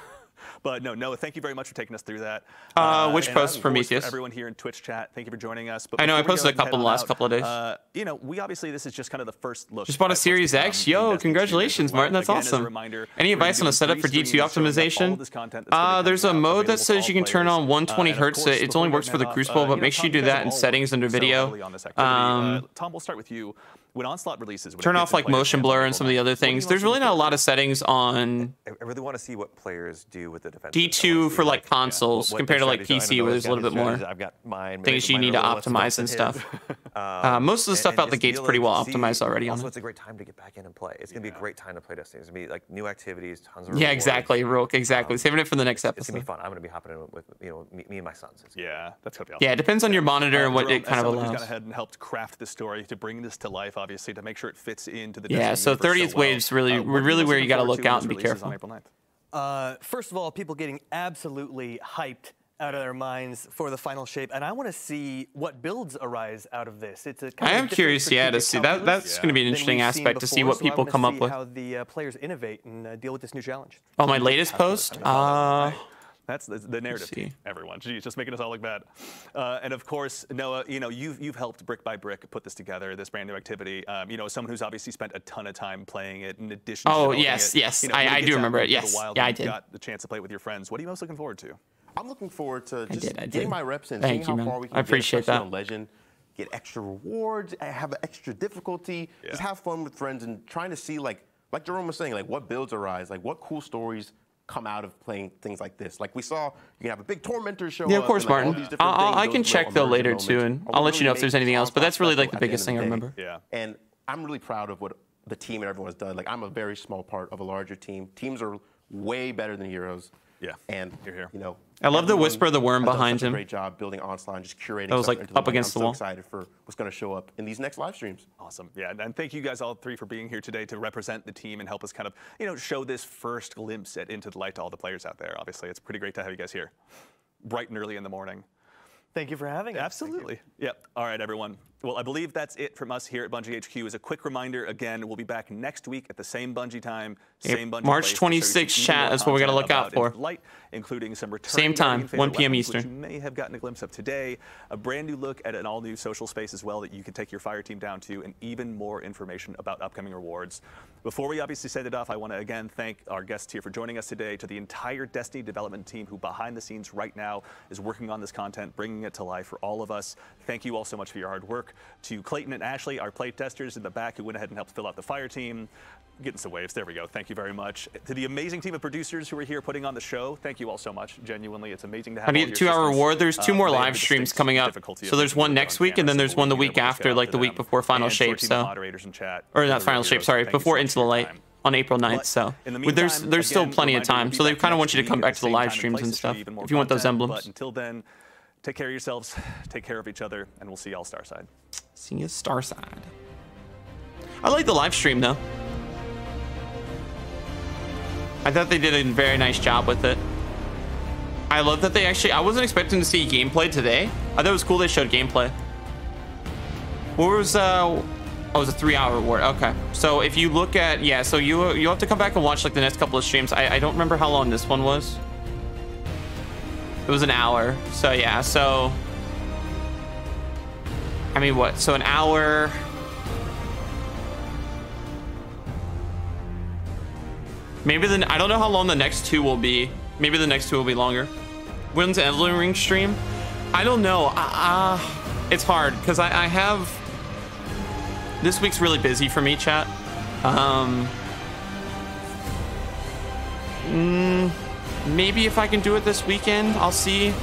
but no, Noah, thank you very much for taking us through that. Uh, uh which post, Prometheus? everyone here in Twitch chat, thank you for joining us. But I know I posted a couple in the last out, couple of days. Uh, you know, we obviously this is just kind of the first look. Just bought a Series X. Yo, congratulations, well. Martin. That's Again, awesome. Reminder, Any advice on a setup for D2 optimization? Uh, there's a mode that says you can turn on 120 uh, hertz. It only works for the Crucible, but make sure you do that in settings under video. Uh, Tom, we'll start with you. When Onslaught releases, when it Turn off like motion blur and April some of the other what do you things. There's really not a lot of settings on I I really want to see what players do with the defense. D2 for like consoles what compared to like strategies are. I PC where there's a little bit more. I've got mine. things you need to a little less optimize and stuff. than. <laughs> Uh, most of the stuff and out the just gate's pretty like well see- optimized already on Also, it. it's a great time to get back in and play. It's gonna be a great time to play Destiny. It's gonna be like new activities, tons of Yeah, exactly, Rook. Exactly. Saving it for the next episode. It's gonna be fun. I'm gonna be hopping in with you know me, me and my sons. Yeah, that's gonna be awesome. Yeah, it depends on your monitor and what it kind of allows. Who's gone ahead and helped craft this story to bring this to life, obviously, to make sure it fits into the Yeah, so universe 30th well. wave's really- Uh, what are really where you gotta look out and be careful. On April 9th? Uh, first of all, people getting absolutely hyped out of their minds for the final shape, and I want to see what builds arise out of this. It's a kind I of am curious, yeah, to see that. calculus That's going to be an interesting we've seen aspect to see what so people wanna come up with. How the uh, players innovate and uh, deal with this new challenge. Oh, my latest post. Uh, That's the, the narrative see. team, everyone. Geez, just making us all look bad. Uh, and of course, Noah, you know, you've, you've helped brick by brick put this together, this brand new activity. Um, you know, someone who's obviously spent a ton of time playing it in addition to Oh, developing yes, it, yes. you know, I- I do remember it, into the yes. wild Yeah, I you've did. got the chance to play it with your friends. What are you most looking forward to? I'm looking forward to just did, I getting my reps in, Thank seeing you, how man. far we can I appreciate get, that. Legend, get extra rewards, uh, have extra difficulty, just have fun with friends and trying to see like like Jerome was saying, like what builds arise, like what cool stories come out of playing things like this. Like we saw, you can have a big tormentor show Yeah, of course, and, like, all Martin. I'll- I'll- things, I can check, though, later, moments too, and what I'll let you know if there's anything else, but that's really, like, the biggest end thing of I remember. Yeah. And I'm really proud of what the team and everyone's done. Like I'm a very small part of a larger team. Teams are way better than heroes. Yeah. And You're here. you know, I love the Whisper of the Worm behind such him. Great job building Onslaught and just curating. That was, like, into the up lane. against I'm the so wall. excited for what's going to show up in these next live streams. Awesome. Yeah, and, and thank you guys all three for being here today to represent the team and help us kind of, you know, show this first glimpse at Into the Light to all the players out there. Obviously, it's pretty great to have you guys here, bright and early in the morning. Thank you for having us. Absolutely. Yep. All right, everyone. Well, I believe that's it from us here at Bungie HQ. As a quick reminder, again, we'll be back next week at the same Bungie time, same Bungie March place to 26th, some chat, that's what we gotta look out for. Light, including some returning Same time, 1 p.m. weapons, which Eastern. you may have gotten a glimpse of today. A brand new look at an all-new social space as well that you can take your fire team down to, and even more information about upcoming rewards. Before we obviously send it off, I want to again thank our guests here for joining us today, to the entire Destiny development team who behind the scenes right now is working on this content, bringing it to life for all of us. Thank you all so much for your hard work. To Clayton and Ashley, our play testers in the back who went ahead and helped fill out the fire team. Getting some waves. There we go. Thank you very much. To the amazing team of producers who are here putting on the show, thank you all so much. Genuinely, it's amazing to have How do all you your two hour reward? There's two Uh, more live streams coming up. So there's one next on week, and then there's one the week after, like the week before Final Shape. So, moderators in chat, or not Final Shape. Sorry, before Into the Light on April 9th. But So the Well, there's meantime, there's still plenty of time. So they kind of want you to come back to the live streams and to show you stuff if you want those emblems. But until then, take care of yourselves, take care of each other, and we'll see y'all Starside. See you Starside. I like the live stream though. I thought they did a very nice job with it. I love that they actually. I wasn't expecting to see gameplay today. I thought it was cool they showed gameplay. What was uh? Oh, it was a three-hour reward. Okay, so if you look at yeah, so you you have to come back and watch like the next couple of streams. I I don't remember how long this one was. It was an hour. So yeah, so. I mean, what? So an hour. Maybe the I don't know how long the next two will be. Maybe the next two will be longer. When's Elden Ring stream? I don't know. Uh, it's hard because I, I have. This week's really busy for me, chat. Um. mm, maybe if I can do it this weekend, I'll see.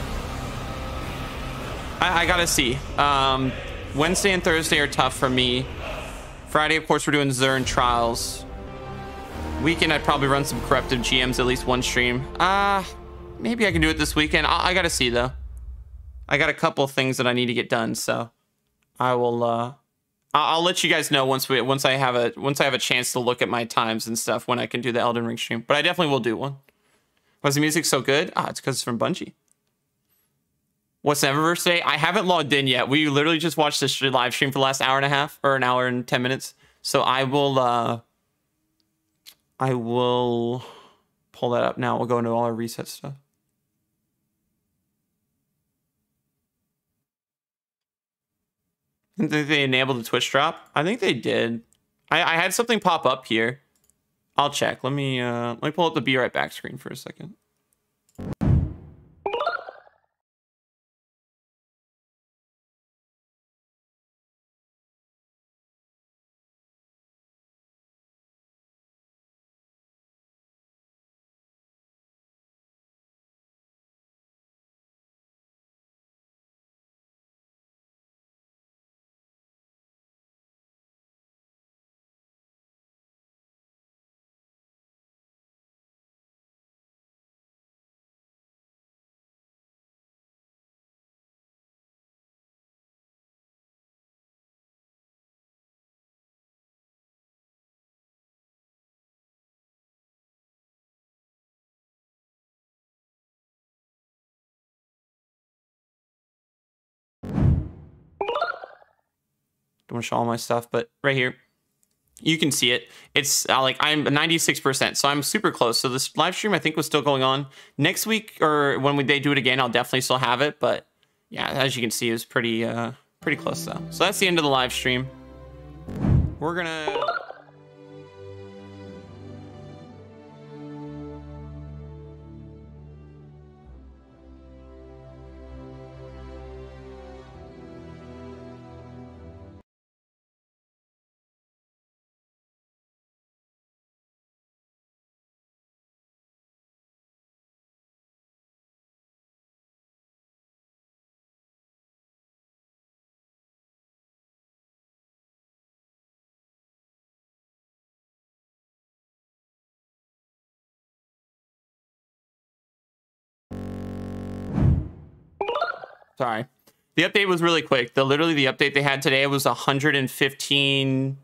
I, I gotta see. Um, Wednesday and Thursday are tough for me. Friday, of course, we're doing Zern Trials. Weekend, I'd probably run some corruptive GMs at least one stream. Ah, uh, maybe I can do it this weekend. I, I gotta see though. I got a couple things that I need to get done, so I will. uh I'll, let you guys know once we once I have a once I have a chance to look at my times and stuff when I can do the Elden Ring stream. But I definitely will do one. Was the music so good? Ah, it's because it's from Bungie. What's Eververse Day? I haven't logged in yet. We literally just watched this live stream for the last hour and a half or an hour and 10 minutes. So I will uh I will pull that up now. We'll go into all our reset stuff. Did they enable the Twitch drop? I think they did. I, I had something pop up here. I'll check. Let me uh let me pull up the be right back screen for a second. Don't show all my stuff, but right here, you can see it. It's uh, like I'm 96%, so I'm super close. So this live stream I think was still going on next week, or when we, they do it again, I'll definitely still have it. But yeah, as you can see, it was pretty uh, pretty close though. So that's the end of the live stream. We're gonna. Sorry. The update was really quick. The literally the update they had today was 115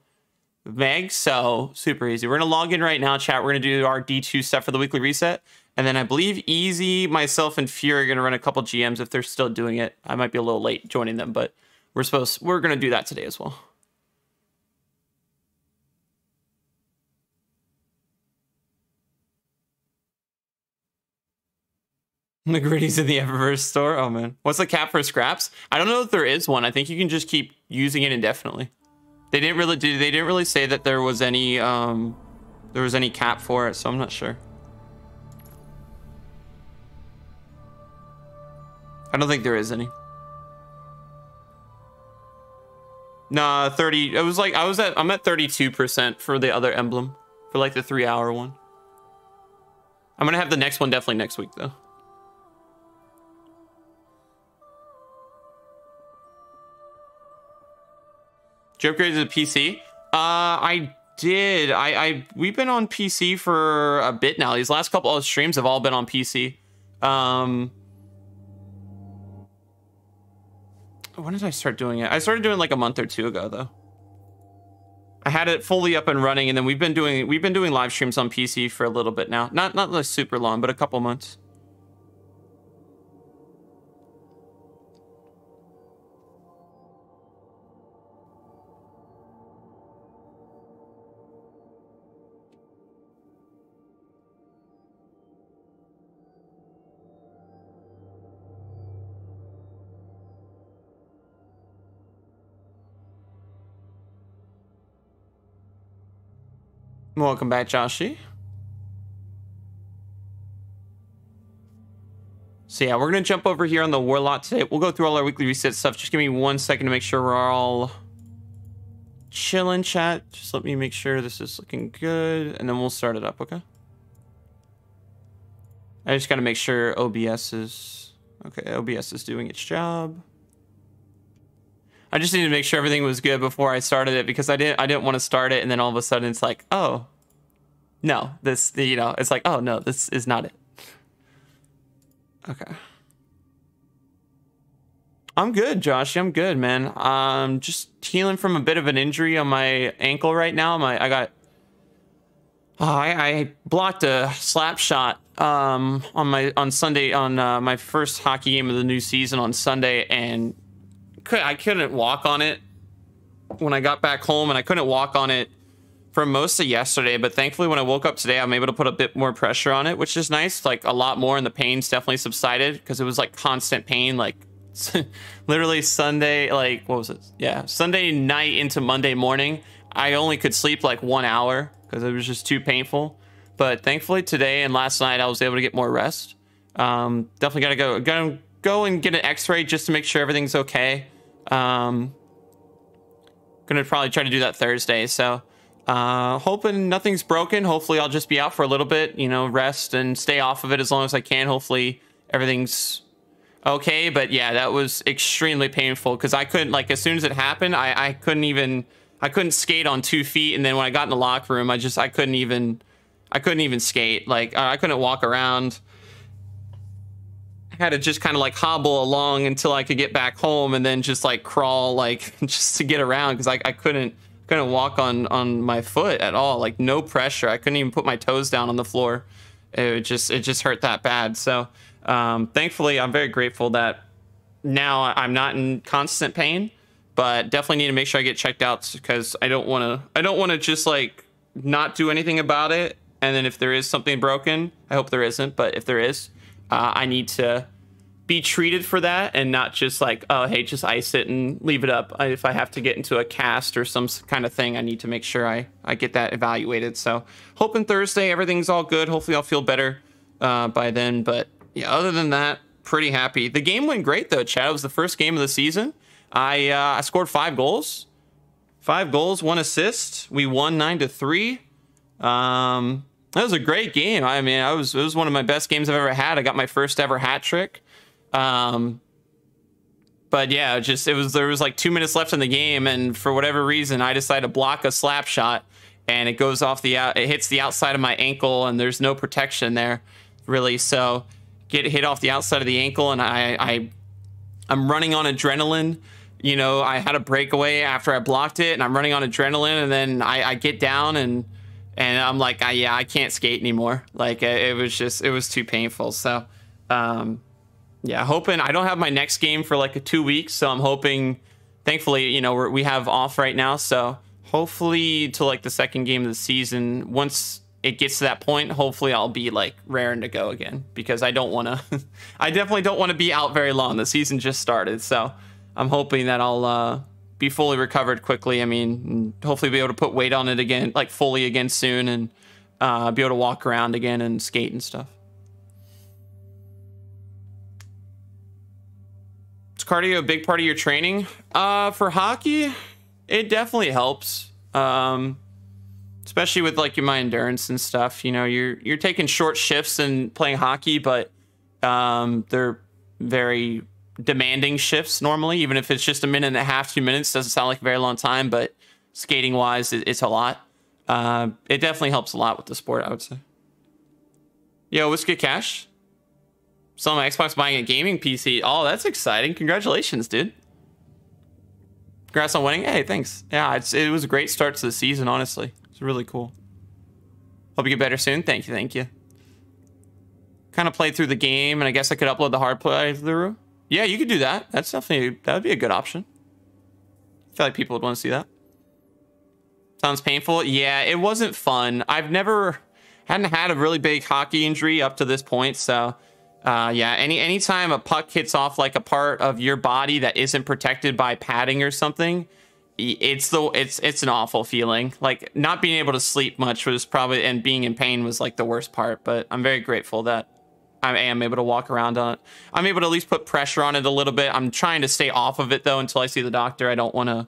meg, so super easy. We're gonna log in right now, chat. We're gonna do our D2 stuff for the weekly reset. And then I believe Easy, myself, and Fear are gonna run a couple GMs if they're still doing it. I might be a little late joining them, but we're supposed we're gonna do that today as well. <laughs> The gritty's in the Eververse store. Oh man, what's the cap for scraps? I don't know if there is one. I think you can just keep using it indefinitely. They didn't really do. They didn't really say that there was any um, there was any cap for it, so I'm not sure. I don't think there is any. Nah, 30. It was like I was at I'm at 32% for the other emblem for like the 3 hour one. I'm going to have the next one definitely next week though. Did you upgrade to the PC? Uh, I did. I, I we've been on PC for a bit now. These last couple of streams have all been on PC. Um, when did I start doing it? I started doing like a month or two ago though. I had it fully up and running, and then we've been doing we've been doing live streams on PC for a little bit now. Not not like super long, but a couple months. Welcome back, Joshy. So yeah, we're gonna jump over here on the Warlock today. We'll go through all our weekly reset stuff. Just give me one second to make sure we're all chilling, chat. Just let me make sure this is looking good, and then we'll start it up, okay? I just gotta make sure OBS is okay. OBS is doing its job. I just needed to make sure everything was good before I started it because I didn't I didn't want to start it and then all of a sudden it's like, oh, no, this you know, it's like, oh no, this is not it. Okay. I'm good, Josh. I'm good, man. I'm just healing from a bit of an injury on my ankle right now. My I got oh, I, I blocked a slap shot um, on my on Sunday on uh, my first hockey game of the new season on Sunday and could I couldn't walk on it when I got back home, and I couldn't walk on it for most of yesterday. But thankfully, when I woke up today, I'm able to put a bit more pressure on it, which is nice. Like a lot more, and the pain's definitely subsided because it was like constant pain, like <laughs> literally Sunday, like what was it? Yeah, Sunday night into Monday morning. I only could sleep like one hour because it was just too painful. But thankfully today and last night I was able to get more rest. Um, definitely gotta go, gotta go and get an X-ray just to make sure everything's okay. Um, gonna probably try to do that Thursday. So, uh, hoping nothing's broken. Hopefully, I'll just be out for a little bit. You know, rest and stay off of it as long as I can. Hopefully, everything's okay. But yeah, that was extremely painful because I couldn't like as soon as it happened, I I couldn't even I couldn't skate on two feet. And then when I got in the locker room, I just I couldn't even I couldn't even skate. Like I couldn't walk around had to just kind of like hobble along until I could get back home and then just like crawl like <laughs> just to get around because I, I couldn't couldn't walk on on my foot at all like no pressure I couldn't even put my toes down on the floor it just it just hurt that bad so um, thankfully I'm very grateful that now I'm not in constant pain but definitely need to make sure I get checked out because I don't want to. I don't want to just like not do anything about it. And then if there is something broken, I hope there isn't. But if there is, uh, I need to be treated for that and not just like, oh, hey, just ice it and leave it up. If I have to get into a cast or some kind of thing, I need to make sure I, I get that evaluated. So, hoping Thursday everything's all good. Hopefully, I'll feel better uh, by then. But yeah, other than that, pretty happy. The game went great though, Chad. It was the first game of the season. I uh, I scored five goals, five goals, one assist. We won nine to three. Um, that was a great game. I mean, I was it was one of my best games I've ever had. I got my first ever hat trick. Um, but yeah, just it was there was like two minutes left in the game, and for whatever reason, I decided to block a slap shot, and it goes off the out, it hits the outside of my ankle, and there's no protection there, really. So get hit off the outside of the ankle, and I I I'm running on adrenaline. You know, I had a breakaway after I blocked it, and I'm running on adrenaline, and then I, I get down and and I'm like, I, yeah, I can't skate anymore. Like it was just it was too painful. So. Um, yeah, hoping I don't have my next game for like a two weeks, so I'm hoping. Thankfully, you know we have off right now, so hopefully to like the second game of the season, once it gets to that point, hopefully I'll be like raring to go again because I don't want to. <laughs> I definitely don't want to be out very long. The season just started, so I'm hoping that I'll uh, be fully recovered quickly. I mean, hopefully be able to put weight on it again, like fully again soon, and uh, be able to walk around again and skate and stuff. Is cardio a big part of your training? Uh, for hockey, it definitely helps. Um, especially with like my endurance and stuff. You know, you're you're taking short shifts and playing hockey, but um, they're very demanding shifts normally. Even if it's just a minute and a half, two minutes, doesn't sound like a very long time, but skating wise, it, it's a lot. Uh, it definitely helps a lot with the sport, I would say. Yo, what's good, Cash? Selling my Xbox, buying a gaming PC. Oh, that's exciting. Congratulations, dude. Congrats on winning. Hey, thanks. Yeah, it was a great start to the season, honestly. It's really cool. Hope you get better soon. Thank you, thank you. Kind of played through the game, and I guess I could upload the hard playthrough. Yeah, you could do that. That's definitely, that would be a good option. I feel like people would want to see that. Sounds painful. Yeah, it wasn't fun. I've never, hadn't had a really big hockey injury up to this point, so uh, yeah, any anytime a puck hits off like a part of your body that isn't protected by padding or something, it's the it's it's an awful feeling. Like not being able to sleep much was probably and being in pain was like the worst part. But I'm very grateful that I am able to walk around on it. I'm able to at least put pressure on it a little bit. I'm trying to stay off of it though until I see the doctor. I don't want to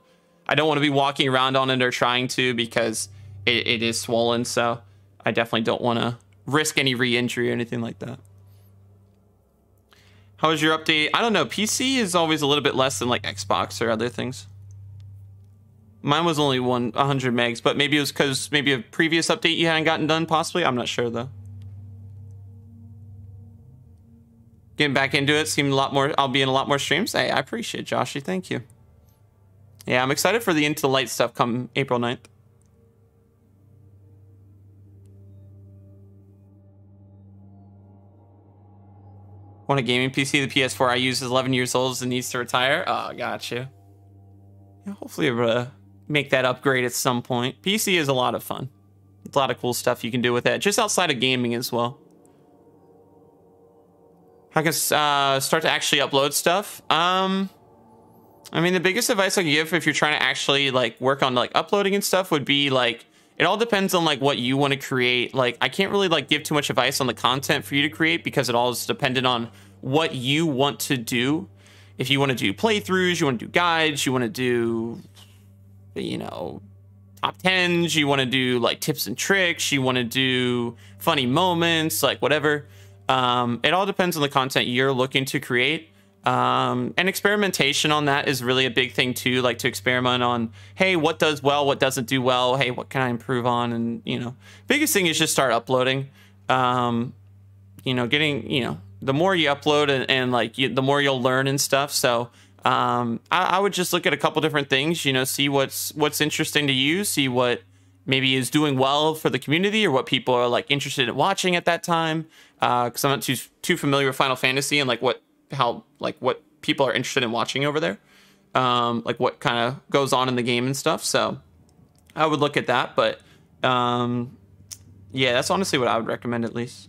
I don't want to be walking around on it or trying to because it, it is swollen. So I definitely don't want to risk any re-injury or anything like that. How was your update? I don't know. PC is always a little bit less than like Xbox or other things. Mine was only one 100 megs, but maybe it was because maybe a previous update you hadn't gotten done, possibly. I'm not sure though. Getting back into it seemed a lot more. I'll be in a lot more streams. Hey, I appreciate Joshy. Thank you. Yeah, I'm excited for the Into the Light stuff come April 9th. Want a gaming PC? The PS4 I use is 11 years old and needs to retire. Oh, got you. Yeah, hopefully, to uh, make that upgrade at some point. PC is a lot of fun. a lot of cool stuff you can do with it, just outside of gaming as well. I can uh, start to actually upload stuff. Um, I mean, the biggest advice I can give if you're trying to actually like work on like uploading and stuff would be like it all depends on like what you want to create. Like I can't really like give too much advice on the content for you to create because it all is dependent on what you want to do. If you want to do playthroughs, you want to do guides, you want to do you know, top 10s, you want to do like tips and tricks, you want to do funny moments, like whatever. Um, it all depends on the content you're looking to create. Um, and experimentation on that is really a big thing too, like to experiment on, hey, what does well, what doesn't do well, hey, what can I improve on? And, you know, biggest thing is just start uploading. Um, you know, getting, you know, the more you upload and, and like you, the more you'll learn and stuff. So um, I, I would just look at a couple different things, you know, see what's what's interesting to you, see what maybe is doing well for the community or what people are like interested in watching at that time. Because uh, I'm not too too familiar with Final Fantasy and like what how like what people are interested in watching over there. um, like what kind of goes on in the game and stuff. So I would look at that, but um, yeah, that's honestly what I would recommend at least.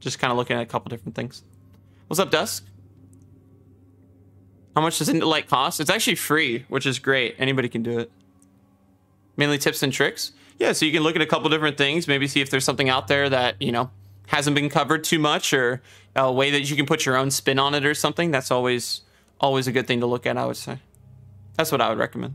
Just kind of looking at a couple different things. What's up, Dusk? How much does Light cost? It's actually free, which is great. Anybody can do it. Mainly tips and tricks. Yeah, so you can look at a couple different things, maybe see if there's something out there that, you know, hasn't been covered too much or a way that you can put your own spin on it or something. That's always always a good thing to look at, I would say. That's what I would recommend.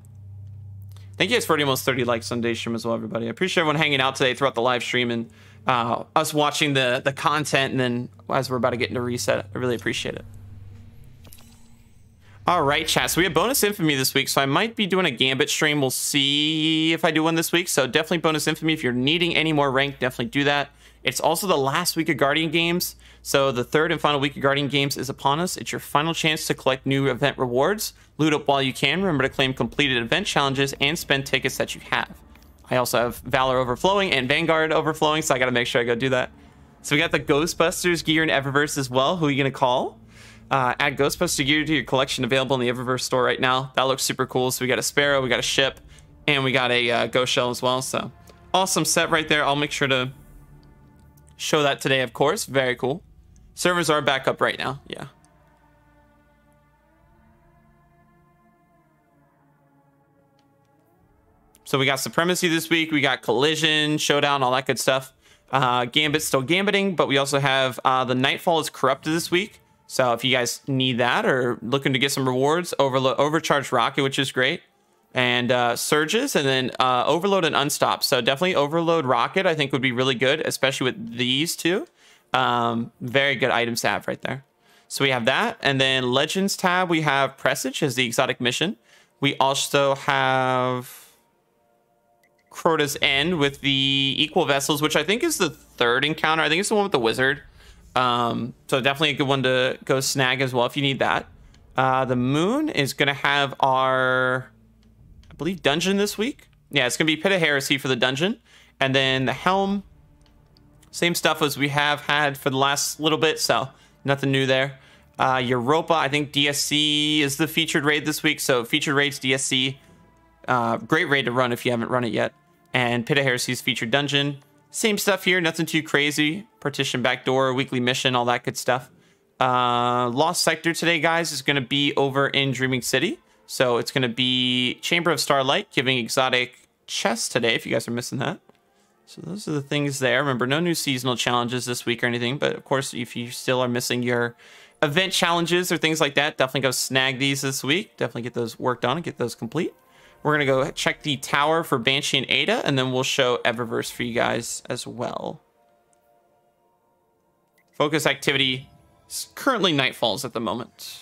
Thank you guys for almost 30 likes on day stream as well, everybody. I appreciate everyone hanging out today throughout the live stream and uh, us watching the the content and then as we're about to get into reset. I really appreciate it. All right, chat. So we have bonus infamy this week, so I might be doing a gambit stream. We'll see if I do one this week. So definitely bonus infamy. If you're needing any more rank, definitely do that. It's also the last week of Guardian games, so the third and final week of Guardian games is upon us. It's your final chance to collect new event rewards. Loot up while you can. Remember to claim completed event challenges and spend tickets that you have. I also have Valor overflowing and Vanguard overflowing, so I got to make sure I go do that. So we got the Ghostbusters gear in Eververse as well. Who are you to call? Uh, add Ghostbuster gear to your collection available in the Eververse store right now. That looks super cool. So we got a Sparrow, we got a ship, and we got a uh, Ghost Shell as well. So awesome set right there. I'll make sure to show that today, of course. Very cool. Servers are back up right now. Yeah. So we got Supremacy this week. We got Collision, Showdown, all that good stuff. Uh, Gambit still gambiting, but we also have uh, the Nightfall is corrupted this week. So if you guys need that or looking to get some rewards, overload overcharged rocket, which is great, and uh, surges, and then uh, overload and unstop. So definitely overload rocket, I think would be really good, especially with these two. Um, very good items to have right there. So we have that, and then Legends tab we have Presage as the exotic mission. We also have Crota's End with the equal vessels, which I think is the third encounter. I think it's the one with the wizard. Um, so definitely a good one to go snag as well if you need that. Uh, the moon is going to have our, I believe, dungeon this week. Yeah, it's going to be Pit of Heresy for the dungeon. And then the helm, same stuff as we have had for the last little bit. So nothing new there. Uh, Europa, I think DSC is the featured raid this week. So featured raids, DSC. Uh, great raid to run if you haven't run it yet. And Pit of Heresy's featured dungeon. Same stuff here, nothing too crazy. Partition backdoor, weekly mission, all that good stuff. Uh, Lost Sector today, guys, is going to be over in Dreaming City. So it's going to be Chamber of Starlight giving exotic chests today, if you guys are missing that. So those are the things there. Remember, no new seasonal challenges this week or anything. But of course, if you still are missing your event challenges or things like that, definitely go snag these this week. Definitely get those worked on and get those complete. We're going to go check the tower for Banshee and Ada, and then we'll show Eververse for you guys as well. Focus activity is currentently Nightfalls at the moment.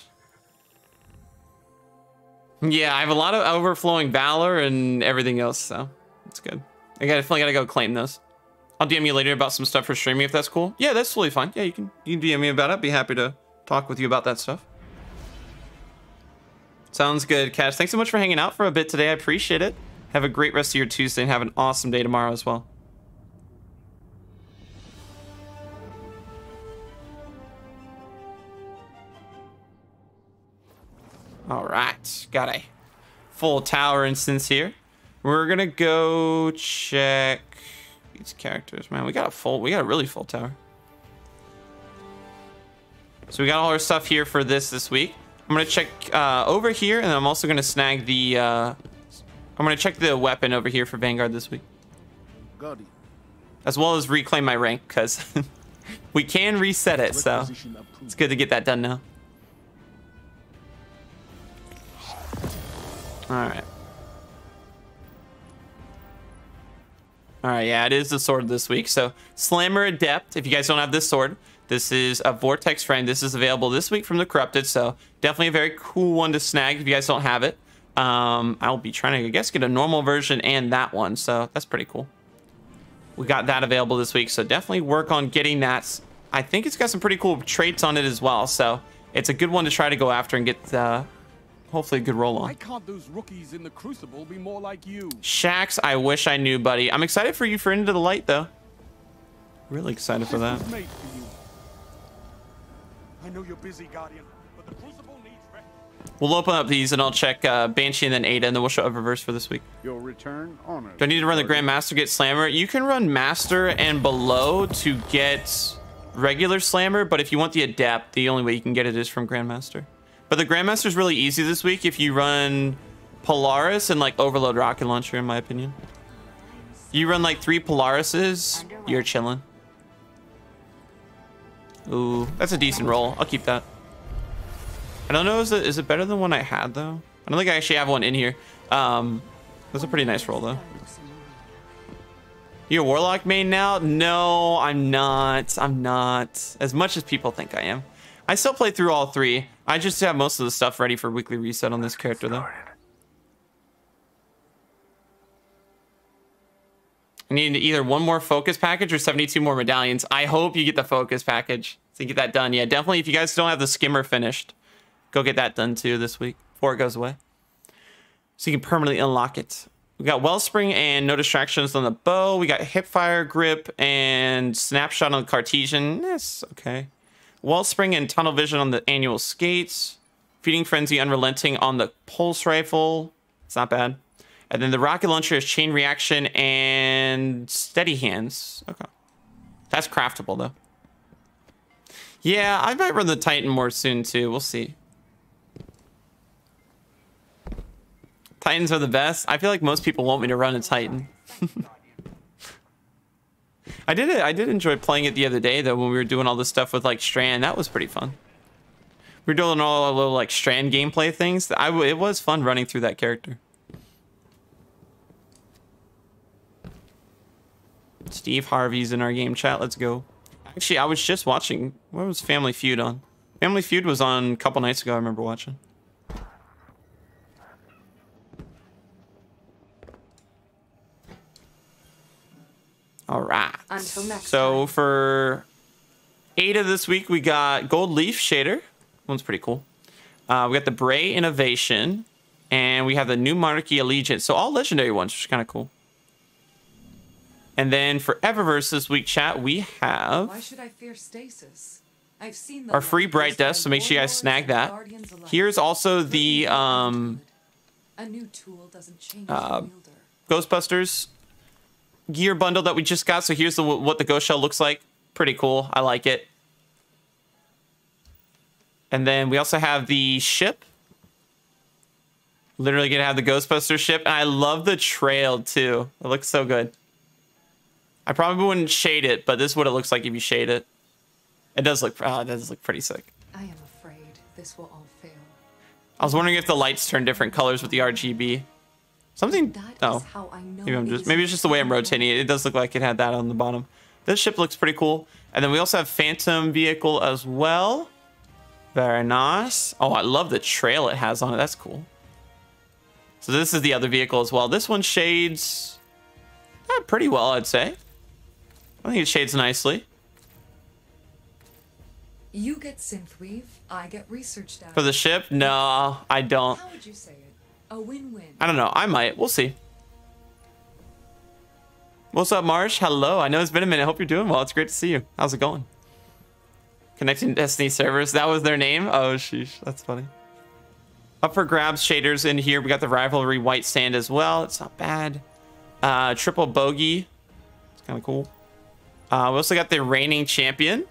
Yeah, I have a lot of overflowing Valor and everything else, so it's good. I definitely gotta go claim those. I'll DM you later about some stuff for streaming if that's cool. Yeah, that's totally fine. Yeah, you can you can DM me about it. Be happy to talk with you about that stuff. Sounds good, Cash. Thanks so much for hanging out for a bit today. I appreciate it. Have a great rest of your Tuesday and have an awesome day tomorrow as well. All right, got a full tower instance here. We're gonna go check these characters. Man, we got a full, we got a really full tower. So we got all our stuff here for this this week. I'm gonna check uh, over here, and I'm also gonna snag the. Uh, I'm gonna check the weapon over here for Vanguard this week, Guardian, as well as reclaim my rank because <laughs> we can reset it. So it's good to get that done now. All right. All right, yeah, it is the sword this week. So Slammer Adept, if you guys don't have this sword, this is a Vortex Frame. This is available this week from the Corrupted, so definitely a very cool one to snag if you guys don't have it. Um, I'll be trying to, I guess, get a normal version and that one, so that's pretty cool. We got that available this week, so definitely work on getting that. I think it's got some pretty cool traits on it as well, so it's a good one to try to go after and get uh, hopefully a good roll Why on. can't those rookies in the Crucible be more like you? Shax, I wish I knew, buddy. I'm excited for you for Into the Light, though. Really excited for that. This was made for. I know you're busy, Guardian, but the Crucible needs rest. We'll open up these and I'll check uh, Banshee and then Ada, and then we'll show Eververse for this week. Your return honors. Do I need to run the Grandmaster get Slammer? You can run Master and below to get regular Slammer, but if you want the Adept, the only way you can get it is from Grandmaster. But the Grandmaster is really easy this week if you run Polaris and like Overload Rocket Launcher, in my opinion. You run like three Polarises, you're chilling. Ooh, that's a decent roll. I'll keep that. I don't know, is it, is it better than one I had though? I don't think I actually have one in here. Um, that's a pretty nice roll though. You a Warlock main now? No, I'm not. I'm not. As much as people think I am. I still play through all three. I just have most of the stuff ready for weekly reset on this character though. I need either one more focus package or 72 more medallions. I hope you get the focus package to get that done. Yeah, definitely. If you guys don't have the skimmer finished, go get that done too this week before it goes away. So you can permanently unlock it. We got Wellspring and no distractions on the bow. We got Hipfire grip and snapshot on the Cartesian. Yes, okay. Wellspring and tunnel vision on the annual skates. Feeding frenzy unrelenting on the pulse rifle. It's not bad. And then the rocket launcher is chain reaction and steady hands. Okay. That's craftable though. Yeah, I might run the Titan more soon too. We'll see. Titans are the best. I feel like most people want me to run a Titan. <laughs> I did it. I did enjoy playing it the other day though when we were doing all this stuff with like Strand. That was pretty fun. We were doing all our little like Strand gameplay things. I it was fun running through that character. Steve Harvey's in our game chat. Let's go. Actually, I was just watching. What was Family Feud on? Family Feud was on a couple nights ago. I remember watching. All right. Until next So time. for Ada this week, we got Gold Leaf Shader. One's pretty cool. Uh, we got the Bray Innovation, and we have the New Monarchy Allegiance. So all legendary ones, which is kind of cool. And then for Eververse this week, chat, we have Why should I fear stasis? I've seen the our free Bright used by Death, so make sure you guys snag that. Here's also the um, a new tool doesn't change uh. Ghostbusters gear bundle that we just got. So here's the what the ghost shell looks like. Pretty cool. I like it. And then we also have the ship. Literally gonna have the Ghostbuster ship, and I love the trail too. It looks so good. I probably wouldn't shade it, but this is what it looks like if you shade it. It does look. Oh, it does look pretty sick. I am afraid this will all fail. I was wondering if the lights turn different colors with the RGB. Something. That is Oh. how I know Maybe I'm just maybe it's just the way I'm rotating it. It does look like it had that on the bottom. This ship looks pretty cool. And then we also have Phantom vehicle as well. Very nice. Oh, I love the trail it has on it. That's cool. So this is the other vehicle as well. This one shades eh, pretty well, I'd say. I think it shades nicely. You get synthweave, I get research data. For the ship, no, I don't. How would you say it? A win-win. I don't know. I might. We'll see. What's up, Marsh? Hello. I know it's been a minute. Hope you're doing well. It's great to see you. How's it going? Connecting Destiny servers. That was their name? Oh, sheesh. That's funny. Up for grabs shaders in here. We got the rivalry white sand as well. It's not bad. Uh, triple bogey. It's kind of cool. Uh, we also got the reigning champion.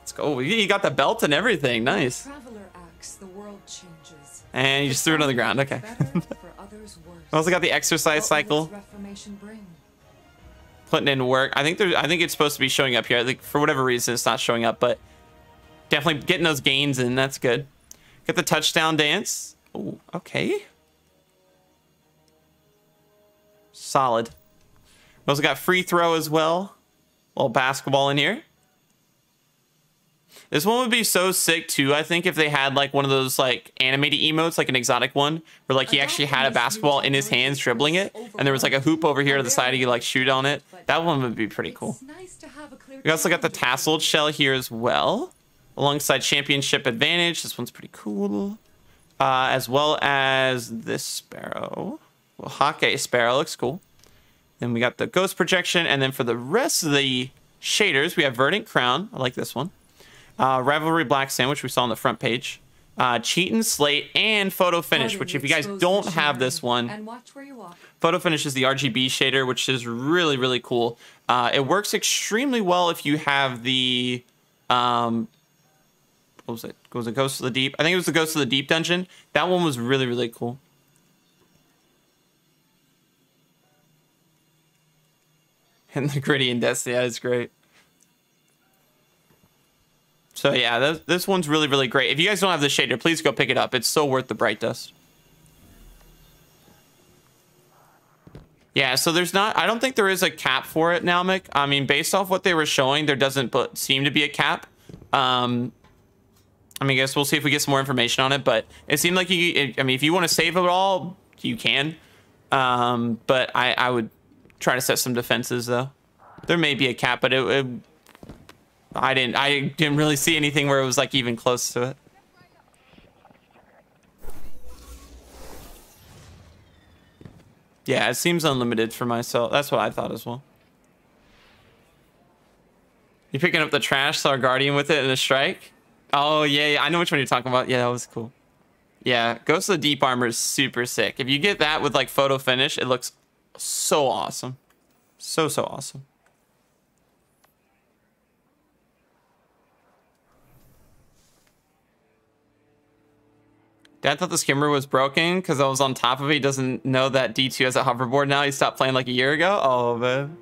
Let's go. You got the belt and everything. Nice. Traveler acts, the world. And you just threw it on the ground. Okay. Better, for <laughs> others worse. We also got the exercise cycle. its Reformation bring? putting in work. I think there. I think it's supposed to be showing up here. I think for whatever reason it's not showing up, but definitely getting those gains in. That's good. Get the touchdown dance. Ooh, okay. Solid. We also got free throw as well. A little basketball in here. This one would be so sick too. I think if they had like one of those like animated emotes, like an exotic one, where like he actually had a basketball in his hands dribbling it, and there was like a hoop over here to the side, he like shoot on it. That one would be pretty cool. It's nice to have a clear We also got the tasseled shell here as well, alongside championship advantage. This one's pretty cool, uh, as well as this sparrow. Well, Hawkeye sparrow looks cool. Then we got the ghost projection, and then for the rest of the shaders, we have verdant crown. I like this one. Uh, rivalry black Sandwich we saw on the front page. uh, cheat and slate, and photo finish. Which, if you guys don't have this one, And watch where you walk. Photo Finish is the RGB shader, which is really, really cool. Uh, it works extremely well if you have the, um, what was it? Was it Ghost of the Deep? I think it was the Ghost of the Deep dungeon. That one was really, really cool. <laughs> And the gritty and Destiny, that is great. So yeah, this, this one's really, really great. If you guys don't have the shader, please go pick it up. It's so worth the bright dust. Yeah, so there's not. I don't think there is a cap for it now, Mick. I mean, based off what they were showing, there doesn't seem to be a cap. Um, I mean, I guess we'll see if we get some more information on it. But it seemed like you. I mean, if you want to save it all, you can. Um, but I, I would try to set some defenses though. There may be a cap, but it, it I didn't. I didn't really see anything where it was like even close to it. Yeah, it seems unlimited for myself. That's what I thought as well. You picking up the trash, saw guardian with it in a strike? Oh yeah, yeah, I know which one you're talking about. Yeah, that was cool. Yeah, Ghost of the Deep Armor is super sick. If you get that with like photo finish, it looks so awesome. So so awesome. Dad thought the skimmer was broken because I was on top of it. He doesn't know that D2 has a hoverboard now. He stopped playing like a year ago. Oh, man.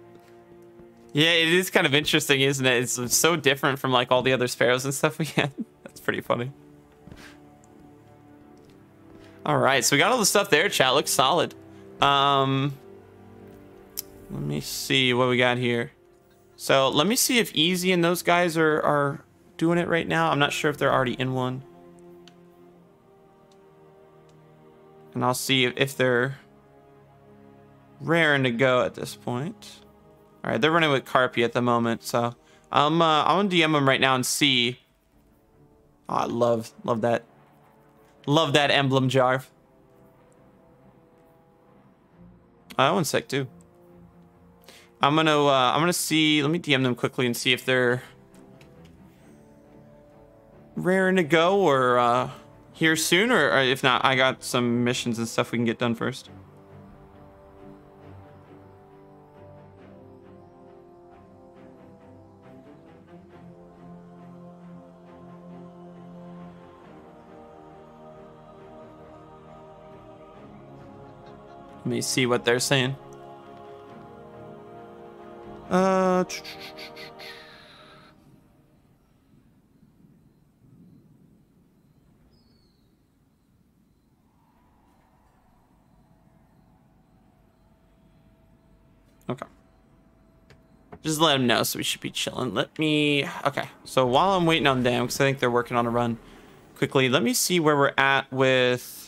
Yeah, it is kind of interesting, isn't it? It's so different from like all the other sparrows and stuff <laughs> we had. That's pretty funny. All right, so we got all the stuff there. Chat looks solid. Um, let me see what we got here. So let me see if Easy and those guys are, are doing it right now. I'm not sure if they're already in one. And I'll see if, they're raring to go at this point. All right, they're running with Carpy at the moment, so I'm uh, I'm gonna DM them right now and see. Oh, I love love that, love that emblem jar. Oh, one's sick too. I'm gonna uh, I'm gonna see. Let me DM them quickly and see if they're raring to go or uh, here soon, or, or if not, I got some missions and stuff we can get done first. Let me see what they're saying. Uh. Okay. Just let them know, so we should be chilling. Let me. Okay. So while I'm waiting on them, because I think they're working on a run, quickly, let me see where we're at with.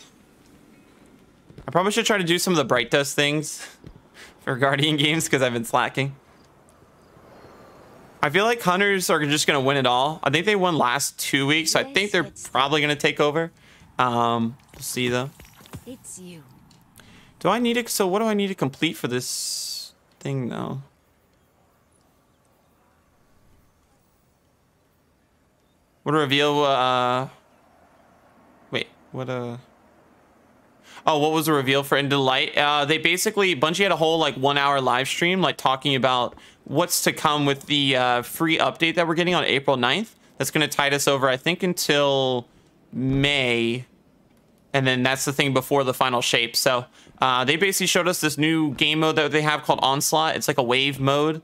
I probably should try to do some of the bright dust things for Guardian <laughs> games because I've been slacking. I feel like hunters are just gonna win it all. I think they won last two weeks. So I think they're probably gonna take over. Um, we'll see though. It's you. Do I need it? So what do I need to complete for this thing though? What a reveal? Uh, wait, what uh? Oh, what was the reveal for Into the Light? Uh, they basically Bungie had a whole like one hour live stream like talking about what's to come with the uh, free update that we're getting on April 9th. That's going to tide us over, I think, until May. And then that's the thing before the final shape. So uh, they basically showed us this new game mode that they have called Onslaught. It's like a wave mode.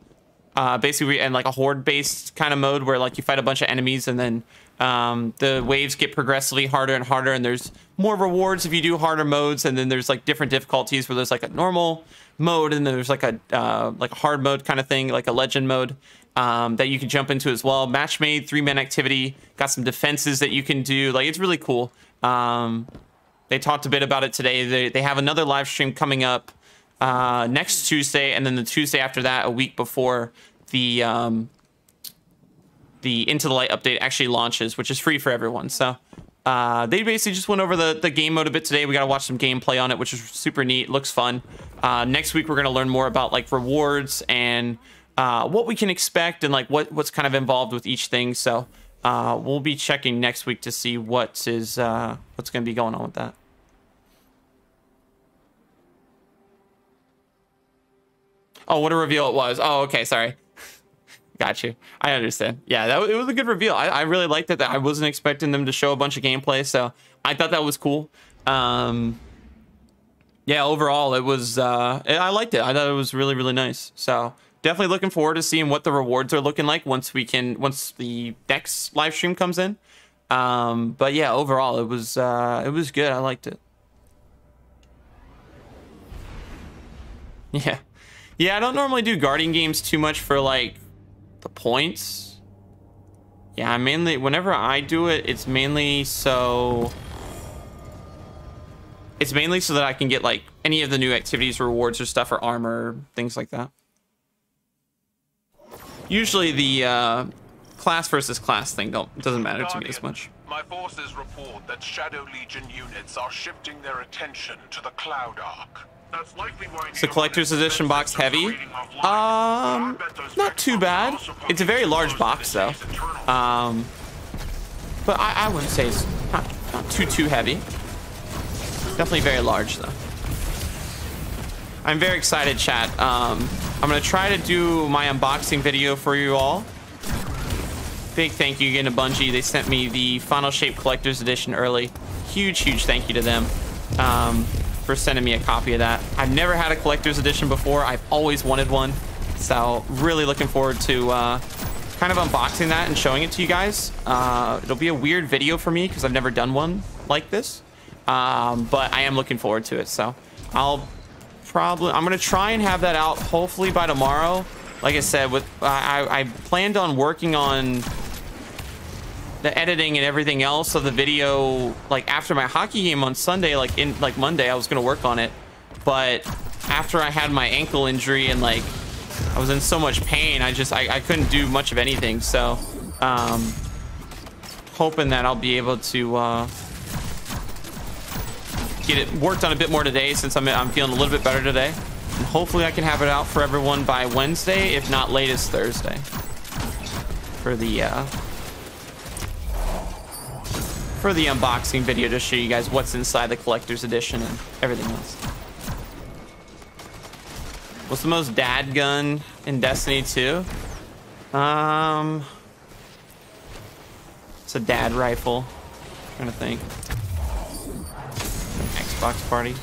Uh, basically, and like a horde-based kind of mode where like you fight a bunch of enemies and then um, the waves get progressively harder and harder and there's more rewards if you do harder modes and then there's like different difficulties where there's like a normal mode and there's like a uh, like a hard mode kind of thing like a legend mode um, that you can jump into as well match made three man activity got some defenses that you can do like it's really cool um, they talked a bit about it today they, they have another live stream coming up uh, next tuesday and then the tuesday after that a week before the um, the Into the Light update actually launches, which is free for everyone. So uh, they basically just went over the, the game mode a bit today. We got to watch some gameplay on it, which is super neat. Looks fun. Uh, next week, we're going to learn more about like rewards and uh, what we can expect and like what, what's kind of involved with each thing. So uh, we'll be checking next week to see what is uh, what's going to be going on with that. Oh, what a reveal it was. Oh, okay, sorry. <laughs> Got you. I understand. Yeah, that it was a good reveal. I, I really liked it. That I wasn't expecting them to show a bunch of gameplay, so I thought that was cool. Um, yeah, overall, it was. Uh, I liked it. I thought it was really, really nice. So definitely looking forward to seeing what the rewards are looking like once we can once the next live stream comes in. Um, but yeah, overall, it was uh, it was good. I liked it. <laughs> Yeah. Yeah, I don't normally do Guardian games too much for like the points. Yeah, I mainly whenever I do it, it's mainly so it's mainly so that I can get like any of the new activities, rewards or stuff or armor, things like that. Usually the uh, class versus class thing don't doesn't matter to me as much. My forces report that Shadow Legion units are shifting their attention to the Cloud Arc. That's likely why Is the collector's edition box heavy? Um, not too bad. It's a very large box though. Um, but I, I wouldn't say it's not, not too too heavy. Definitely very large though. I'm very excited, chat. Um, I'm gonna try to do my unboxing video for you all. Big thank you again to Bungie. They sent me the Final Shape Collector's Edition early. Huge, huge thank you to them um, for sending me a copy of that. I've never had a Collector's Edition before. I've always wanted one. So really looking forward to uh, kind of unboxing that and showing it to you guys. Uh, it'll be a weird video for me because I've never done one like this. Um, but I am looking forward to it. So I'll probably, I'm to try and have that out hopefully by tomorrow. Like I said, with I, I planned on working on the editing and everything else of the video like after my hockey game on Sunday like in like Monday I was gonna work on it but after I had my ankle injury and like I was in so much pain I just I, I couldn't do much of anything so um hoping that I'll be able to uh get it worked on a bit more today since I'm, I'm feeling a little bit better today and hopefully I can have it out for everyone by Wednesday if not latest Thursday for the uh for the unboxing video to show you guys what's inside the collector's edition and everything else. What's the most dad gun in Destiny 2? Um, it's a dad rifle. I'm trying to think. Xbox party.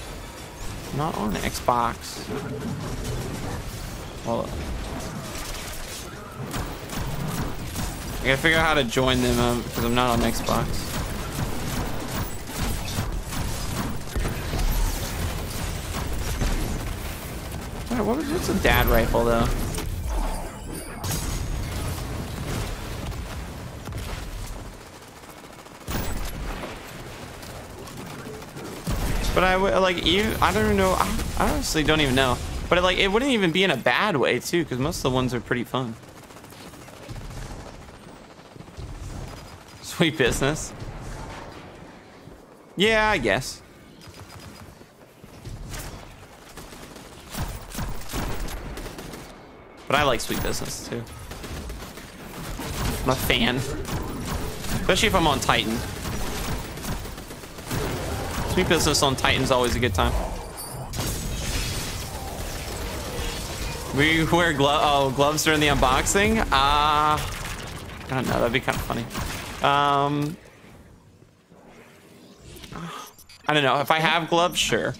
Not on Xbox. Up. I gotta figure out how to join them um, because I'm not on Xbox. What was, what's a dad rifle though? But I would like you. I don't even know. I, I honestly don't even know. But like it wouldn't even be in a bad way too, because most of the ones are pretty fun. Sweet business. Yeah, I guess. But I like Sweet Business too. I'm a fan. Especially if I'm on Titan. Sweet Business on Titan's always a good time. We wear glo oh, gloves during the unboxing? Uh, I don't know. That'd be kind of funny. Um, I don't know. If I have gloves, sure.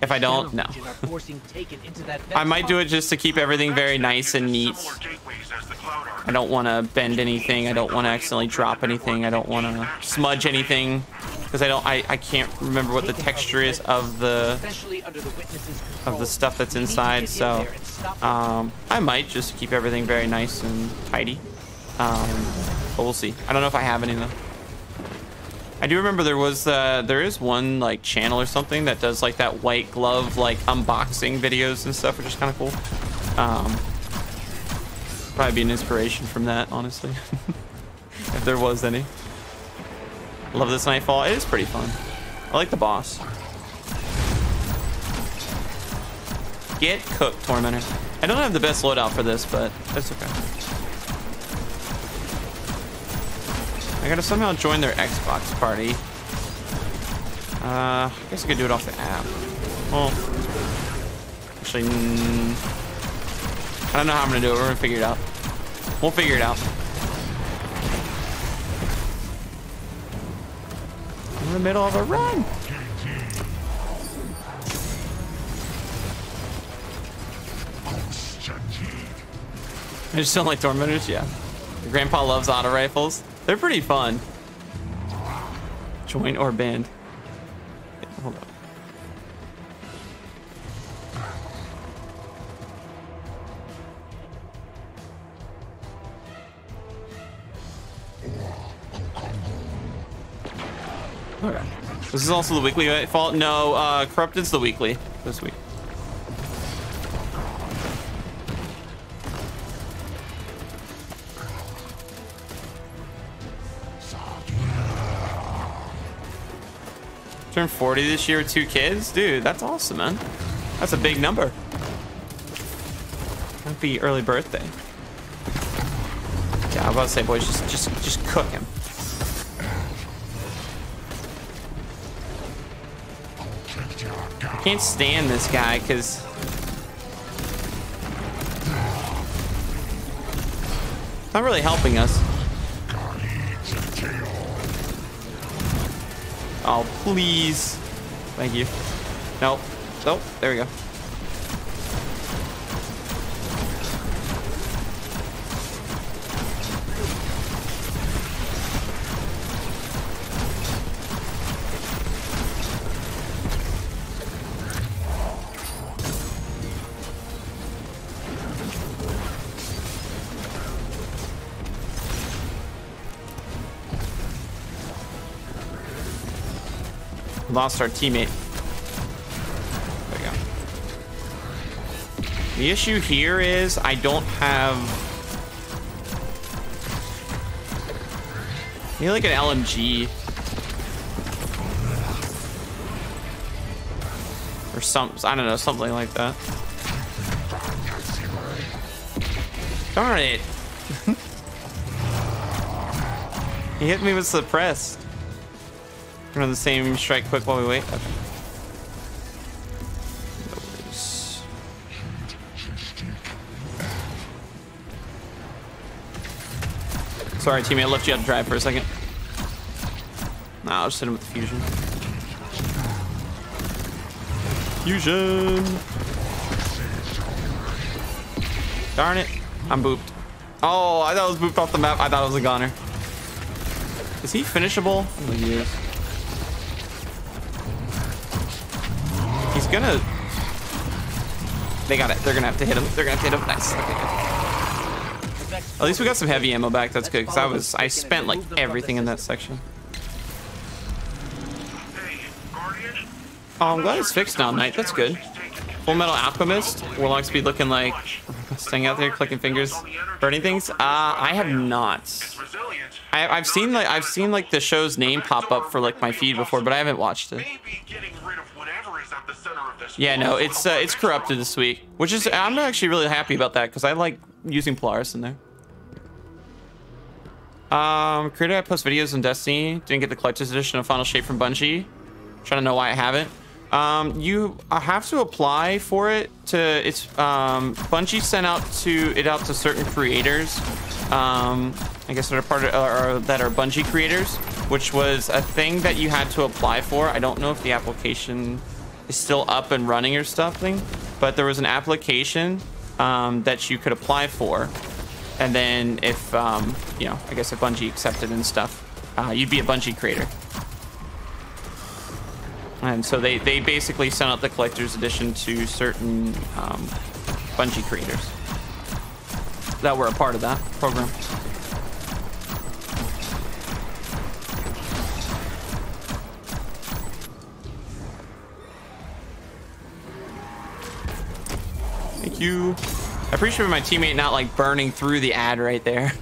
If I don't, no. Legion are forcing Taken into that I might do it just to keep everything very nice and neat. I don't want to bend anything. I don't want to accidentally drop anything. I don't want to smudge anything because I don't. I, I can't remember what the texture is of the of the stuff that's We need to inside. So there and stop um, I might just keep everything very nice and tidy. Um, but we'll see. I don't know if I have any though. I do remember there was uh, there is one like channel or something that does like that white glove like unboxing videos and stuff, which is kind of cool. Um, probably be an inspiration from that, honestly, <laughs> if there was any. Love this Nightfall. It is pretty fun. I like the boss. Get cooked, Tormentor. I don't have the best loadout for this, but that's okay. I gotta somehow join their Xbox party. Uh, I guess I could do it off the app. Well, actually, mm, I don't know how I'm gonna do it. We're gonna figure it out. We'll figure it out. In the middle of a run. I just don't like Tormentors, yeah. Grandpa loves auto rifles. They're pretty fun. Join or band. Okay. This is also the weekly fault. No, uh, Corrupted's the weekly this week. Turned 40 this year with two kids? Dude, that's awesome, man. That's a big number. Happy early birthday. Yeah, I was about to say, boys, just just just cook him. Can't stand this guy because not really helping us. Oh, please. Thank you. Nope. Nope. There we go. Lost our teammate. There we go. The issue here is I don't have... I need like an LMG. Or some, I don't know, something like that. Darn it. <laughs> he hit me with suppressed. We're on the same strike quick while we wait. Okay. Sorry, teammate. I left you out to drive for a second. Nah, I'll just hit him with the fusion. Fusion. Darn it. I'm booped. Oh, I thought it was booped off the map. I thought it was a goner. Is he finishable? Oh, gonna... They got it. They're gonna have to hit him. They're gonna have to hit him. Nice. Okay. At least we got some heavy ammo back. That's good, because I was... I spent, like, everything in that section. Oh, I'm glad it's fixed now, Knight. That's good. Full Metal Alchemist. Warlock speed looking like... <laughs> Staying out there, clicking fingers, burning things. Uh, I have not. I, I've seen like I've seen like the show's name pop up for like my feed before, but I haven't watched it. Yeah, no, it's uh, it's corrupted this week, which is I'm actually really happy about that because I like using Polaris in there. Um, creator I post videos on Destiny. Didn't get the collector's edition of Final Shape from Bungie. Trying to know why I haven't. Um, you have to apply for it to it's um Bungie sent out to it out to certain creators. Um, I guess that are part of or that are Bungie creators, which was a thing that you had to apply for. I don't know if the application is still up and running or something, but there was an application um, that you could apply for. And then if, um, you know, I guess if Bungie accepted and stuff, uh, you'd be a Bungie creator. And so they, they basically sent out the collector's edition to certain um, Bungie creators that were a part of that program. Thank you. I appreciate my teammate not like burning through the ad right there. <laughs>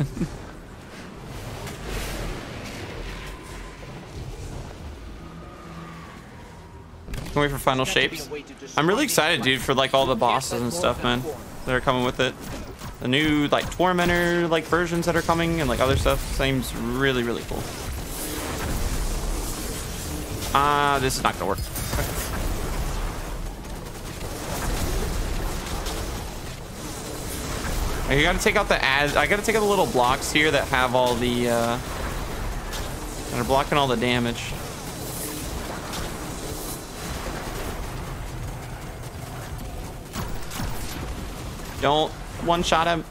Can wait for final shapes. I'm really excited, dude, for like all the bosses and stuff, man, that are coming with it. The new like Tormentor like versions that are coming and like other stuff seems really really cool. Ah, uh, this is not gonna work. You gotta take out the ads. I gotta take out the little blocks here that have all the uh, that are blocking all the damage. Don't one shot him.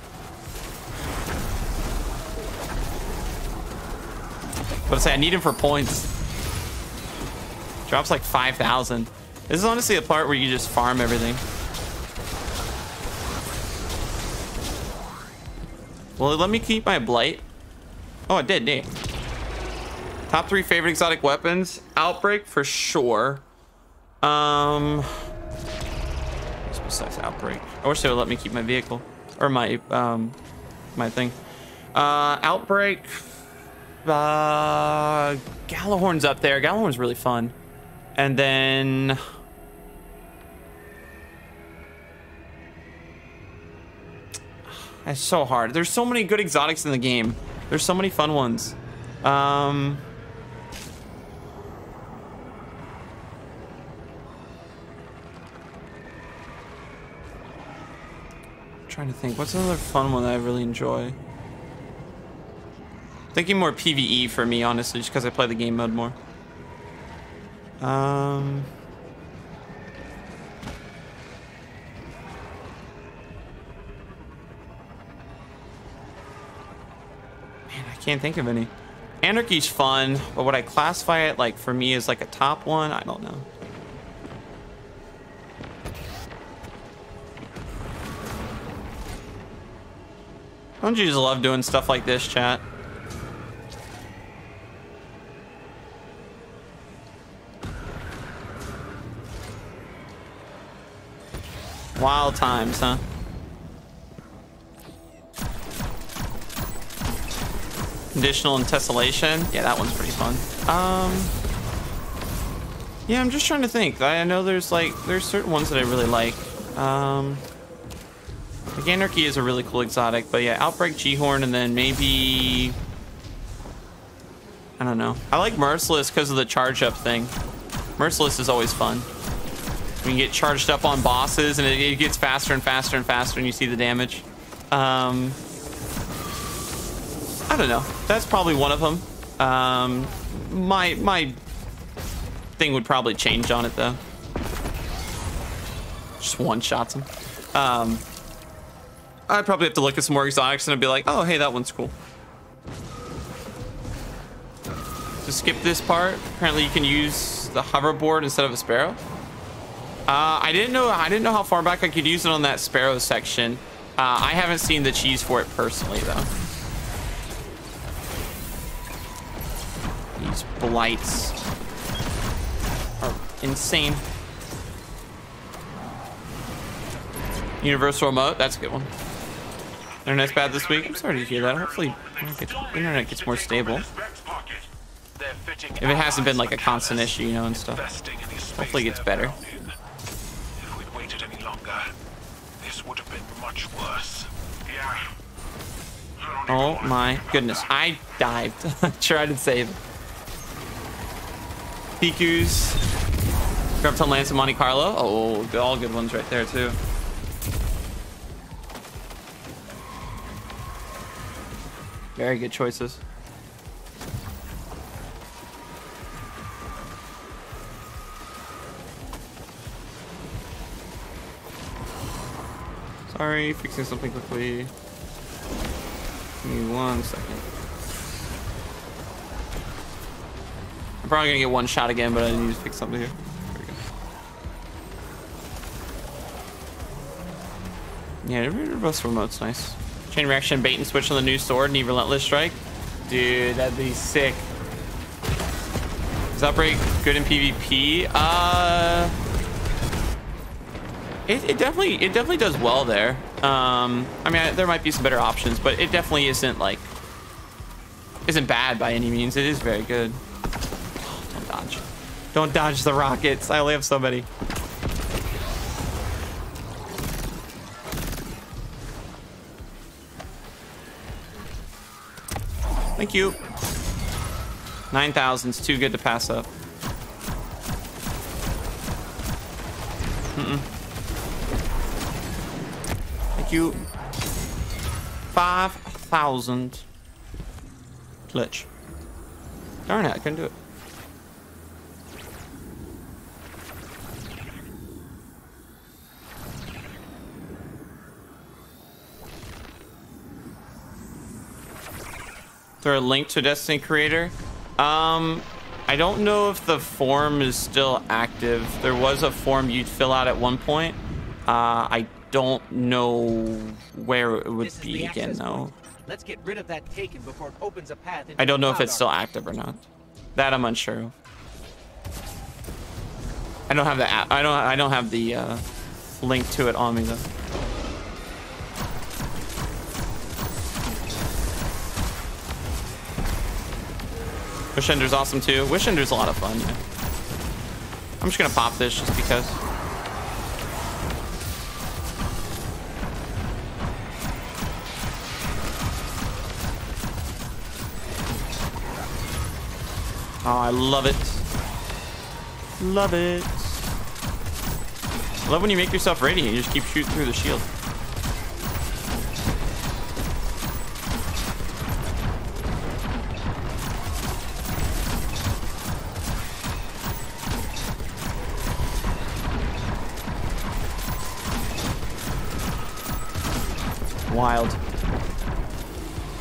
But I say I need him for points. Drops like 5,000. This is honestly a part where you just farm everything. Well, let me keep my blight. Oh, it did, did. Top three favorite exotic weapons. Outbreak for sure. Um, besides outbreak. I wish they would let me keep my vehicle or my um my thing. Uh, outbreak. Uh, Gjallarhorn's up there. Gjallarhorn's really fun. And then. It's so hard. There's so many good exotics in the game. There's so many fun ones. Um. trying to think. What's another fun one that I really enjoy? Thinking more PvE for me, honestly, just because I play the game mode more. Um... can't think of any. Anarchy's fun, but would I classify it, like, for me as, like, a top one? I don't know. Don't you just love doing stuff like this, chat? Wild times, huh? Conditional and tessellation. Yeah, that one's pretty fun. Um, yeah, I'm just trying to think. I know there's like there's certain ones that I really like. Um, like Anarchy is a really cool exotic, but yeah, Outbreak G-Horn and then maybe... I don't know. I like Merciless because of the charge up thing. Merciless is always fun. We can get charged up on bosses and it, it, gets faster and faster and faster and you see the damage. Um, I don't know. That's probably one of them. Um, my, my thing would probably change on it though. Just one shots him. Um, I'd probably have to look at some more exotics and I'd be like, oh, hey, that one's cool. To skip this part, apparently you can use the hoverboard instead of a sparrow. Uh, I didn't know I didn't know how far back I could use it on that sparrow section. Uh, I haven't seen the cheese for it personally though. These blights are insane. Universal remote, that's a good one. Internet's bad this week. I'm sorry to hear that. Hopefully, internet gets more stable. If it hasn't been like a constant issue, you know, and stuff. Hopefully, it gets better. If we'd waited any longer, this would have been much worse. Yeah. Oh my goodness! I dived. <laughs> I Tried to save. Piku's. Graviton Lance and Monte Carlo. Oh, all good ones right there too. Very good choices. Sorry, fixing something quickly. Give me one second. I'm probably gonna get one shot again, but I need to fix something here. Yeah, reverse remote's nice. Chain reaction, bait and switch on the new sword, need relentless strike. Dude, that'd be sick. Is Outbreak good in PvP? Uh, it, it definitely it definitely does well there. Um, I mean, I, there might be some better options, but it definitely isn't like isn't bad by any means. It is very good dodge. Don't dodge the rockets. I only have so many. Thank you. 9,000's too good to pass up. Mm -mm. Thank you. 5,000. Glitch. Darn it, I couldn't do it. Throw a link to Destiny Creator. Um, I don't know if the form is still active. There was a form you'd fill out at one point. Uh, I don't know where it would be again though. Let's get rid of that taken before it opens a path I don't know if it's still active or not. That I'm unsure of. I don't have the app. I don't. I don't have the uh, link to it on me though. Wish Ender's awesome too. Wish Ender's a lot of fun. I'm just gonna pop this just because. Oh, I love it. Love it. I love when you make yourself ready and you just keep shooting through the shield. Wild.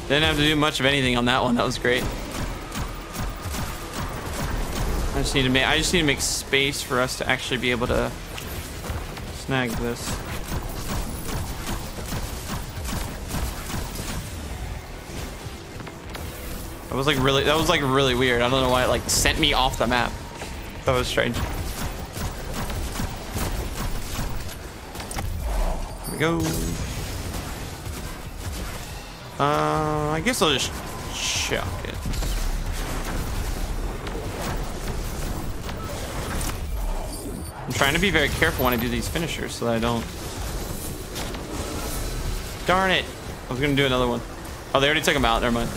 Didn't have to do much of anything on that one. That was great. I just need to make I just need to make space for us to actually be able to snag this. That was like really that was like really weird. I don't know why it like sent me off the map. That was strange. Here we go. Uh I guess I'll just chuck it. I'm trying to be very careful when I do these finishers so that I don't. Darn it! I was gonna do another one. Oh, they already took him out. Never mind.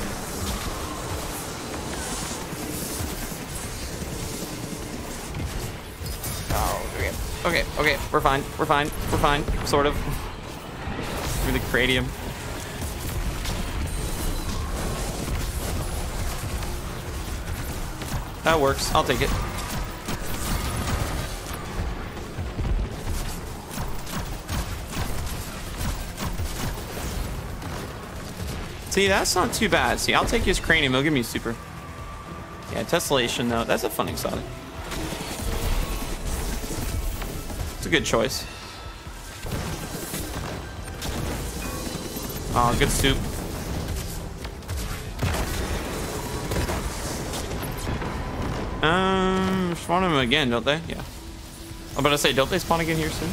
Oh. Okay, okay, we're fine. We're fine. We're fine. Sort of. <laughs> Through the cranium. That works. I'll take it. See, that's not too bad. See, I'll take his cranium. He'll give me super. Yeah, tessellation though. That's a fun exotic. It's a good choice. Oh, good soup. Um, spawn them again, don't they? Yeah. I'm about to say, don't they spawn again here soon?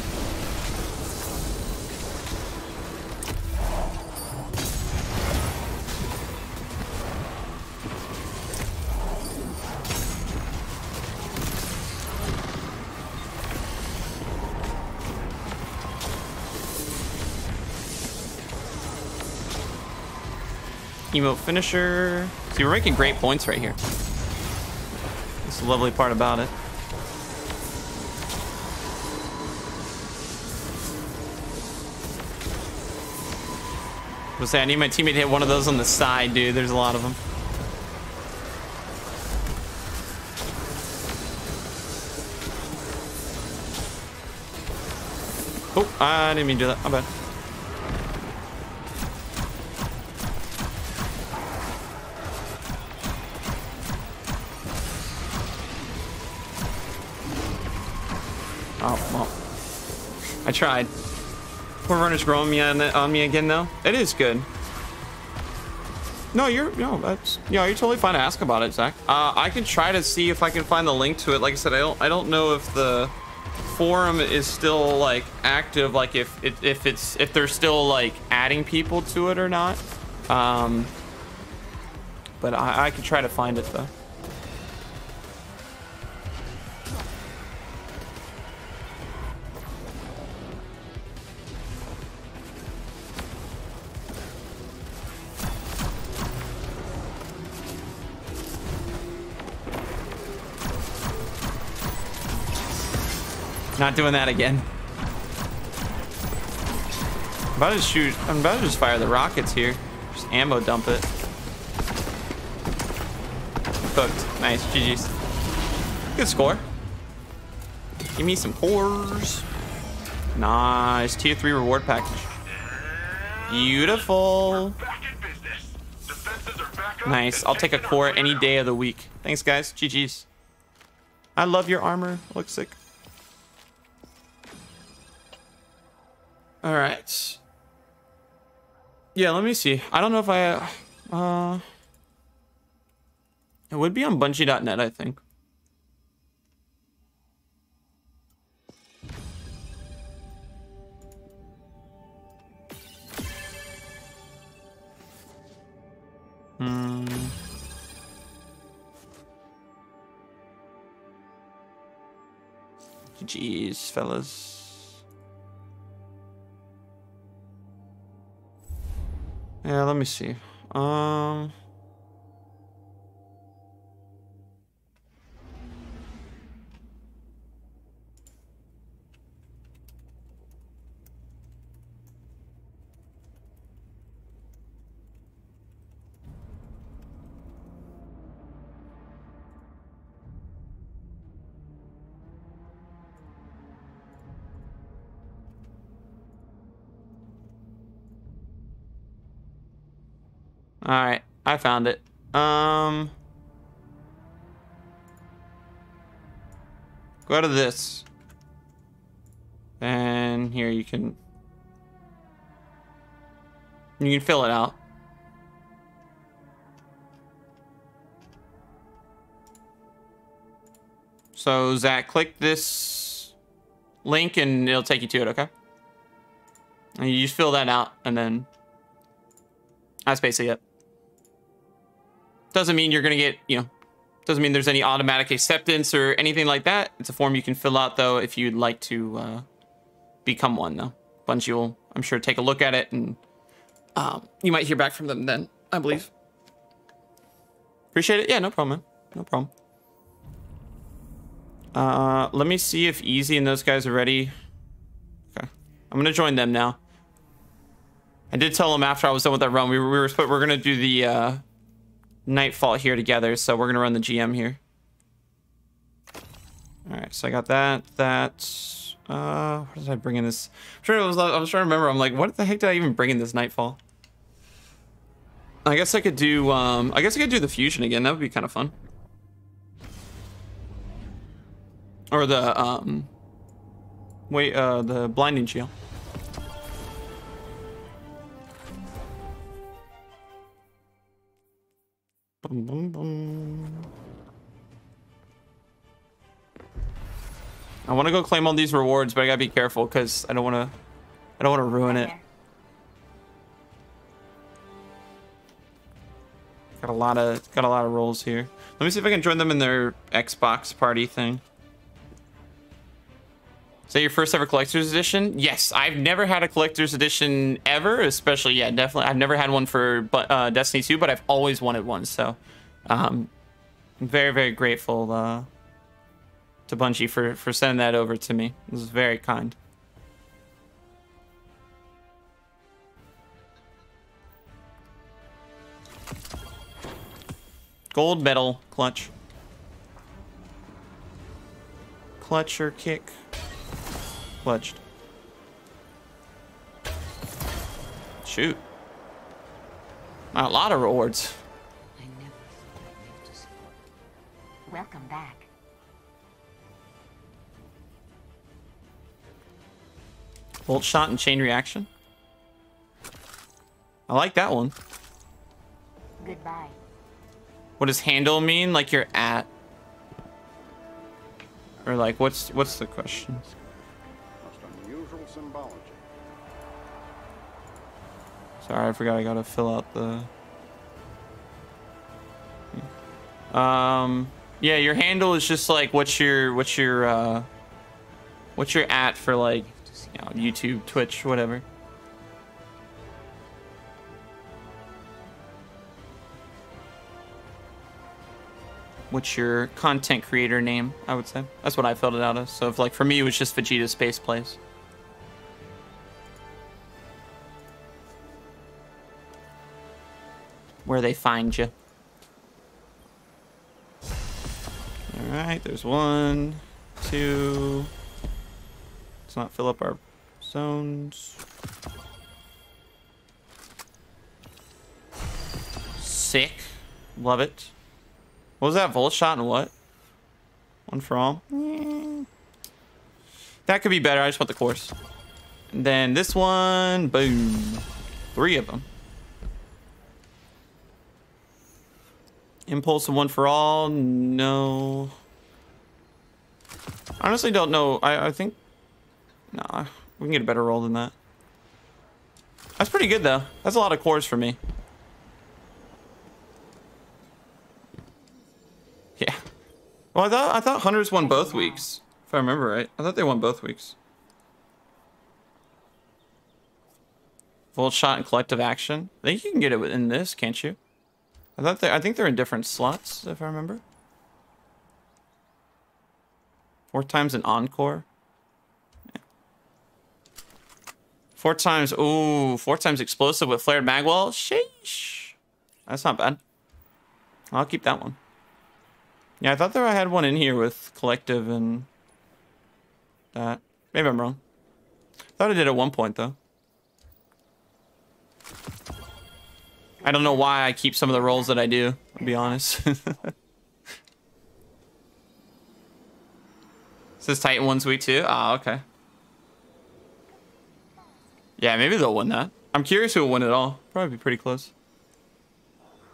Emote finisher. See, we're making great points right here. That's the lovely part about it. I was say I need my teammate to hit one of those on the side, dude. There's a lot of them. Oh, I didn't mean to do that. My bad. Tried. Poor runner's growing me on, on me again, though. It is good. No, you're no, that's yeah, you're totally fine to ask about it, Zach. Uh, I can try to see if I can find the link to it. Like I said, I don't I don't know if the forum is still like active, like if if it's if they're still like adding people to it or not. Um, but I, I can try to find it though. Not doing that again. I'm about to shoot. I'm about to just fire the rockets here. Just ammo dump it. Cooked. Nice. GG's. Good score. Give me some cores. Nice. Tier 3 reward package. Beautiful. Nice. I'll take a core any day of the week. Thanks, guys. GG's. I love your armor. Looks sick. All right. Yeah, let me see. I don't know if I... Uh, it would be on Bungie.net, I think. Hmm. Jeez, fellas. Yeah, let me see. Um. All right, I found it. Um, go to this, and here you can you can fill it out. So Zach, click this link and it'll take you to it. Okay. And you just fill that out, and then that's basically it. Doesn't mean you're gonna get, you know, doesn't mean there's any automatic acceptance or anything like that. It's a form you can fill out though if you'd like to uh, become one though. Bungie will, I'm sure, take a look at it and um, you might hear back from them then, I believe. Appreciate it. Yeah, no problem, man. No problem. Uh, let me see if Easy and those guys are ready. Okay. I'm gonna join them now. I did tell them after I was done with that run, we were, we were, we we're gonna do the uh, Nightfall here together, so we're gonna run the GM here. All right, so I got that, that, uh, what did I bring in this? I'm I trying to remember, I'm like, what the heck did I even bring in this Nightfall? I guess I could do, um, I guess I could do the fusion again, that would be kind of fun. Or the, um, wait, uh, the blinding shield. Boom, boom, boom. I want to go claim all these rewards, but I gotta be careful because I don't want to. I don't want to ruin it. Got a lot of got a lot of rolls here. Let me see if I can join them in their Xbox party thing. Is that your first ever collector's edition? Yes, I've never had a collector's edition ever, especially, yeah, definitely. I've never had one for uh, Destiny 2, but I've always wanted one, so um, I'm very, very grateful uh, to Bungie for, for sending that over to me. It was very kind. Gold medal clutch. Clutch or kick. Clutched. Shoot. A lot of rewards. Welcome back. Volt shot and chain reaction. I like that one. Goodbye. What does handle mean? Like you're at? Or like what's what's the question? Symbology. Sorry, I forgot I gotta fill out the. Um, yeah, your handle is just like what's your what's your uh, what's your at for like, you know, YouTube, Twitch, whatever. what's your content creator name, I would say. That's what I filled it out as. So if like for me it was just Vegeta Space Plays. Where they find you. Alright, there's one, two. Let's not fill up our zones. Sick. Love it. What was that? Volt shot and what? One for all? That could be better. I just want the course. And then this one. Boom. Three of them. Impulse and one for all. No. Honestly, don't know. I, I think... Nah. We can get a better roll than that. That's pretty good, though. That's a lot of cores for me. Yeah. Well, I thought I thought Hunters won both weeks, if I remember right. I thought they won both weeks. Volt shot and collective action. I think you can get it in this, can't you? I thought they I think they're in different slots, if I remember. Four times an encore. Four times, ooh, four times explosive with flared magwell. Sheesh. That's not bad. I'll keep that one. Yeah, I thought that I had one in here with collective and that. Maybe I'm wrong. Thought I did at one point though. I don't know why I keep some of the rolls that I do, I'll be honest. <laughs> Says Titan one's week two? Ah, okay. Yeah, maybe they'll win that. I'm curious who will win it all. Probably be pretty close.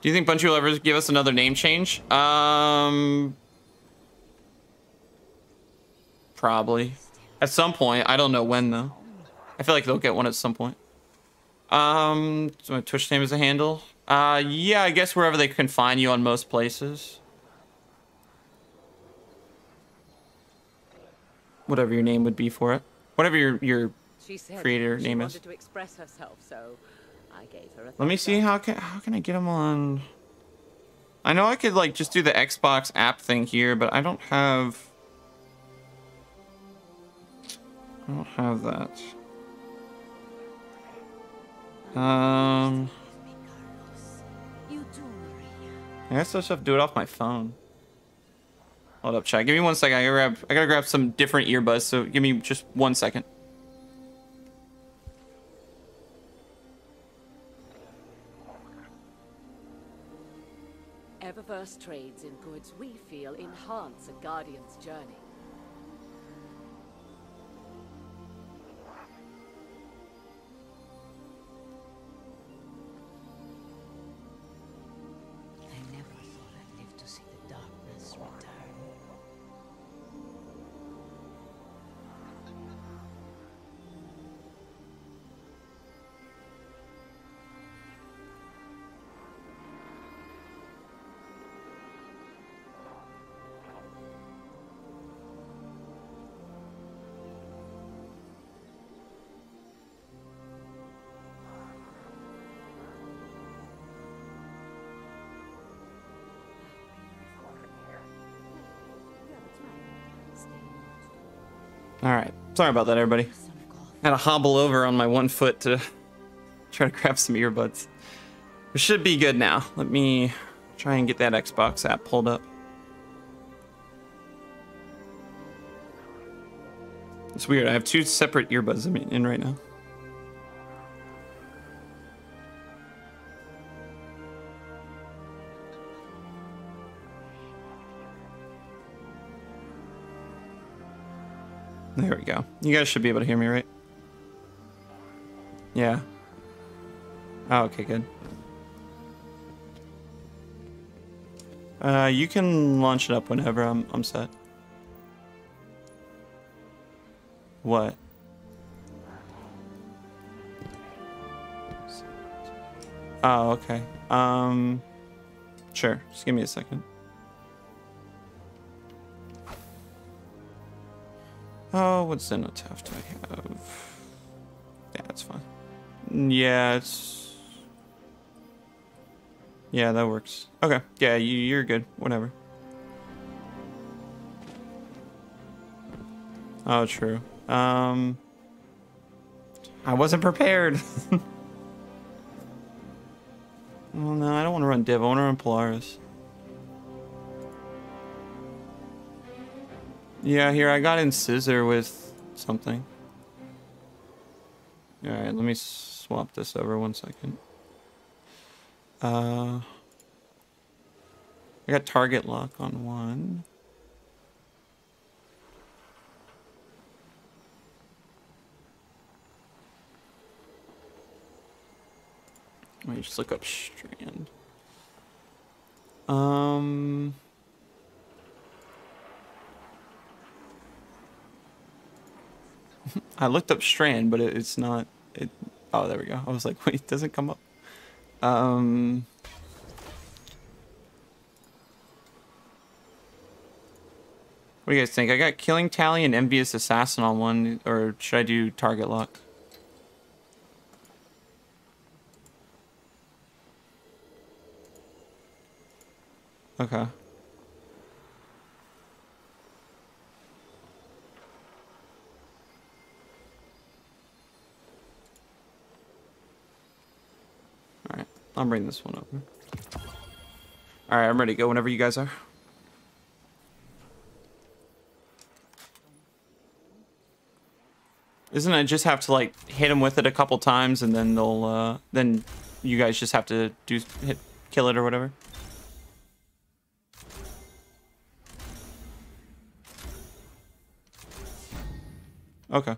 Do you think Bungie will ever give us another name change? Um, probably. At some point. I don't know when, though. I feel like they'll get one at some point. Um, so my Twitch name is a handle. Uh, yeah, I guess wherever they can find you on most places. Whatever your name would be for it. Whatever your, your creator name is. to express herself, so I gave her a Let me see how can how can I get them on. I know I could like just do the Xbox app thing here, but I don't have. I don't have that. Um. I guess I just have to do it off my phone. Hold up, chat. Give me one second. I gotta grab. I gotta grab some different earbuds. So give me just one second. Eververse trades in goods we feel enhance a Guardian's journey. All right. Sorry about that, everybody. I Had to hobble over on my one foot to try to grab some earbuds. We should be good now. Let me try and get that Xbox app pulled up. It's weird. I have two separate earbuds in right now. There we go. You guys should be able to hear me, right? Yeah. Oh, okay, good. Uh, you can launch it up whenever I'm, I'm set. What? Oh, okay. Um, sure. Just give me a second. Uh, oh, what Cenotaph do I have? Yeah, that's fine. Yeah, it's... Yeah, that works. Okay, yeah, you, you're good. Whatever. Oh, true. Um... I wasn't prepared. <laughs> well, no, I don't want to run Div. I want to run Polaris. Yeah, here I got in Scissor with something. All right, let me swap this over one second. Uh, I got target lock on one. Let me just look up strand. Um. I looked up strand, but it, it's not. It. Oh, there we go. I was like, <laughs> wait, it doesn't come up. Um. What do you guys think? I got Killing Tally and Envious Assassin on one, or should I do Target Lock? Okay. Alright, I'll bring this one over. Alright, I'm ready to go whenever you guys are. Isn't it just have to like hit them with it a couple times and then they'll uh then you guys just have to do hit kill it or whatever? Okay.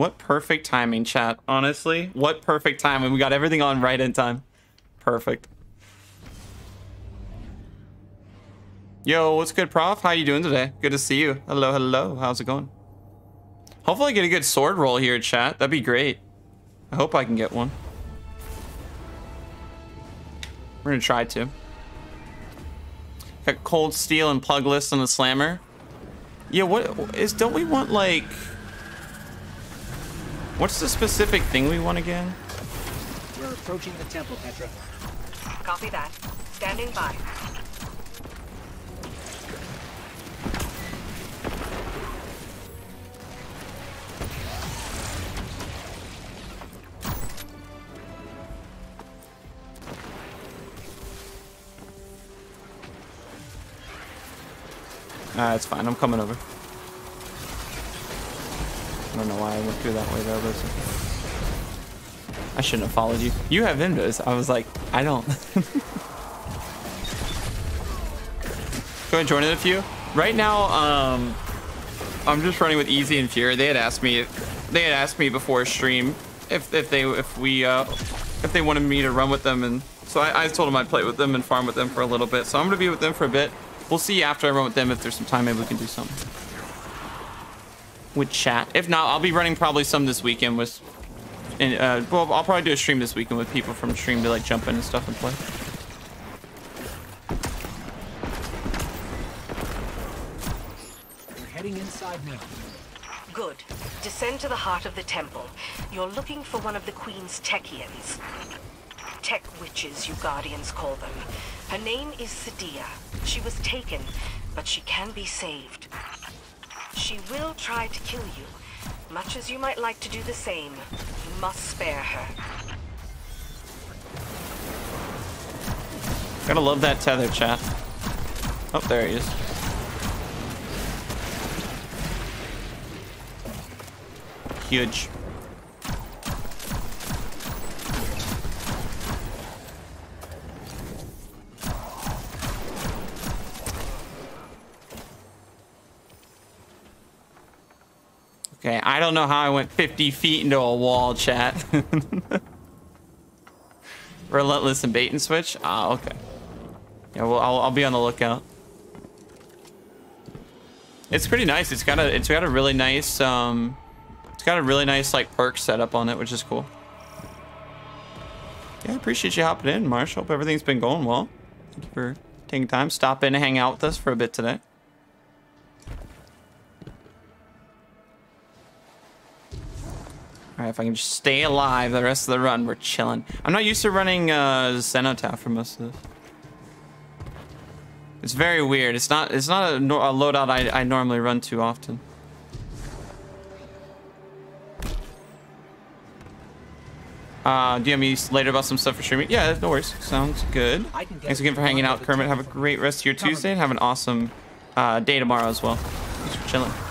What perfect timing, chat. Honestly, what perfect timing. We got everything on right in time. Perfect. Yo, what's good, Prof? How you doing today? Good to see you. Hello, hello. How's it going? Hopefully I get a good sword roll here, chat. That'd be great. I hope I can get one. We're gonna try to. Got cold steel and plug list on the slammer. Yeah, what is don't we want like What's the specific thing we want again? We're approaching the temple, Petra. Copy that. Standing by. Ah, it's fine. I'm coming over. I don't know why I went through that way though, but I shouldn't have followed you. You have invis. I was like, I don't. <laughs> Go and join in a few. Right now, um, I'm just running with Easy and Fear. They had asked me, they had asked me before stream if if they if we uh if they wanted me to run with them, and so I, I told them I'd play with them and farm with them for a little bit. So I'm gonna be with them for a bit. We'll see after I run with them if there's some time. Maybe we can do something with chat. If not, I'll be running probably some this weekend with. And uh, well, I'll probably do a stream this weekend with people from stream to like jump in and stuff and play. We're heading inside now. Good. Descend to the heart of the temple. You're looking for one of the Queen's Techeuns. Tech witches, you Guardians call them. Her name is Sedia. She was taken, but she can be saved. She will try to kill you. Much as you might like to do the same, you must spare her. Gotta love that tether, chat. Oh, there he is. Huge. Okay, I don't know how I went 50 feet into a wall, chat. <laughs> Relentless and bait and switch? Ah, okay. Yeah, well, I'll, I'll be on the lookout. It's pretty nice. It's got a it's got a really nice um it's got a really nice like perk setup on it, which is cool. Yeah, I appreciate you hopping in, Marsh. Hope everything's been going well. Thank you for taking time. Stop in and hang out with us for a bit today. All right, if I can just stay alive the rest of the run, we're chilling. I'm not used to running uh, Cenotaph for most of this. It's very weird. It's not. It's not a, a loadout I, I normally run too often. Uh, do you have me later about some stuff for streaming? Yeah, no worries. Sounds good. Thanks again for hanging out, Kermit. Have a great rest of your Tuesday and have an awesome uh, day tomorrow as well. Thanks for chilling.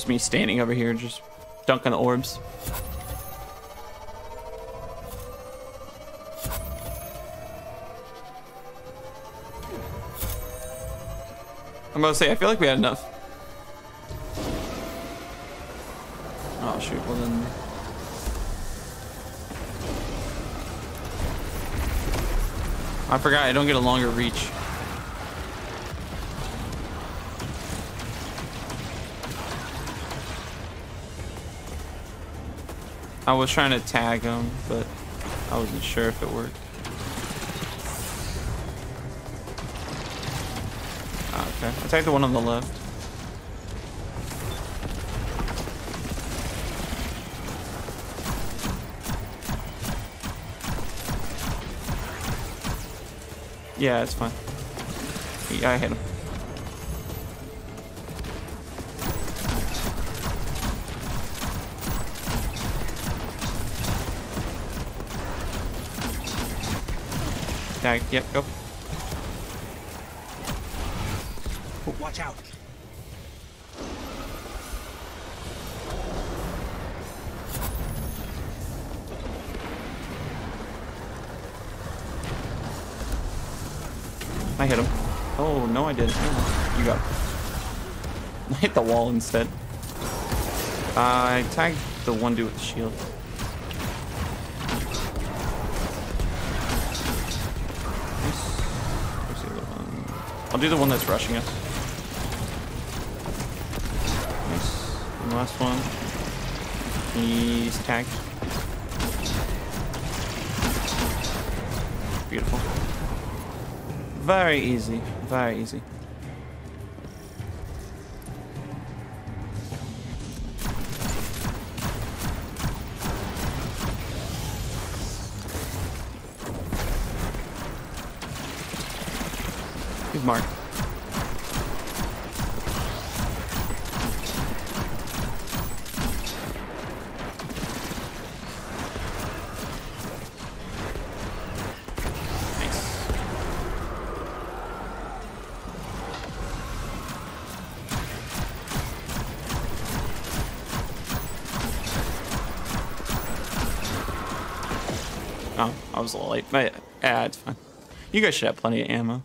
Just me standing over here, just dunking the orbs. I'm gonna say, I feel like we had enough. Oh shoot, well then. I forgot I don't get a longer reach. I was trying to tag him, but I wasn't sure if it worked. Ah, okay. Take the one on the left. Yeah, it's fine. Yeah, I hit him. Tag, yep, go. Watch out. I hit him. Oh, no, I didn't. You got it. <laughs> I hit the wall instead. I tagged the one dude with the shield. I'll do the one that's rushing us. Nice. And last one. He's tagged. Beautiful. Very easy. Very easy. Was a little late. But yeah, it's fine. You guys should have plenty of ammo.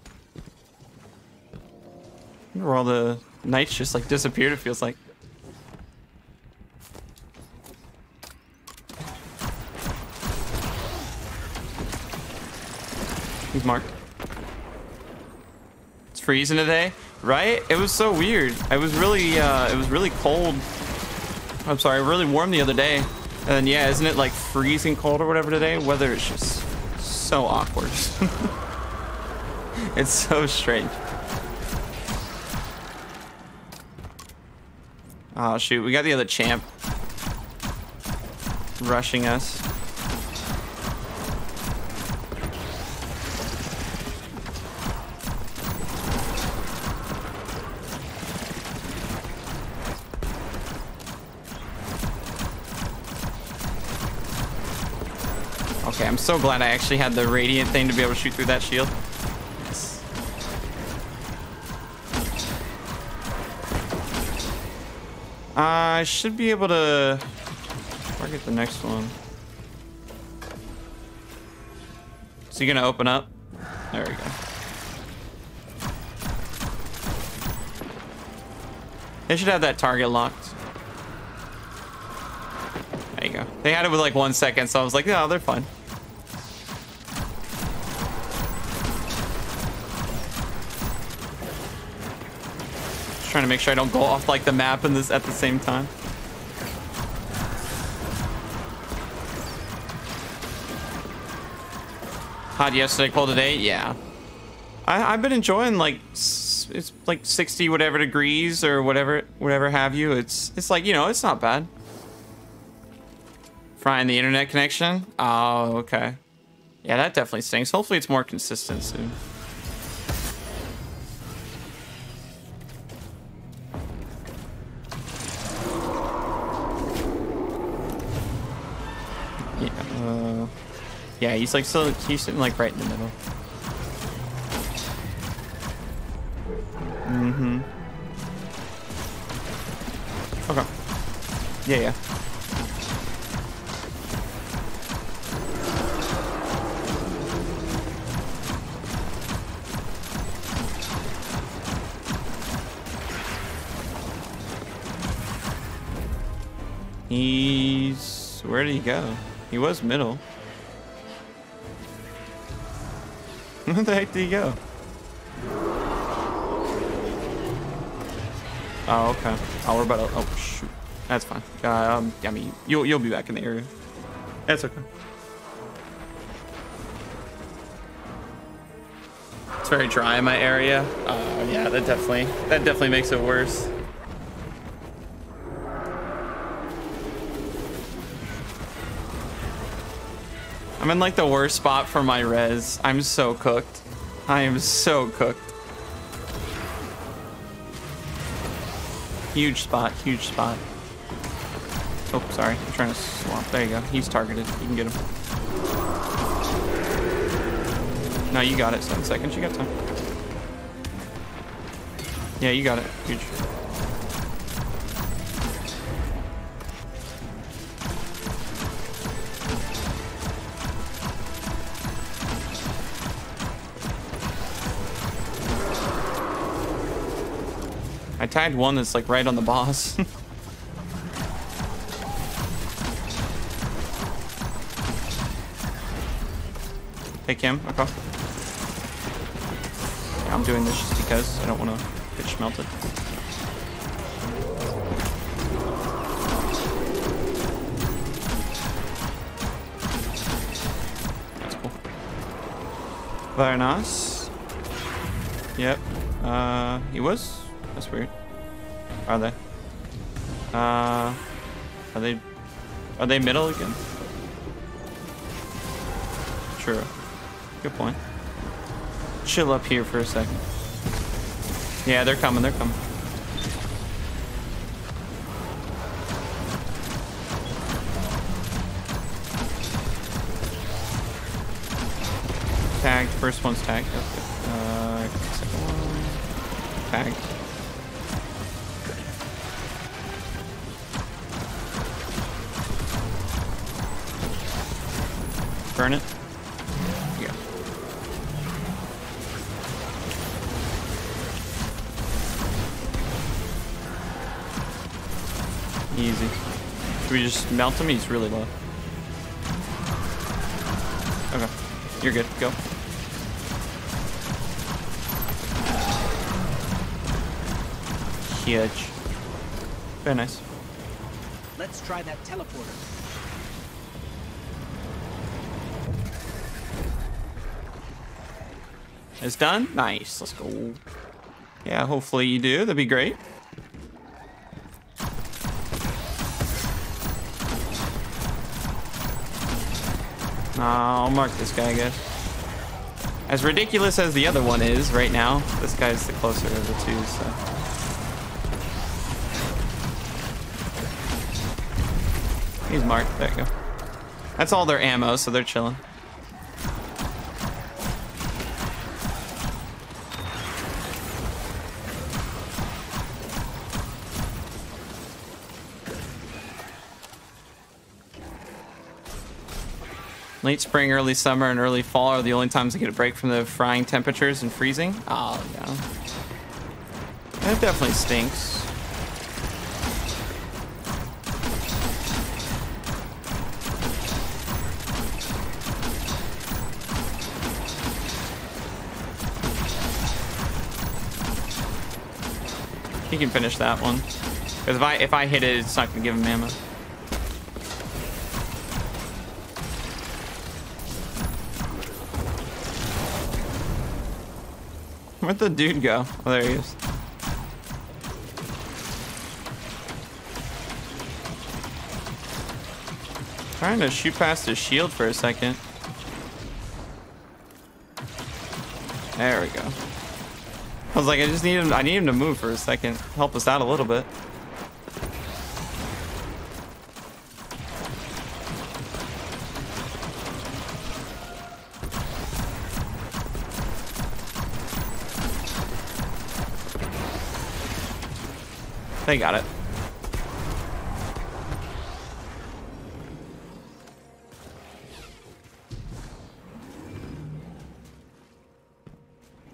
Where all the knights just like disappeared, it feels like. He's marked. It's freezing today, right? It was so weird. I was really, uh, it was really cold. I'm sorry, really warm the other day. And yeah, isn't it like freezing cold or whatever today? Weather is just so awkward. <laughs> it's so strange. Oh, shoot. We got the other champ rushing us. So glad I actually had the radiant thing to be able to shoot through that shield. I should be able to target the next one. Is he gonna open up? There we go. They should have that target locked. There you go. They had it with like one second, so I was like, yeah, they're fine. To make sure I don't go off like the map in this at the same time. Hot yesterday, cold today? Yeah. I, I've been enjoying like it's like 60 whatever degrees or whatever whatever have you. It's it's like you know it's not bad. Frying the internet connection. Oh okay. Yeah, that definitely stinks. Hopefully it's more consistent soon. He's like so he's sitting like right in the middle. Mm-hmm. Okay. Yeah, yeah. He's where did he go? He was middle. <laughs> Where the heck did he go? Oh, okay. Oh, we're about to. Oh, shoot. That's fine. Uh, um, I mean, you'll you'll be back in the area. That's okay. It's very dry in my area. Uh, yeah, that definitely that definitely makes it worse. I'm in like the worst spot for my res. I'm so cooked. I am so cooked. Huge spot, huge spot. Oh, sorry. I'm trying to swamp. There you go. He's targeted. You can get him. No, you got it. Seven seconds. You got time. Yeah, you got it. Huge. Tagged one that's like right on the boss. <laughs> hey Kim, Okay. I'm doing this just because I don't want to get smelted. That's cool. Very nice. Yep. Uh, he was. That's weird. Are they? Uh, are they? Are they middle again? True. Good point. Chill up here for a second. Yeah, they're coming. They're coming. Tagged. First one's tagged. Burn it. Yeah. Easy. Should we just melt him? He's really low. Okay. You're good. Go. Huge. Very nice. Let's try that teleporter. It's done? Nice. Let's go. Yeah, hopefully you do. That'd be great. I'll mark this guy, I guess. As ridiculous as the other one is right now, this guy's the closer of the two, so. He's marked. There you go. That's all their ammo, so they're chilling. Late spring, early summer, and early fall are the only times I get a break from the frying temperatures and freezing. Oh, yeah. That definitely stinks. He can finish that one. Because if I if I hit it, it's not gonna give him ammo. Where'd the dude go? Oh, there he is. Trying to shoot past his shield for a second. There we go. I was like, I just need him. I need him to move for a second. Help us out a little bit. They got it.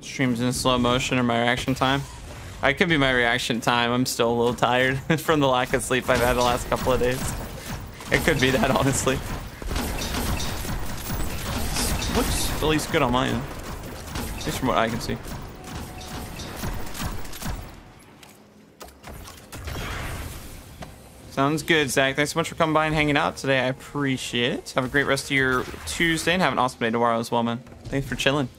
Streams in slow motion or my reaction time. I could be my reaction time. I'm still a little tired <laughs> from the lack of sleep I've had the last couple of days. It could be that, <laughs> honestly. Looks at least good on my end. At least from what I can see. Sounds good, Zach. Thanks so much for coming by and hanging out today. I appreciate it. Have a great rest of your Tuesday and have an awesome day tomorrow as well, man. Thanks for chilling.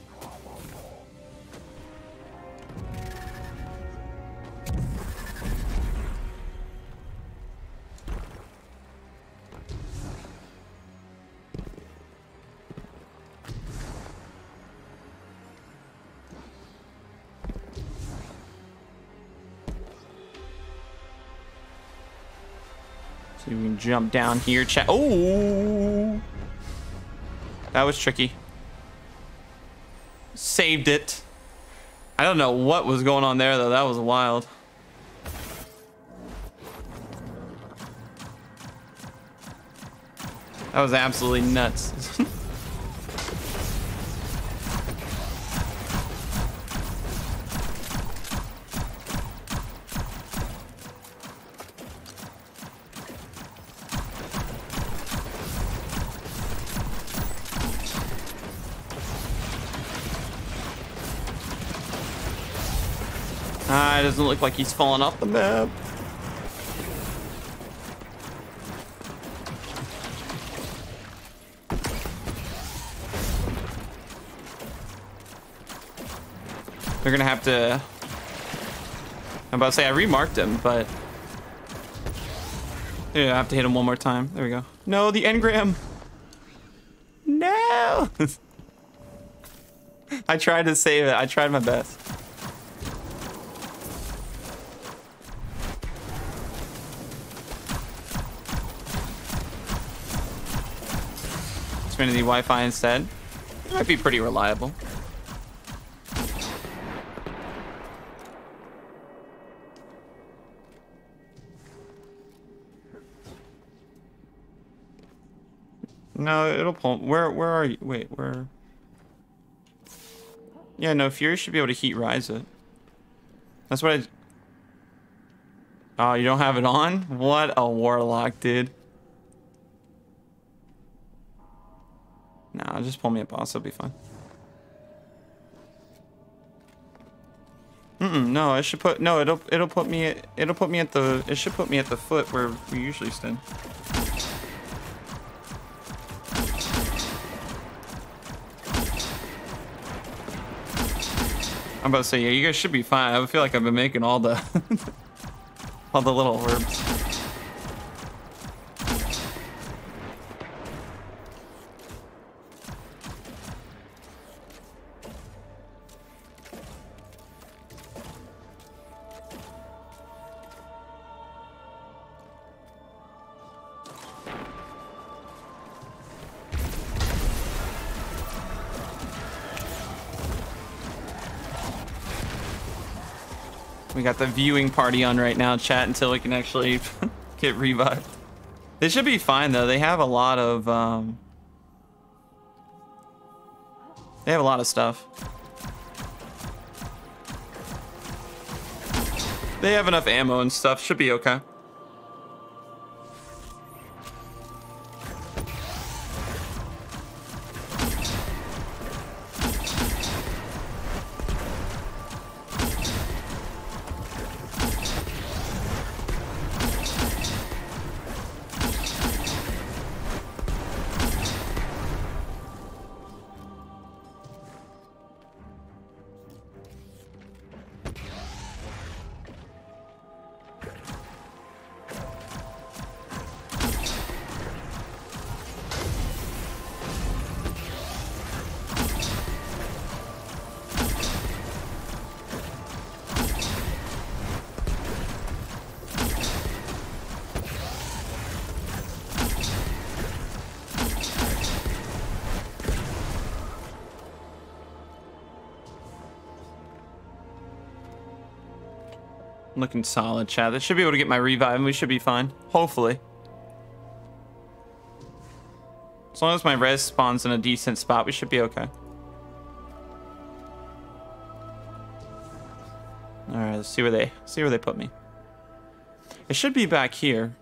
Jump down here. Chat. Oh, that was tricky. Saved it. I don't know what was going on there though. That was wild. That was absolutely nuts. <laughs> Doesn't look like he's falling off the map. They're gonna have to. I'm about to say I remarked him, but yeah, I have to hit him one more time. There we go. No, the engram. No. <laughs> I tried to save it. I tried my best. Xfinity Wi-Fi instead. Might be pretty reliable. No, it'll pull. Where where are you? Wait, where? Yeah, no, Fury should be able to heat rise it. That's what I. Oh, you don't have it on? What a warlock, dude. Nah, just pull me a boss. It'll be fine. Mm-mm, no, it should put no. It'll it'll put me at, it'll put me at the it should put me at the foot where we usually stand. I'm about to say yeah, you guys should be fine. I feel like I've been making all the <laughs> all the little herbs. Got the viewing party on right now, chat, until we can actually <laughs> get revived. They should be fine though. They have a lot of um They have a lot of stuff. They have enough ammo and stuff. Should be okay. Looking solid, chat. That should be able to get my revive and we should be fine. Hopefully. As long as my res spawns in a decent spot, we should be okay. Alright, let's see where they see where they put me. It should be back here.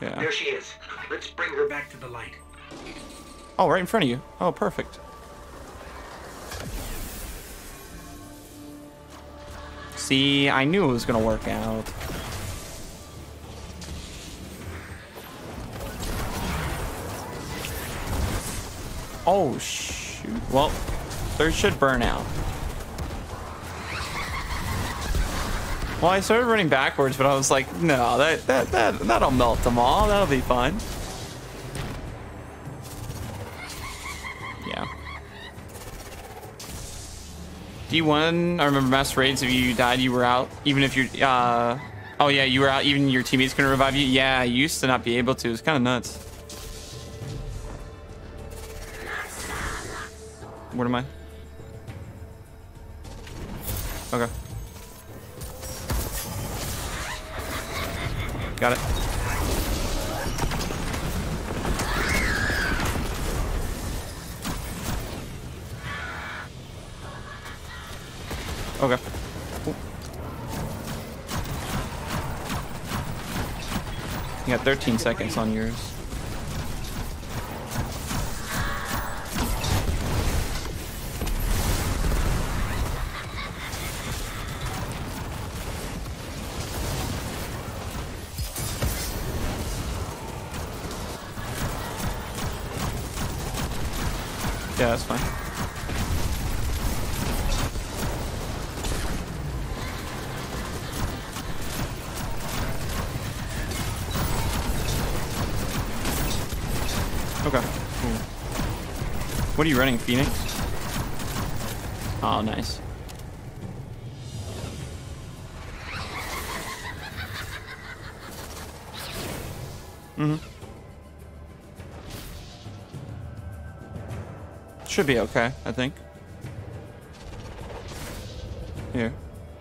Yeah. There she is. Let's bring her back to the light. Oh, right in front of you. Oh, perfect. See, I knew it was gonna work out. Oh, shoot. Well, there should burn out. Well, I started running backwards, but I was like, no, that, that, that, that'll melt them all. That'll be fine. D1, I remember mass raids, if you died, you were out. Even if you're, uh, oh yeah, you were out, even your teammates couldn't revive you. Yeah, used to not be able to. It's kind of nuts. What am I? Okay. Got it. Okay. You got 13 seconds on yours. Are you running, Phoenix? Oh, nice. Mm-hmm. Should be okay, I think. Here.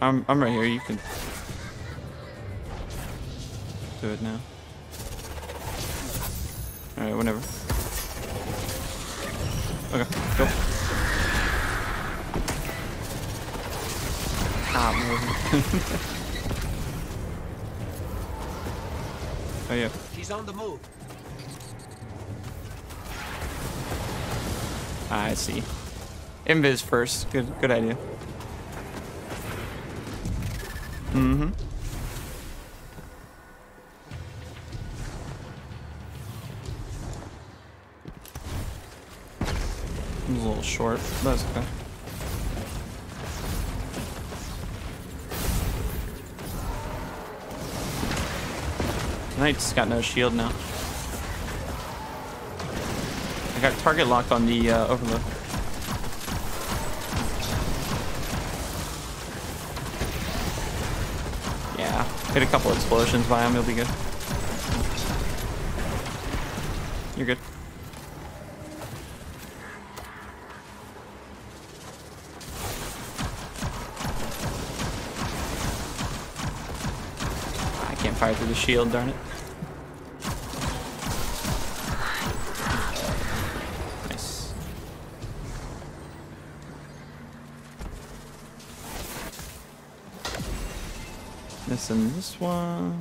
I'm I'm right here, you can do it now. Alright, whenever. She's on the move. I see. Invis first. Good good idea. Mm-hmm. a little short, that's okay. Knight's got no shield now. I got target locked on the uh, overload. Yeah, hit a couple explosions by him, he'll be good. You're good. I can't fire through the shield, darn it. Missing this one.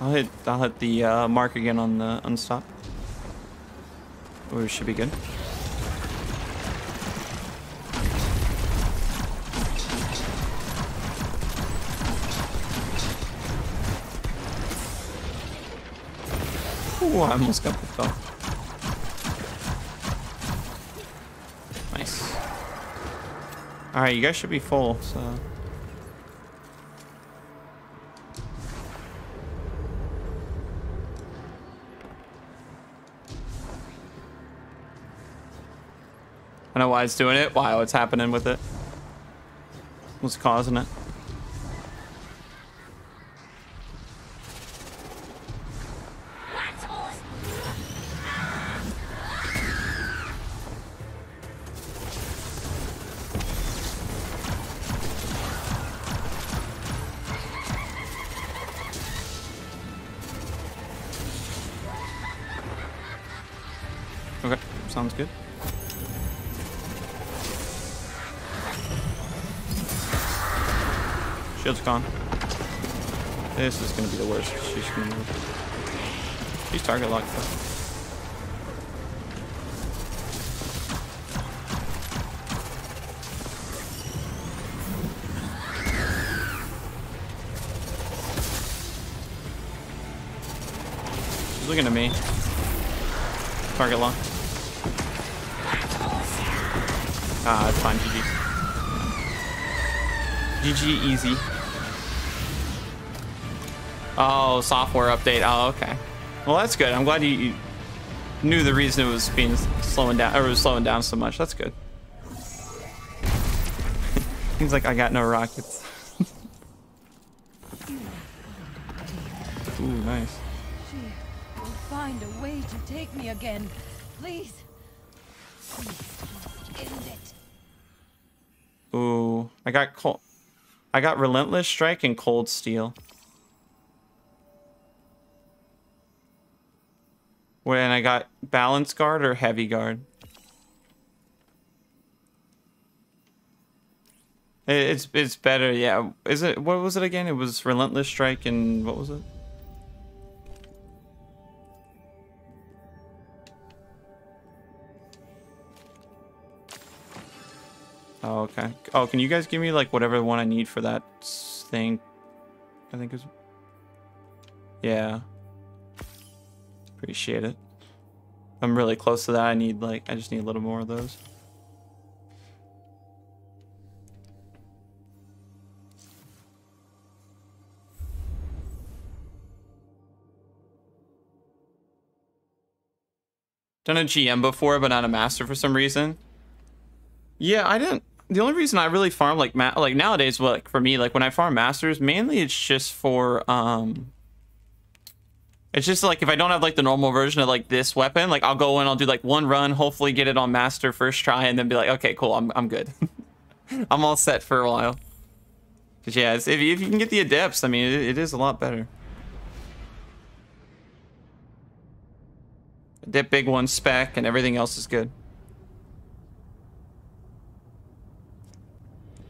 I'll hit I'll hit the uh, mark again on the unstop. We should be good. I almost got picked off. Nice. Alright, you guys should be full, so... I know why it's doing it, why what's happening with it. What's causing it. Shield's gone. This is gonna be the worst. She's gonna move. She's target locked though. She's looking at me. Target locked. Ah, it's fine. GG. GG easy. Oh, software update. Oh, okay. Well, that's good. I'm glad you, you knew the reason it was being slowing down or was slowing down so much. That's good. <laughs> Seems like I got no rockets. <laughs> Ooh, nice. She will find a way to take me again. Please. Please end it. Ooh, I got cold. I got relentless strike and cold steel. Balance guard or heavy guard. It's it's better, yeah. Is it what was it again? It was relentless strike and what was it? Oh, okay. Oh, can you guys give me like whatever one I need for that thing? I think is. Yeah. Appreciate it. I'm really close to that. I need like I just need a little more of those. Done a GM before, but not a master for some reason. Yeah, I didn't. The only reason I really farm like like nowadays, like for me, like when I farm masters, mainly it's just for um. It's just like if I don't have like the normal version of like this weapon, like I'll go in, I'll do like one run, hopefully get it on master first try, and then be like, okay, cool, I'm I'm good. <laughs> I'm all set for a while. Cause yeah, if you, if you can get the adepts, I mean, it, it is a lot better. Dip big one spec, and everything else is good.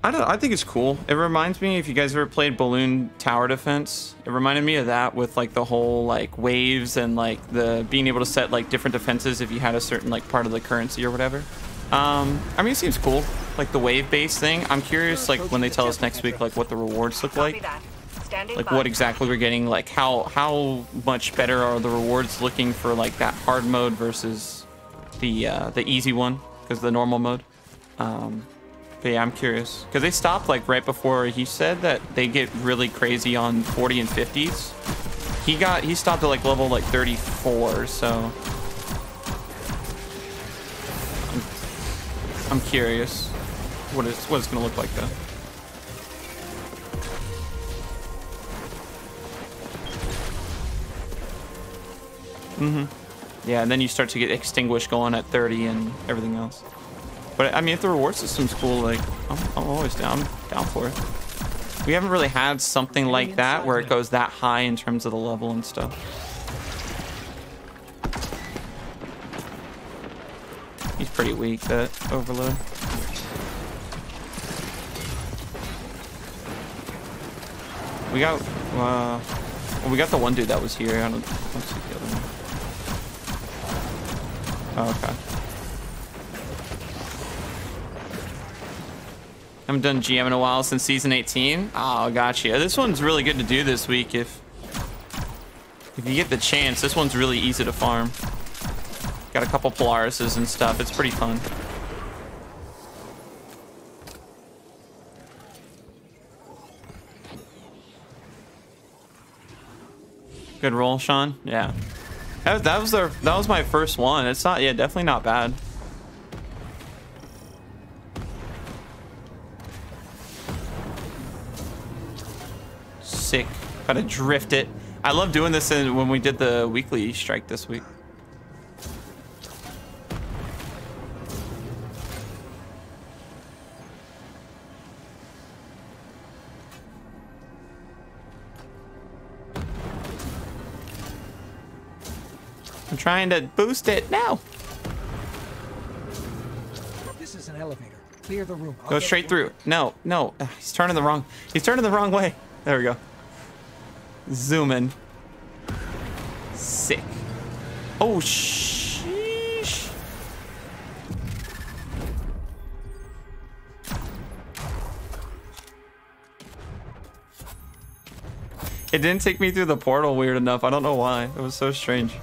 I don't. I think it's cool. It reminds me if you guys ever played Balloon Tower Defense. It reminded me of that with like the whole like waves and like the being able to set like different defenses if you had a certain like part of the currency or whatever. Um, I mean, it seems cool, like the wave-based thing. I'm curious, like when they tell us next week, like what the rewards look like, like what exactly we're getting, like how how much better are the rewards looking for like that hard mode versus the uh, the easy one, because the normal mode. Um, but yeah, I'm curious because they stopped like right before he said that they get really crazy on 40 and 50s. He got he stopped at like level like 34, so I'm, I'm curious what is what it's gonna look like though. Mm-hmm. Yeah, and then you start to get extinguished going at 30 and everything else. But I mean, if the reward system's cool, like I'm, I'm always down down for it. We haven't really had something like that where it goes that high in terms of the level and stuff. He's pretty weak, that overload. We got, uh, well, we got the one dude that was here. I don't, I don't see the other one. Oh, okay. Haven't done GM in a while since season 18. Oh, gotcha. This one's really good to do this week if if you get the chance. This one's really easy to farm. Got a couple Polarises and stuff. It's pretty fun. Good roll, Sean. Yeah. That was, that was that was my first one. It's not yeah, definitely not bad. Sick. Gotta drift it. I love doing this in, when we did the weekly strike this week. I'm trying to boost it now. This is an elevator. Clear the room. I'll Go straight through. No, no. He's turning the wrong. He's turning the wrong way. There we go. Zoom in. Sick. Oh, sheesh. It didn't take me through the portal weird enough. I don't know why. It was so strange.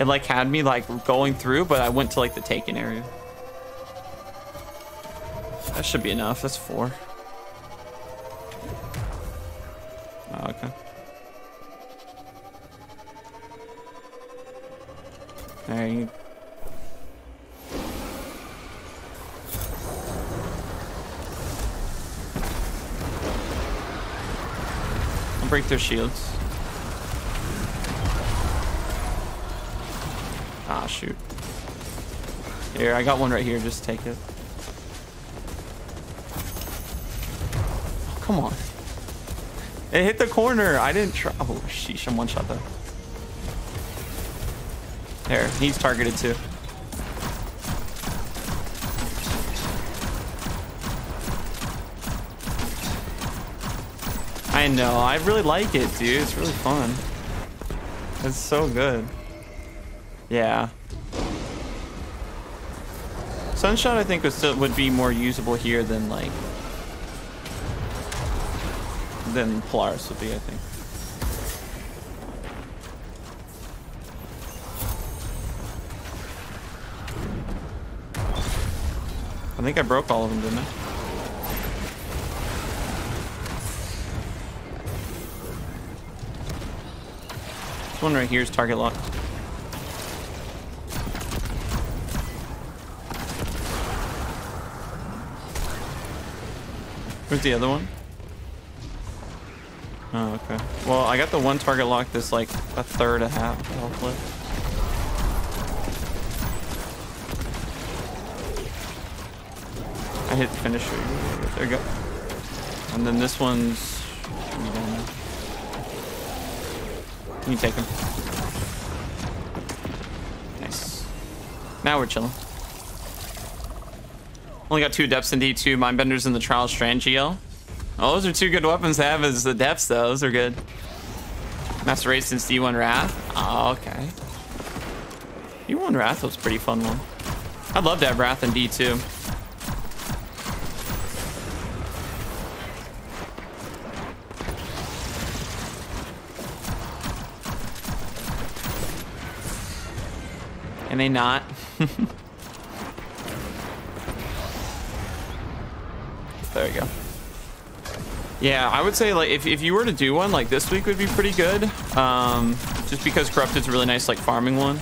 It like had me like going through, but I went to like the taken area. That should be enough. That's four. Break their shields. Ah, shoot. Here, I got one right here. Just take it. Oh, come on. It hit the corner. I didn't try. Oh, sheesh. I'm one shot though. There. He's targeted too. Know. I really like it, dude. It's really fun. It's so good. Yeah. Sunshot, I think, would still would be more usable here than like than Polaris would be. I think. I think I broke all of them, didn't I? One right here is target locked. Where's the other one? Oh, okay. Well, I got the one target lock that's like a third, a half health left. I hit finisher. There we go. And then this one's. You take him. Nice. Now we're chilling. Only got two depths in D2, Mindbenders in the Trial Strand GL. Oh, those are two good weapons to have as the depths, though. Those are good. Master Race since D1 Wrath. Oh, okay. D1 Wrath was pretty fun one. I'd love to have Wrath in D2. They not? <laughs> there we go. Yeah, I would say like if, if you were to do one like this week would be pretty good. Um, just because Corrupted's a really nice like farming one.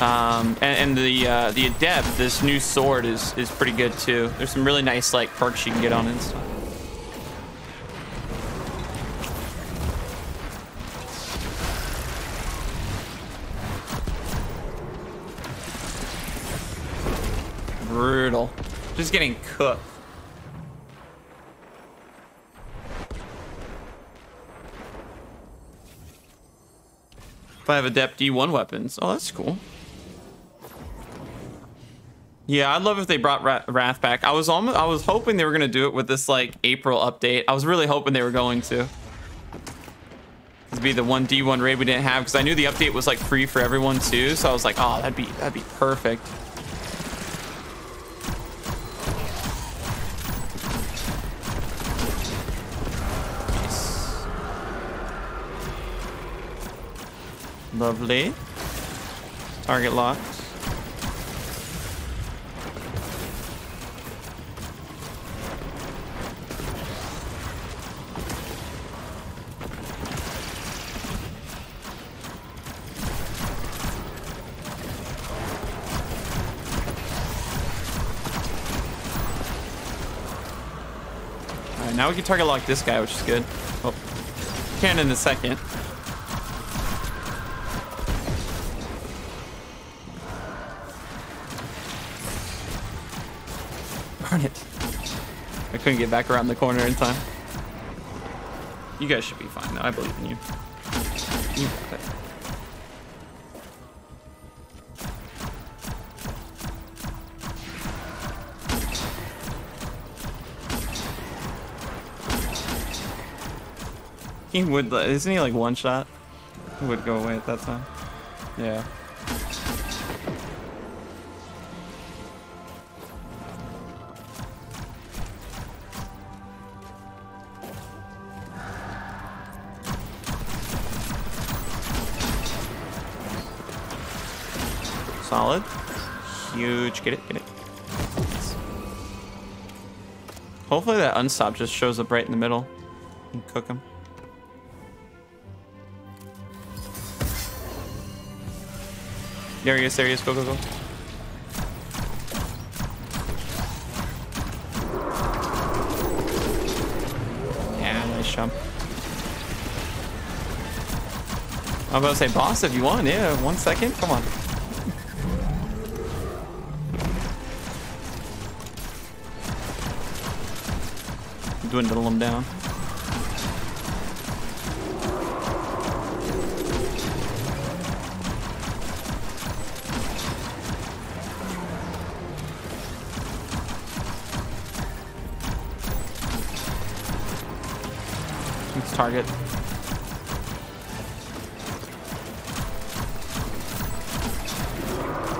Um, and, and the uh, the Adept, this new sword is is pretty good too. There's some really nice like perks you can get on it Getting cooked. If I have adept D1 weapons. Oh, that's cool. Yeah, I'd love if they brought Ra Wrath back. I was almost, I was hoping they were gonna do it with this like April update. I was really hoping they were going to. This would be the one D1 raid we didn't have because I knew the update was like free for everyone too. So I was like, oh, that'd be that'd be perfect. Lovely. Target locked. Alright, now we can target lock this guy, which is good. Oh, can in a second. Couldn't get back around the corner in time. You guys should be fine. I believe in you. You got it. He would, isn't he like one shot? He would go away at that time. Yeah. Huge. Get it, get it. Hopefully that unstop just shows up right in the middle. And cook him. There he is, there he is. Go, go, go. Yeah, nice jump. I'm about to say boss if you want. Yeah, one second. Come on. Dwindle him down. Let's target.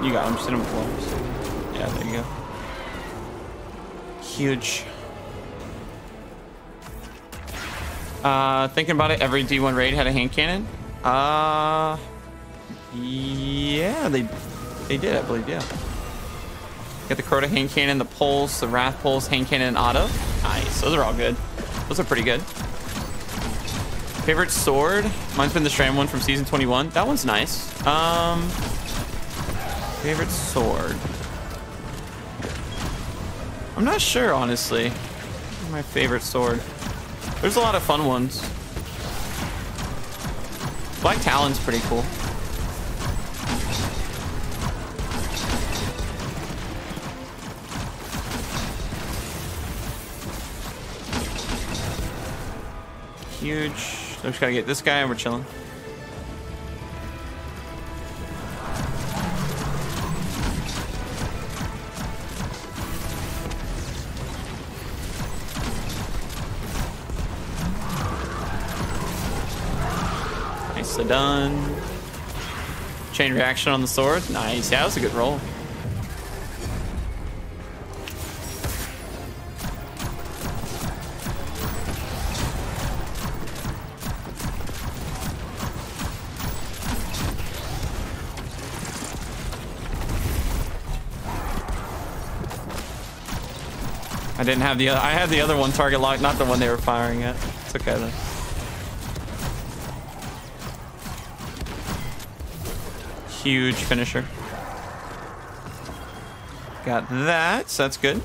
You got him. Hit him close. Yeah, there you go. Huge. Uh, thinking about it, every D1 raid had a hand cannon. Uh, yeah, they they did, I believe, yeah. Got the Crota hand cannon, the pulse, the Wrath pulse, hand cannon, and auto. Nice, those are all good. Those are pretty good. Favorite sword? Mine's been the Strand one from season 21. That one's nice. Um, favorite sword? I'm not sure, honestly. My favorite sword. There's a lot of fun ones. Black Talon's pretty cool. Huge. We just gotta get this guy and we're chilling. Chain reaction on the sword. Nice. Yeah, that was a good roll. I didn't have the other, I had the other one target locked, not the one they were firing at. It's okay though. Huge finisher. Got that, so that's good.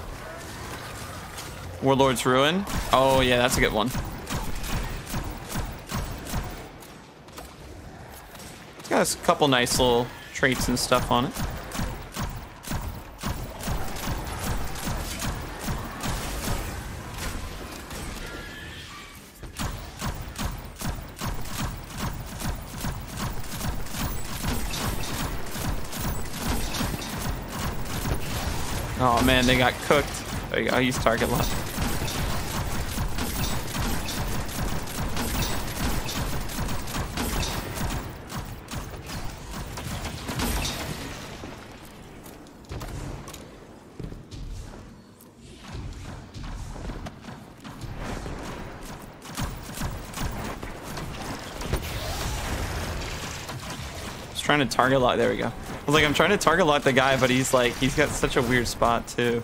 Warlord's Ruin. Oh yeah, that's a good one. It's got a couple nice little traits and stuff on it. Oh man, they got cooked. There you go. I use target lock. Just trying to target lock. There we go. Was like, I'm trying to target lock the guy, but he's like, he's got such a weird spot too.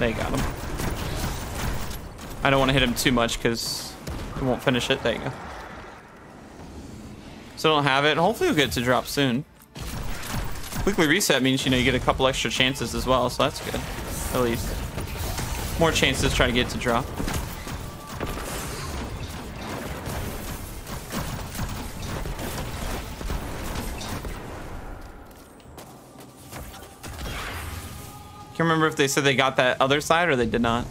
They got him. I don't want to hit him too much because he won't finish it. There you go. So don't have it. Hopefully we'll get it to drop soon. Quickly reset means, you know, you get a couple extra chances as well, so that's good. at least. More chances to try to get to drop. If they said they got that other side or they did not.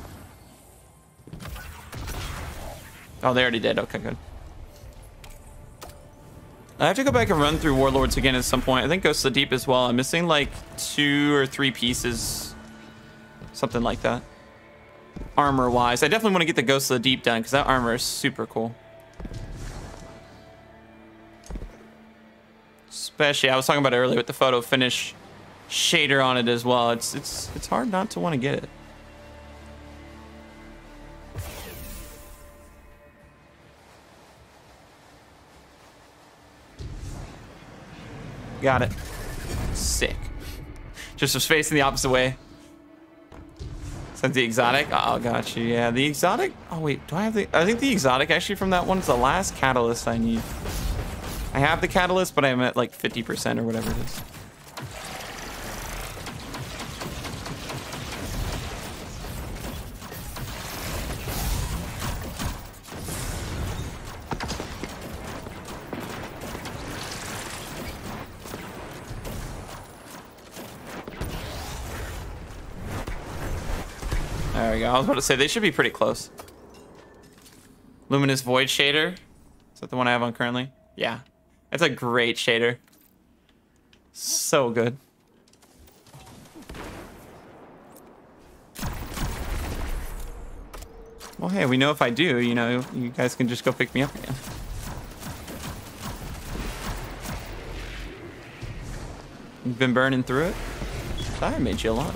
Oh, they already did. Okay, good. I have to go back and run through Warlords again at some point. I think Ghost of the Deep as well. I'm missing like two or three pieces. Something like that. Armor-wise. I definitely want to get the Ghost of the Deep done because that armor is super cool. Especially, I was talking about earlier with the photo finish shader on it as well. It's it's it's hard not to want to get it. Got it. Sick. Just was facing the opposite way. Since the exotic. Oh, got you. Yeah, the exotic. Oh, wait. Do I have the. I think the exotic actually from that one is the last catalyst I need. I have the catalyst, but I'm at like 50% or whatever it is. Go. I was about to say they should be pretty close. Luminous Void shader. Is that the one I have on currently? Yeah. That's a great shader. So good. Well, hey, we know if I do, you know, you guys can just go pick me up again. You've been burning through it? I made you a lot.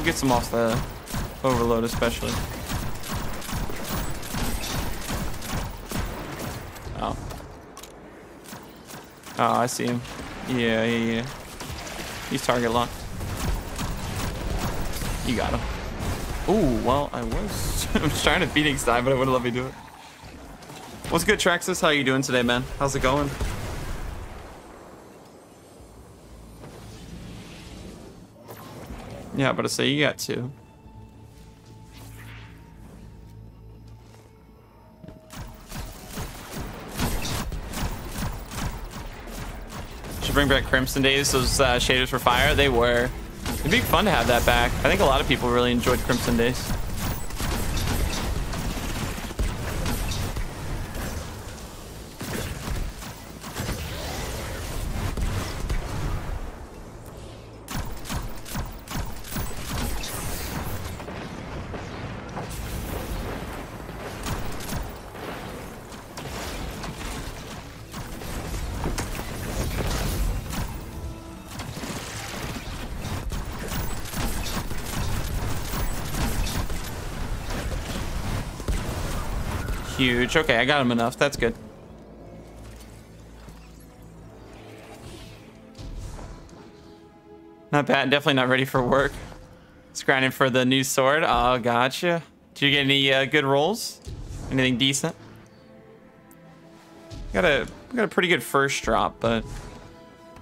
We'll get some off the overload especially. Oh. Oh, I see him. Yeah, yeah, yeah. He's target locked. You got him. Ooh, well, I was, <laughs> I was trying to Phoenix die, but I wouldn't let me do it. What's good, Traxxas? How you doing today, man? How's it going? Yeah, but I say you got two. Should bring back Crimson Days. Those uh, shaders for fire, they were. It'd be fun to have that back. I think a lot of people really enjoyed Crimson Days. Huge. Okay, I got him enough. That's good. Not bad. Definitely not ready for work. Grinding for the new sword. Oh, gotcha. Did you get any uh, good rolls? Anything decent? Got a got a pretty good first drop, but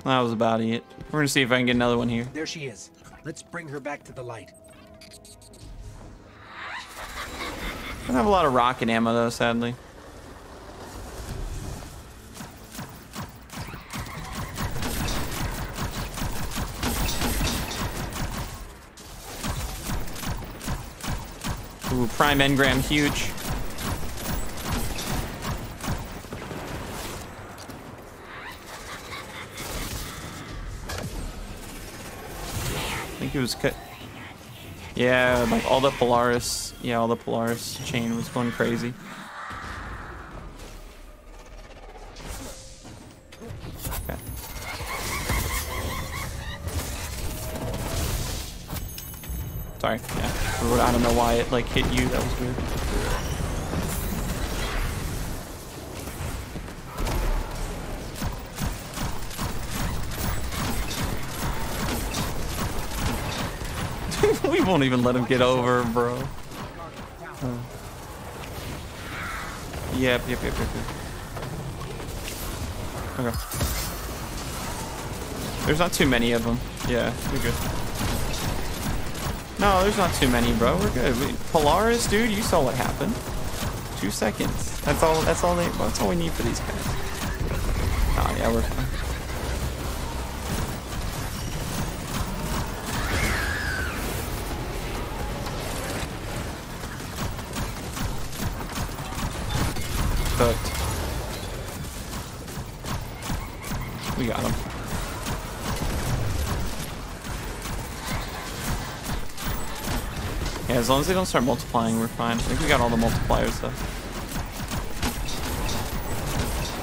that was about it. We're gonna see if I can get another one here. There she is. Let's bring her back to the light. Don't have a lot of rocket ammo though, sadly. Ooh, prime engram, huge. I think it was cut. Yeah, like all the Polaris, yeah, all the Polaris chain was going crazy. Okay. Sorry, yeah. I don't know why it like hit you, that was weird. Won't even let him get over, bro. Uh. Yep, yep, yep, yep, yep. Okay. There's not too many of them. Yeah, we're good. No, there's not too many, bro. We're good. We, Polaris, dude, you saw what happened. Two seconds. That's all. That's all they. That's all we need for these guys. Oh yeah, we're fine. As long as they don't start multiplying, we're fine. I think we got all the multipliers though.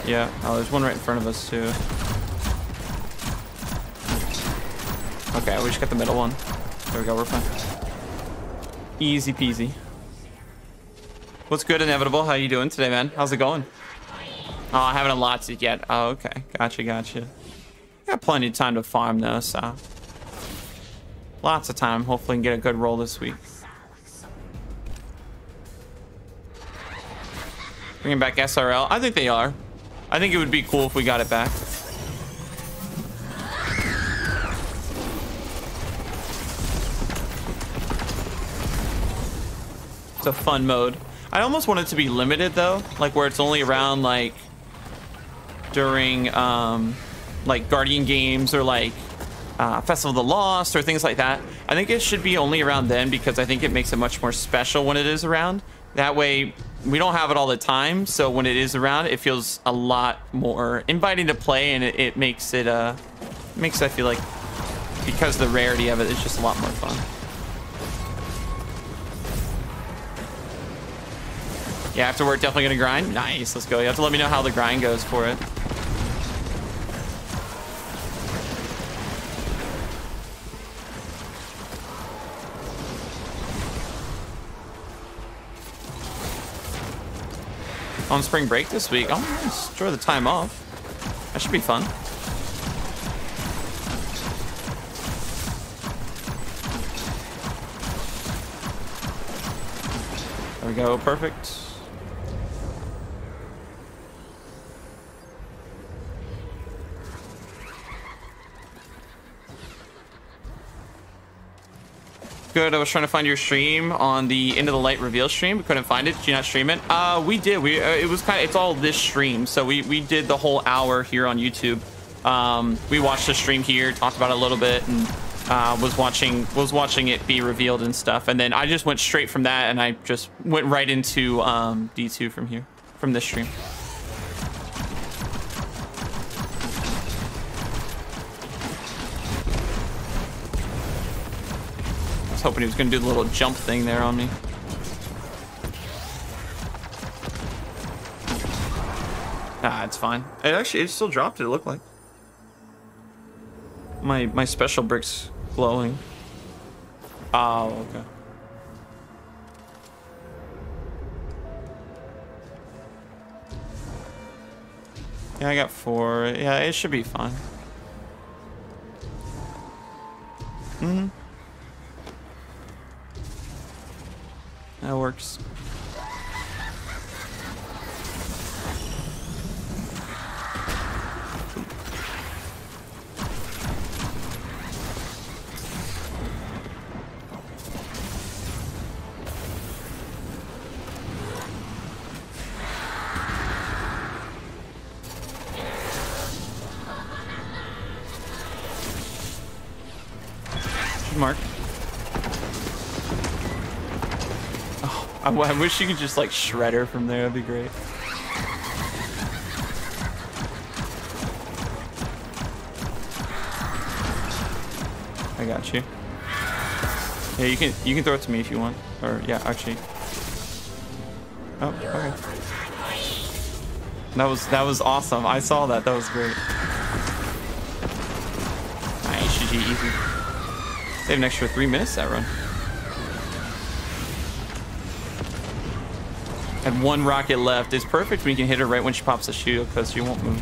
Yeah, oh, there's one right in front of us too. Okay, we just got the middle one. There we go, we're fine. Easy peasy. What's good, Inevitable? How you doing today, man? How's it going? Oh, I haven't unlocked it yet. Oh, okay. Gotcha, gotcha. Got plenty of time to farm though, so. Lots of time. Hopefully, can get a good roll this week. Bringing back SRL. I think they are. I think it would be cool if we got it back. It's a fun mode. I almost want it to be limited though, like where it's only around like during um, like Guardian games or like uh, Festival of the Lost or things like that. I think it should be only around then because I think it makes it much more special when it is around. That way we don't have it all the time, so when it is around, it feels a lot more inviting to play, and it, it makes it uh makes I feel like because the rarity of it, it is just a lot more fun. Yeah, after work, definitely gonna grind. Nice, let's go. You have to let me know how the grind goes for it. On spring break this week. I'm gonna Enjoy the time off. That should be fun. There we go. Perfect. Good. I was trying to find your stream on the Into the Light reveal stream. We couldn't find it. Did you not stream it? Uh, we did. We uh, it was kind of it's all this stream. So we we did the whole hour here on YouTube. Um, we watched the stream here, talked about it a little bit, and uh, was watching was watching it be revealed and stuff. And then I just went straight from that, and I just went right into um, D2 from here, from this stream. Hoping he was gonna do the little jump thing there on me. Ah, it's fine. It actually it still dropped it, it looked like. My my special brick's glowing. Oh, okay. Yeah, I got four. Yeah, it should be fine. Mm-hmm. That works. <laughs> I, wish you could just like shred her from there. That'd be great. I got you. Yeah, you can you can throw it to me if you want. Or yeah, actually. Oh, okay. That was that was awesome. I saw that. That was great. Nice, GG, easy. Have an extra three minutes that run. one rocket left. It's perfect when you can hit her right when she pops the shield because she won't move.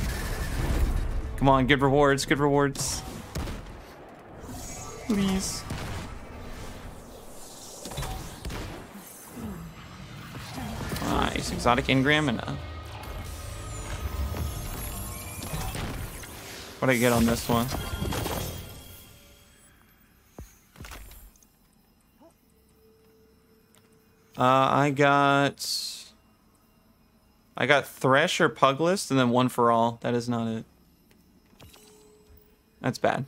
Come on, good rewards, good rewards. Please. Nice, exotic engram and a... What'd I get on this one? Uh, I got I got Thresh or Pugilist and then one for all. That is not it. That's bad.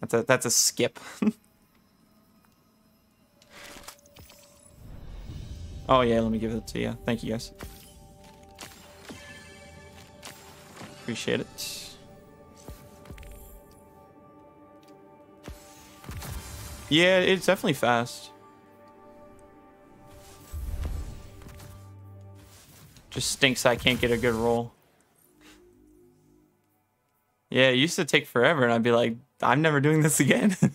That's a that's a skip. <laughs> oh yeah, let me give it to you. Thank you guys. Appreciate it. Yeah, it's definitely fast. Just stinks I can't get a good roll. Yeah, it used to take forever, and I'd be like, I'm never doing this again. <laughs>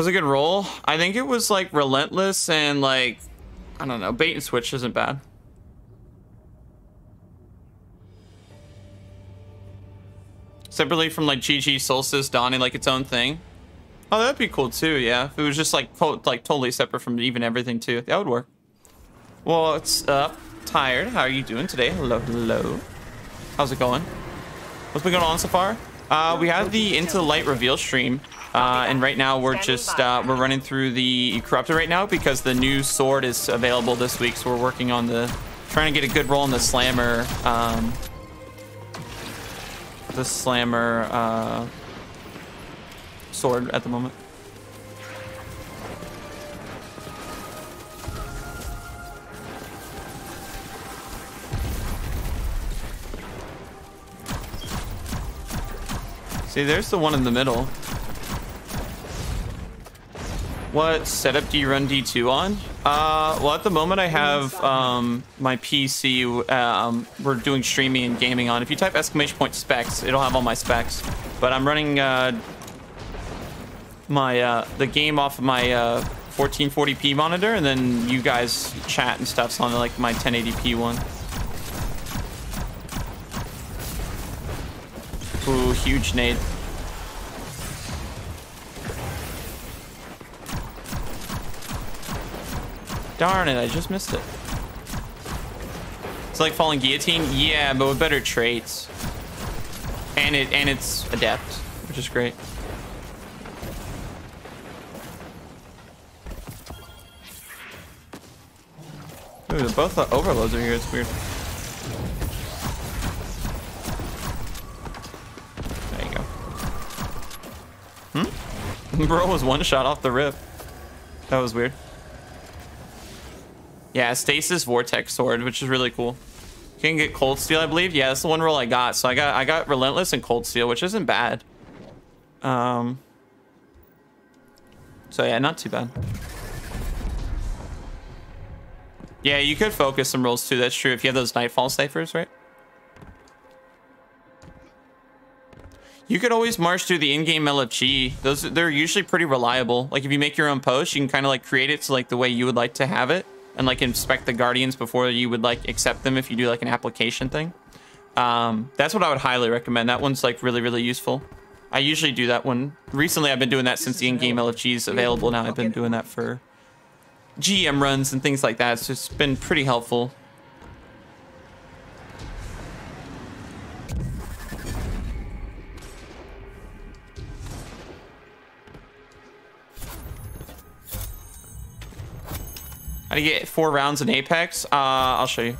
was a good roll. I think it was like relentless and like, I don't know, bait and switch isn't bad. Separately from like GG Solstice dawning like its own thing. Oh, that'd be cool too, yeah. If it was just like like totally separate from even everything too. That would work. What's up? Tired. How are you doing today? Hello, hello. How's it going? What's been going on so far? Uh, we have the Into the Light reveal stream. Uh, and right now we're just uh, we're running through the corrupted right now because the new sword is available this week. So we're working on the trying to get a good roll on the slammer um, the slammer uh, sword at the moment. See, there's the one in the middle. What setup do you run D2 on? Uh, well, at the moment I have um, my PC. Um, we're doing streaming and gaming on. If you type exclamation point specs, it'll have all my specs. But I'm running uh, my uh, the game off of my 1440p uh, monitor, and then you guys chat and stuff's on like my 1080p one. Ooh, huge nade. Darn it, I just missed it. It's like falling guillotine? Yeah, but with better traits. And it and it's adept, which is great. Ooh, both the overloads are here, it's weird. There you go. Hmm? <laughs> Bro was one shot off the rip. That was weird. Yeah, Stasis Vortex Sword, which is really cool. You can get Cold Steel, I believe. Yeah, that's the one roll I got. So I got I got Relentless and Cold Steel, which isn't bad. Um. So yeah, not too bad. Yeah, you could focus some rolls too. That's true if you have those Nightfall ciphers, right? You could always march through the in-game LFG. Those they're usually pretty reliable. Like if you make your own post, you can kind of like create it to like the way you would like to have it and like inspect the guardians before you would like accept them if you do like an application thing. Um, that's what I would highly recommend. That one's like really, really useful. I usually do that one. Recently, I've been doing that since the in-game LFG is available now. I've been doing that for GM runs and things like that. So it's been pretty helpful. How you get four rounds in Apex? Uh, I'll show you.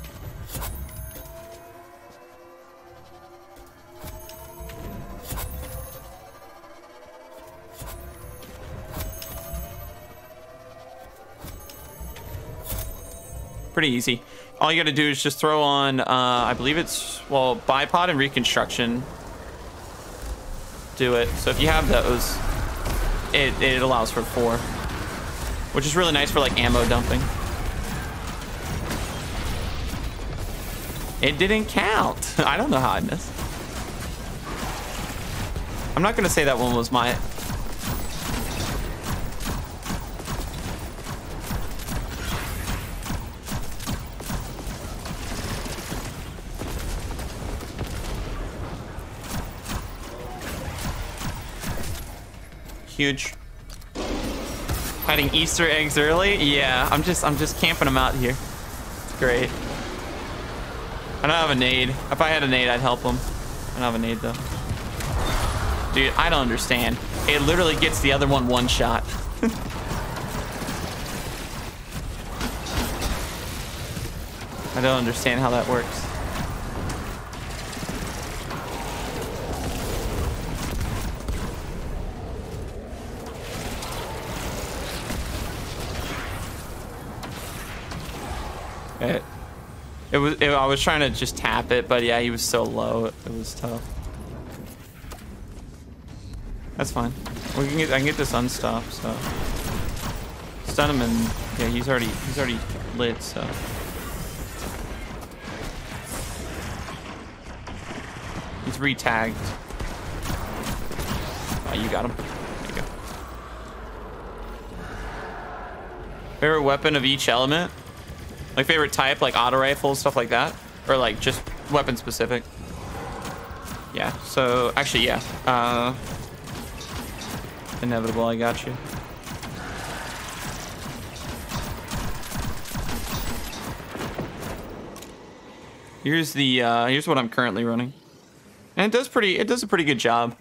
Pretty easy. All you gotta do is just throw on, uh, I believe it's, well, bipod and reconstruction. Do it. So if you have those, it, it allows for four. Which is really nice for like ammo dumping. It didn't count. <laughs> I don't know how I missed. I'm not going to say that one was my... Huge. Hiding Easter eggs early? Yeah, I'm just I'm just camping them out here. It's great. I don't have a nade. If I had a nade, I'd help him. I don't have a nade though. Dude, I don't understand. It literally gets the other one one shot. <laughs> I don't understand how that works. Was. It, I was trying to just tap it, but yeah, he was so low. It, was tough. That's fine. We can get. I can get this unstopped. So stun him, and yeah, he's already. He's already lit. So. He's re-tagged. Oh, you got him. There you go. Favorite weapon of each element? Like favorite type, like auto rifle, stuff like that? Or like just weapon specific? Yeah, so actually, yeah. Uh, inevitable, I got you. Here's the, uh, here's what I'm currently running. And it does pretty, it does a pretty good job.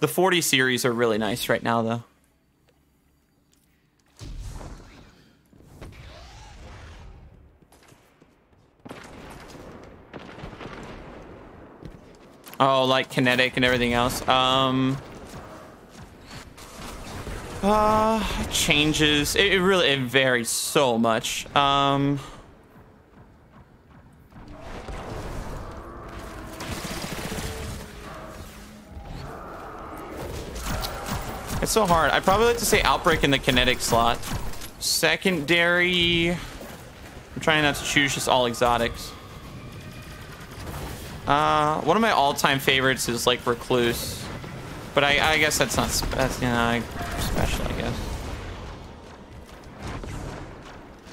The 40 series are really nice right now, though. Oh, like kinetic and everything else. Um, uh, changes. It, it really it varies so much. Um. It's so hard. I'd probably like to say Outbreak in the kinetic slot. Secondary... I'm trying not to choose just all exotics. Uh, one of my all-time favorites is like Recluse. But I, I guess that's not that's you know, special, I guess.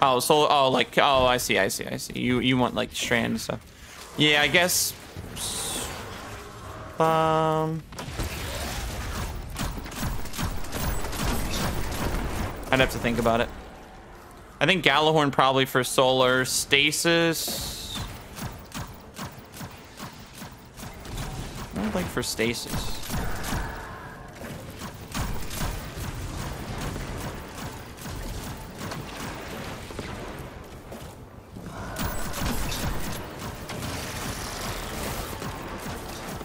Oh, so oh like oh I see I see I see. You you want like strand and stuff. Yeah, I guess. Um. I'd have to think about it. I think Gjallarhorn probably for solar stasis. I like for stasis.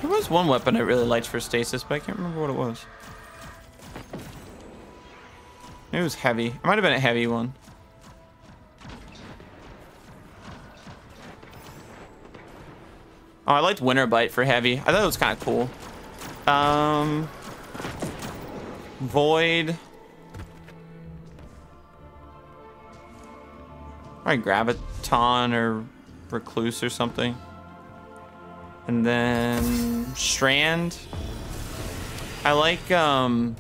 There was one weapon I really liked for stasis, but I can't remember what it was. It was heavy. It might have been a heavy one. Oh, I liked Winter Bite for heavy. I thought it was kind of cool. Um, Void. Probably Graviton or Recluse or something. And then Strand. I like um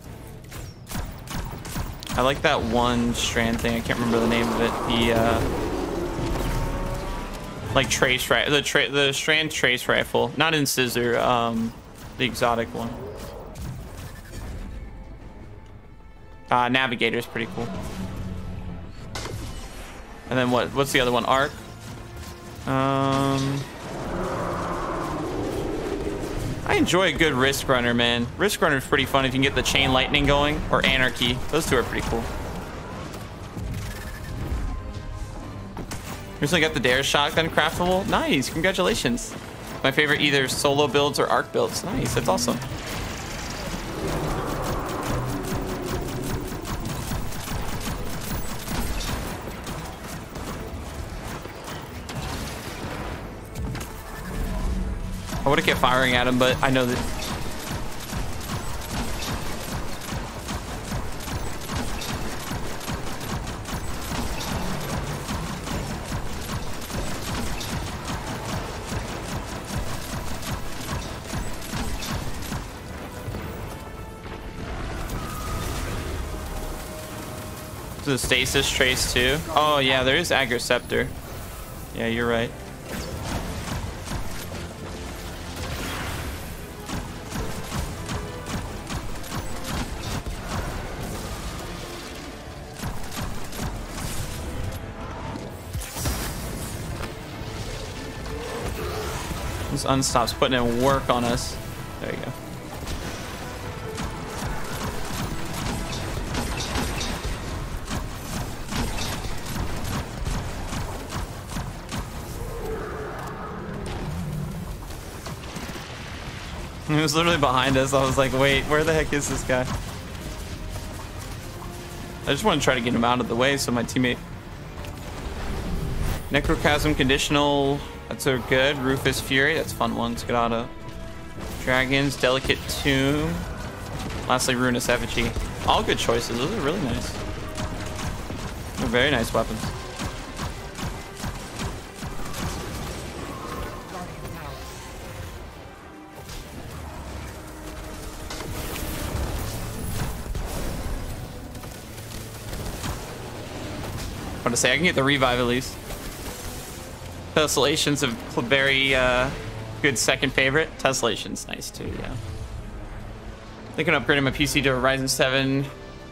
I like that one strand thing. I can't remember the name of it. The uh, like trace right the tra the strand trace rifle, not in scissor. Um, the exotic one. Uh, navigator is pretty cool. And then what? What's the other one? Arc. Um. I enjoy a good Risk Runner, man. Risk Runner is pretty fun if you can get the Chain Lightning going, or Anarchy. Those two are pretty cool. Recently got the Dare Shotgun craftable. Nice, congratulations. My favorite either solo builds or arc builds. Nice, that's awesome. I would have kept firing at him, but I know that... The stasis trace too. Oh yeah, there is Ager's Scepter. Yeah, you're right. This unstop's putting in work on us. There you go. He was literally behind us. I was like, wait, where the heck is this guy? I just want to try to get him out of the way so my teammate... Necrochasm conditional. That's a good. Rufus Fury. That's fun. Good auto. Dragons. Delicate Tomb. Lastly, Ruinous Effigy. All good choices. Those are really nice. They're very nice weapons. To say I can get the revive at least. Tessellation's a very uh, good second favorite. Tessellation's nice too, yeah. Thinking of upgrading my PC to a Ryzen 7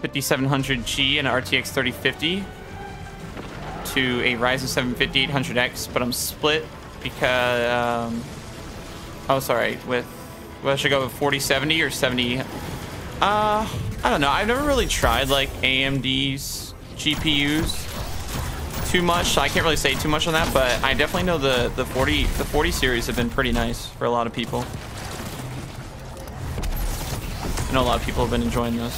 5700G and an RTX 3050 to a Ryzen 7 5800X, but I'm split because, um, oh, sorry, with, well, I should I go with 4070 or 70? Uh, I don't know. I've never really tried like AMD's GPUs too much, so I can't really say too much on that, but I definitely know the, the 40 the 40 series have been pretty nice for a lot of people. I know a lot of people have been enjoying those.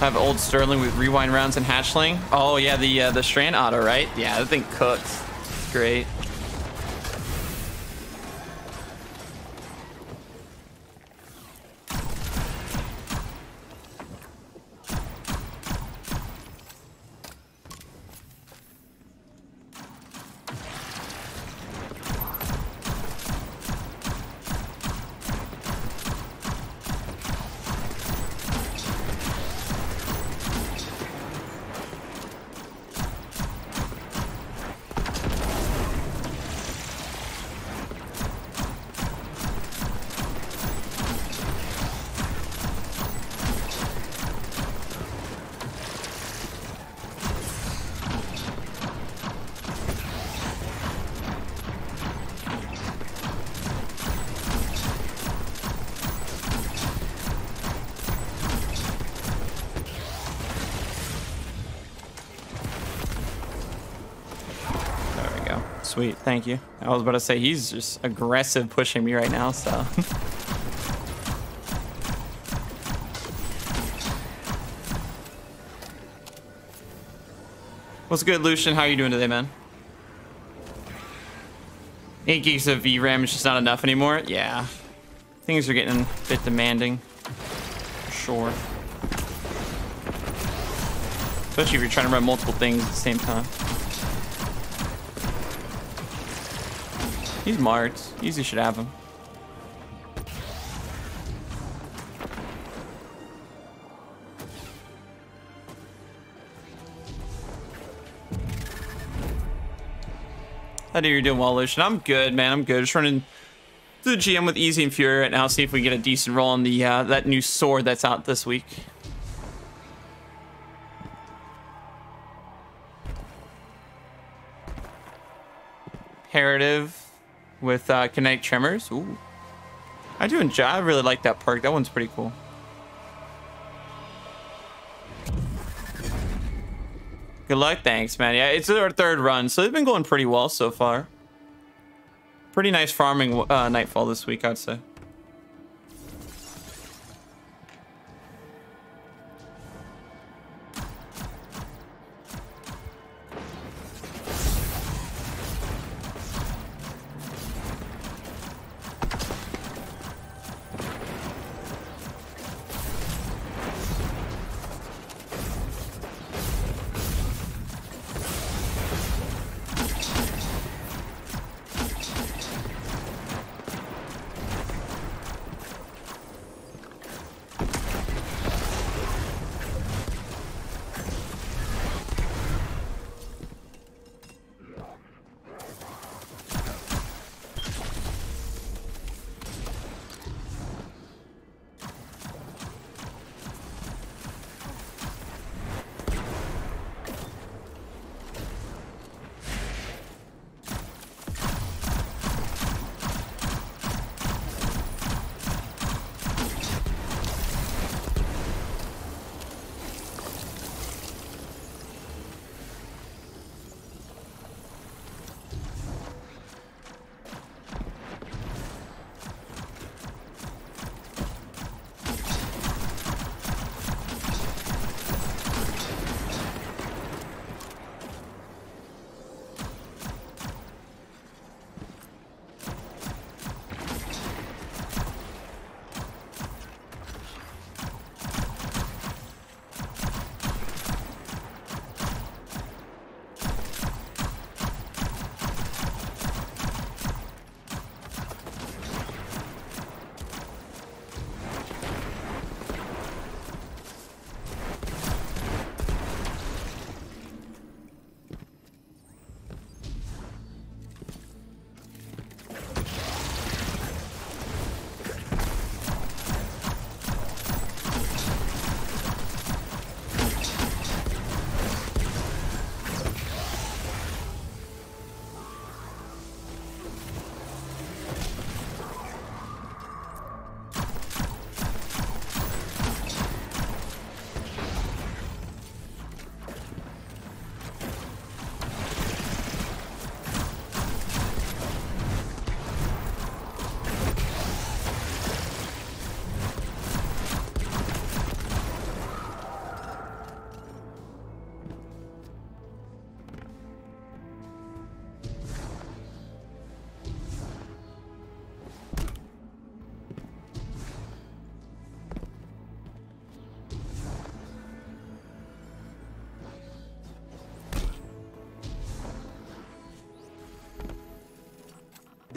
Have old Sterling with rewind rounds and hatchling. Oh yeah, the uh, the Strand auto, right? Yeah, that thing cooks. Great. Sweet, thank you. I was about to say he's just aggressive pushing me right now, so. <laughs> What's good, Lucian? How are you doing today, man? 8 gigs of VRAM is just not enough anymore. Yeah. Things are getting a bit demanding. For sure. Especially if you're trying to run multiple things at the same time. He's marked. Easy should have him. I know you're doing well, Lucian. I'm good, man. I'm good. Just running through the GM with Easy and Fury right now. See if we get a decent roll on the uh, that new sword that's out this week. Imperative with uh, kinetic tremors. Ooh, I do enjoy. I really like that perk. That one's pretty cool. Good luck, thanks, man. Yeah, it's our third run, so they've been going pretty well so far. Pretty nice farming uh, nightfall this week, I'd say.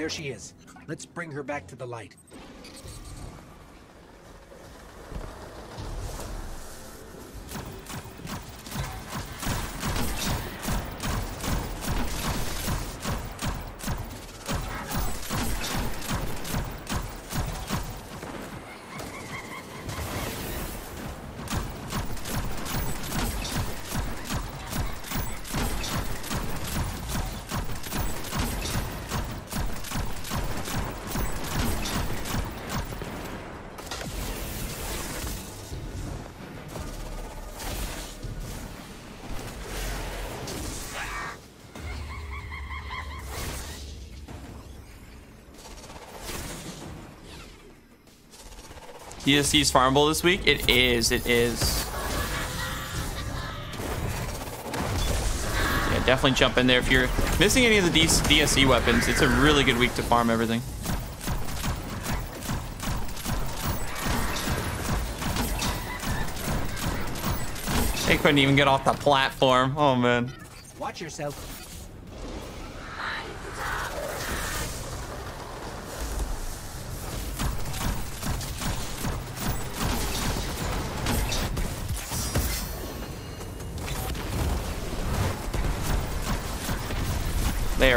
There she is. Let's bring her back to the light. DSC's farmable this week? It is, it is. Yeah, definitely jump in there. If you're missing any of the DSC weapons, it's a really good week to farm everything. They couldn't even get off the platform. Oh, man. Watch yourself.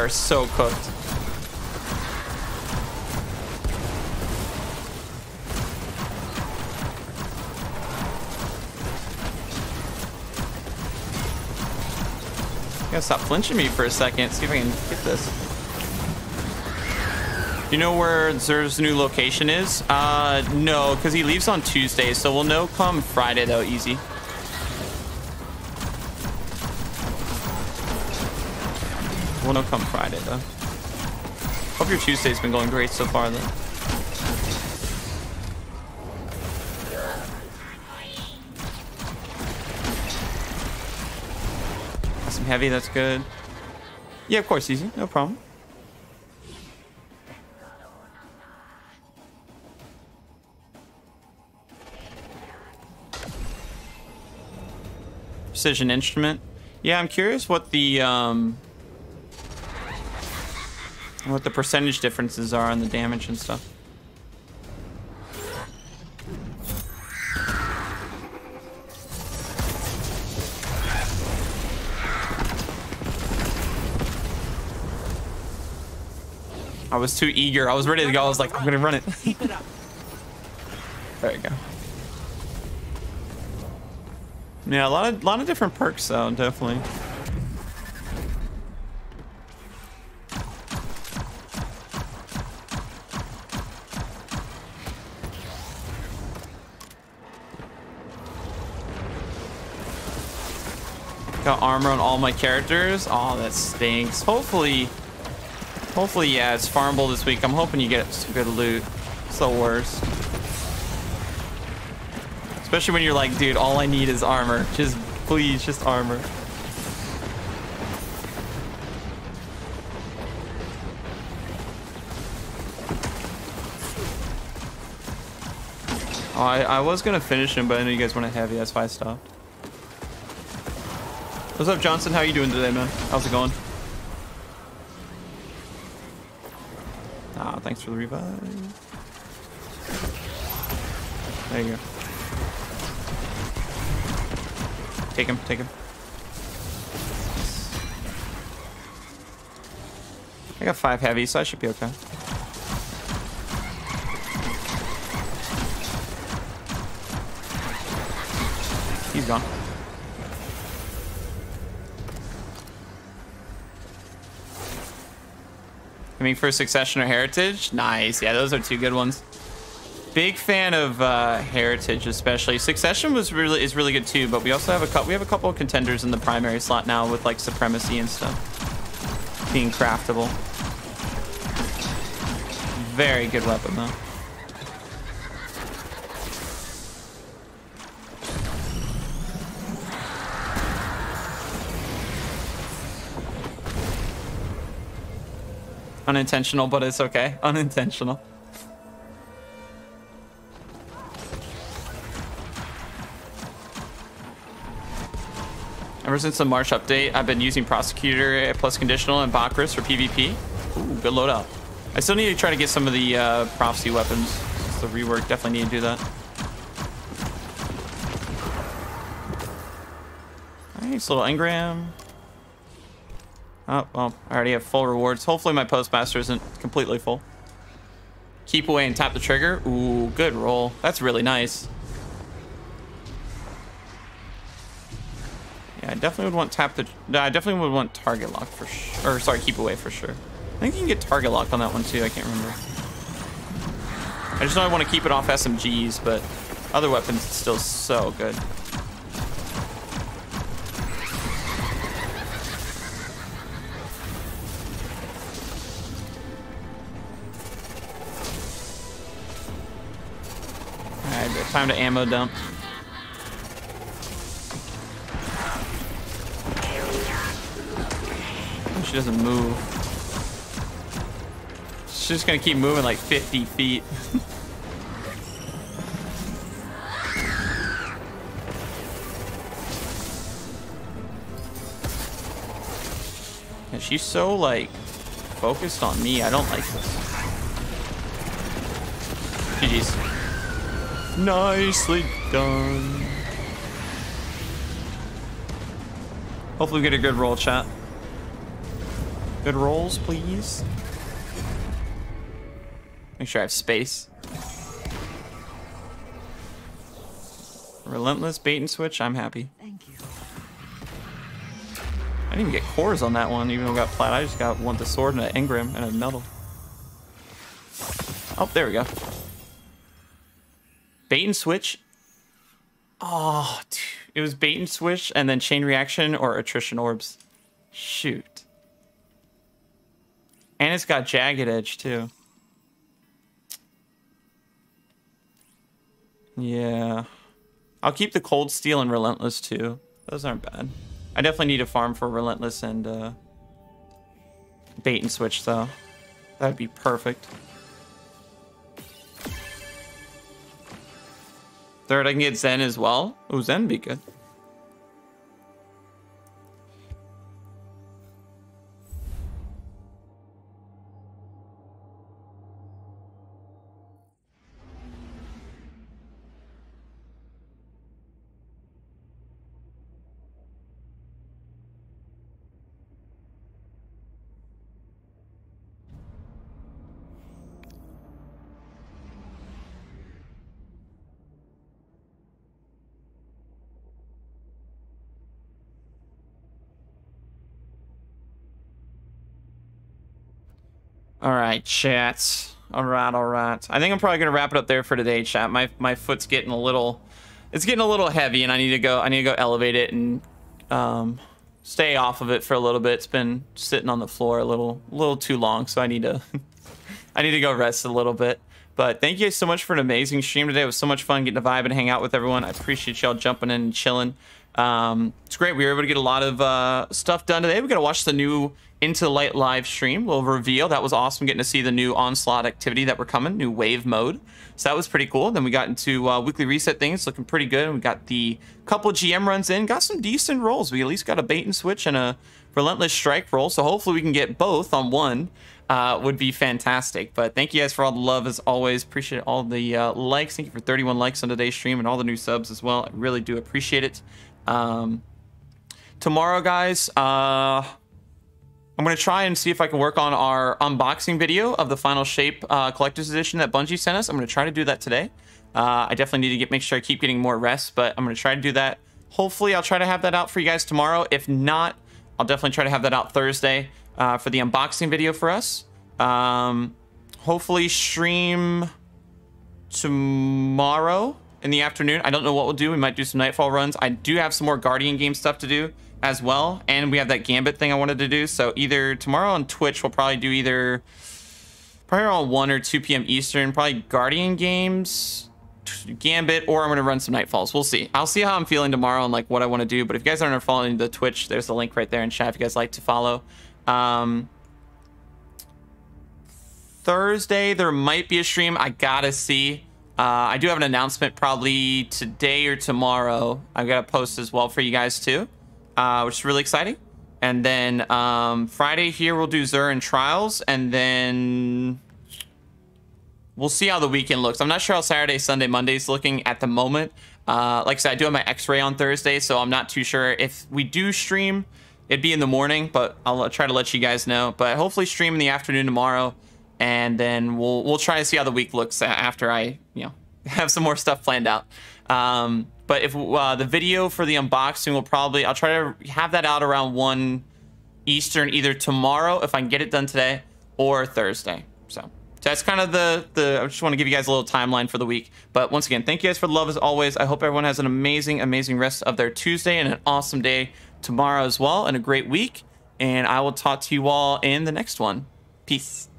Are so cooked. Gotta stop flinching me for a second. See if I can get this. You know where Xur's new location is? Uh, no, because he leaves on Tuesday, so we'll know come Friday, though, easy. Know come Friday, though. Hope your Tuesday's been going great so far, though. Got some heavy, that's good. Yeah, of course, easy. No problem. Precision instrument. Yeah, I'm curious what the um, what the percentage differences are on the damage and stuff. I was too eager. I was ready to go. I was like, I'm gonna run it. <laughs> there you go. Yeah, a lot of lot of different perks though, definitely. Armor on all my characters. Oh, that stinks. Hopefully, hopefully, yeah, it's farmable this week. I'm hoping you get some good loot. It's the worst. Especially when you're like, dude, all I need is armor. Just, please, just armor. Oh, I, I was gonna finish him, but I know you guys want to heavy. That's why I stopped. What's up, Johnson? How you doing today, man? How's it going? Ah, thanks for the revive. There you go. Take him, take him. I got five heavy, so I should be okay. Mean, for Succession or Heritage? Nice. Yeah, those are two good ones. Big fan of uh, Heritage, especially. Succession was really is really good too, but we also have a couple. We have a couple of contenders in the primary slot now with like Supremacy and stuff being craftable. Very good weapon though. Unintentional, but it's okay. Unintentional. Ever since the March update, I've been using Prosecutor plus Conditional and Bakris for PvP. Ooh, good loadout. I still need to try to get some of the uh, prophecy weapons. The rework. Definitely need to do that. Nice little engram. Oh, well, I already have full rewards. Hopefully my postmaster isn't completely full. Keep away and tap the trigger. Ooh, good roll. That's really nice. Yeah, I definitely would want tap the. I definitely would want target lock for sure. Or sorry, keep away for sure. I think you can get target lock on that one too. I can't remember. I just know I want to keep it off SMGs, but other weapons it's still so good. Time to ammo dump. She doesn't move. She's just gonna keep moving like 50 feet. <laughs> and she's so like focused on me. I don't like this. GG's. Nicely done. Hopefully we get a good roll, chat. Good rolls, please. Make sure I have space. Relentless bait and switch, I'm happy. Thank you. I didn't even get cores on that one, even though I got plat. I just got one the sword and an engram and a medal. Oh, there we go. Bait and switch. Oh, dude. it was bait and switch and then chain reaction or attrition orbs. Shoot. And it's got jagged edge too. Yeah. I'll keep the cold steel and relentless too. Those aren't bad. I definitely need to farm for relentless and uh, bait and switch though. That'd be perfect. Third, I can get Zen as well. Oh, Zen be good. All right, chat. All right, all right. I think I'm probably gonna wrap it up there for today, chat. My my foot's getting a little, it's getting a little heavy, and I need to go. I need to go elevate it and um, stay off of it for a little bit. It's been sitting on the floor a little, little too long, so I need to, <laughs> I need to go rest a little bit. But thank you guys so much for an amazing stream today. It was so much fun getting to vibe and hang out with everyone. I appreciate y'all jumping in and chilling. Um, it's great. We were able to get a lot of uh, stuff done today. We got to watch the new Into Light live stream. We'll reveal. That was awesome getting to see the new onslaught activity that we're coming, new wave mode. So that was pretty cool. Then we got into uh, weekly reset things, looking pretty good. We got the couple GM runs in, got some decent rolls. We at least got a bait and switch and a relentless strike roll. So hopefully we can get both on one. Uh, would be fantastic. But thank you guys for all the love as always. Appreciate all the uh, likes. Thank you for 31 likes on today's stream and all the new subs as well. I really do appreciate it. Um, tomorrow, guys, uh, I'm going to try and see if I can work on our unboxing video of the Final Shape uh, Collector's Edition that Bungie sent us. I'm going to try to do that today. Uh, I definitely need to get make sure I keep getting more rest, but I'm going to try to do that. Hopefully, I'll try to have that out for you guys tomorrow. If not, I'll definitely try to have that out Thursday uh, for the unboxing video for us. Um, hopefully, stream tomorrow in the afternoon. I don't know what we'll do. We might do some Nightfall runs. I do have some more Guardian game stuff to do as well. And we have that Gambit thing I wanted to do. So either tomorrow on Twitch, we'll probably do either probably around 1 or 2 p.m. Eastern. Probably Guardian games, Gambit, or I'm going to run some Nightfalls. We'll see. I'll see how I'm feeling tomorrow and like what I want to do. But if you guys aren't following the Twitch, there's the link right there in chat if you guys like to follow. Um, Thursday, there might be a stream. I gotta see. Uh, I do have an announcement probably today or tomorrow. I've got a post as well for you guys too, uh, which is really exciting. And then um, Friday here we'll do Xur and Trials, and then we'll see how the weekend looks. I'm not sure how Saturday, Sunday, Monday's looking at the moment. Uh, like I said, I do have my X-ray on Thursday, so I'm not too sure if we do stream. It'd be in the morning, but I'll try to let you guys know. But hopefully, stream in the afternoon tomorrow, and then we'll we'll try to see how the week looks after I you know <laughs> have some more stuff planned out. Um, but if uh, the video for the unboxing will probably I'll try to have that out around one Eastern either tomorrow if I can get it done today or Thursday. So that's kind of the the I just want to give you guys a little timeline for the week. But once again, thank you guys for the love as always. I hope everyone has an amazing, amazing rest of their Tuesday and an awesome day tomorrow as well, and a great week. And I will talk to you all in the next one. Peace.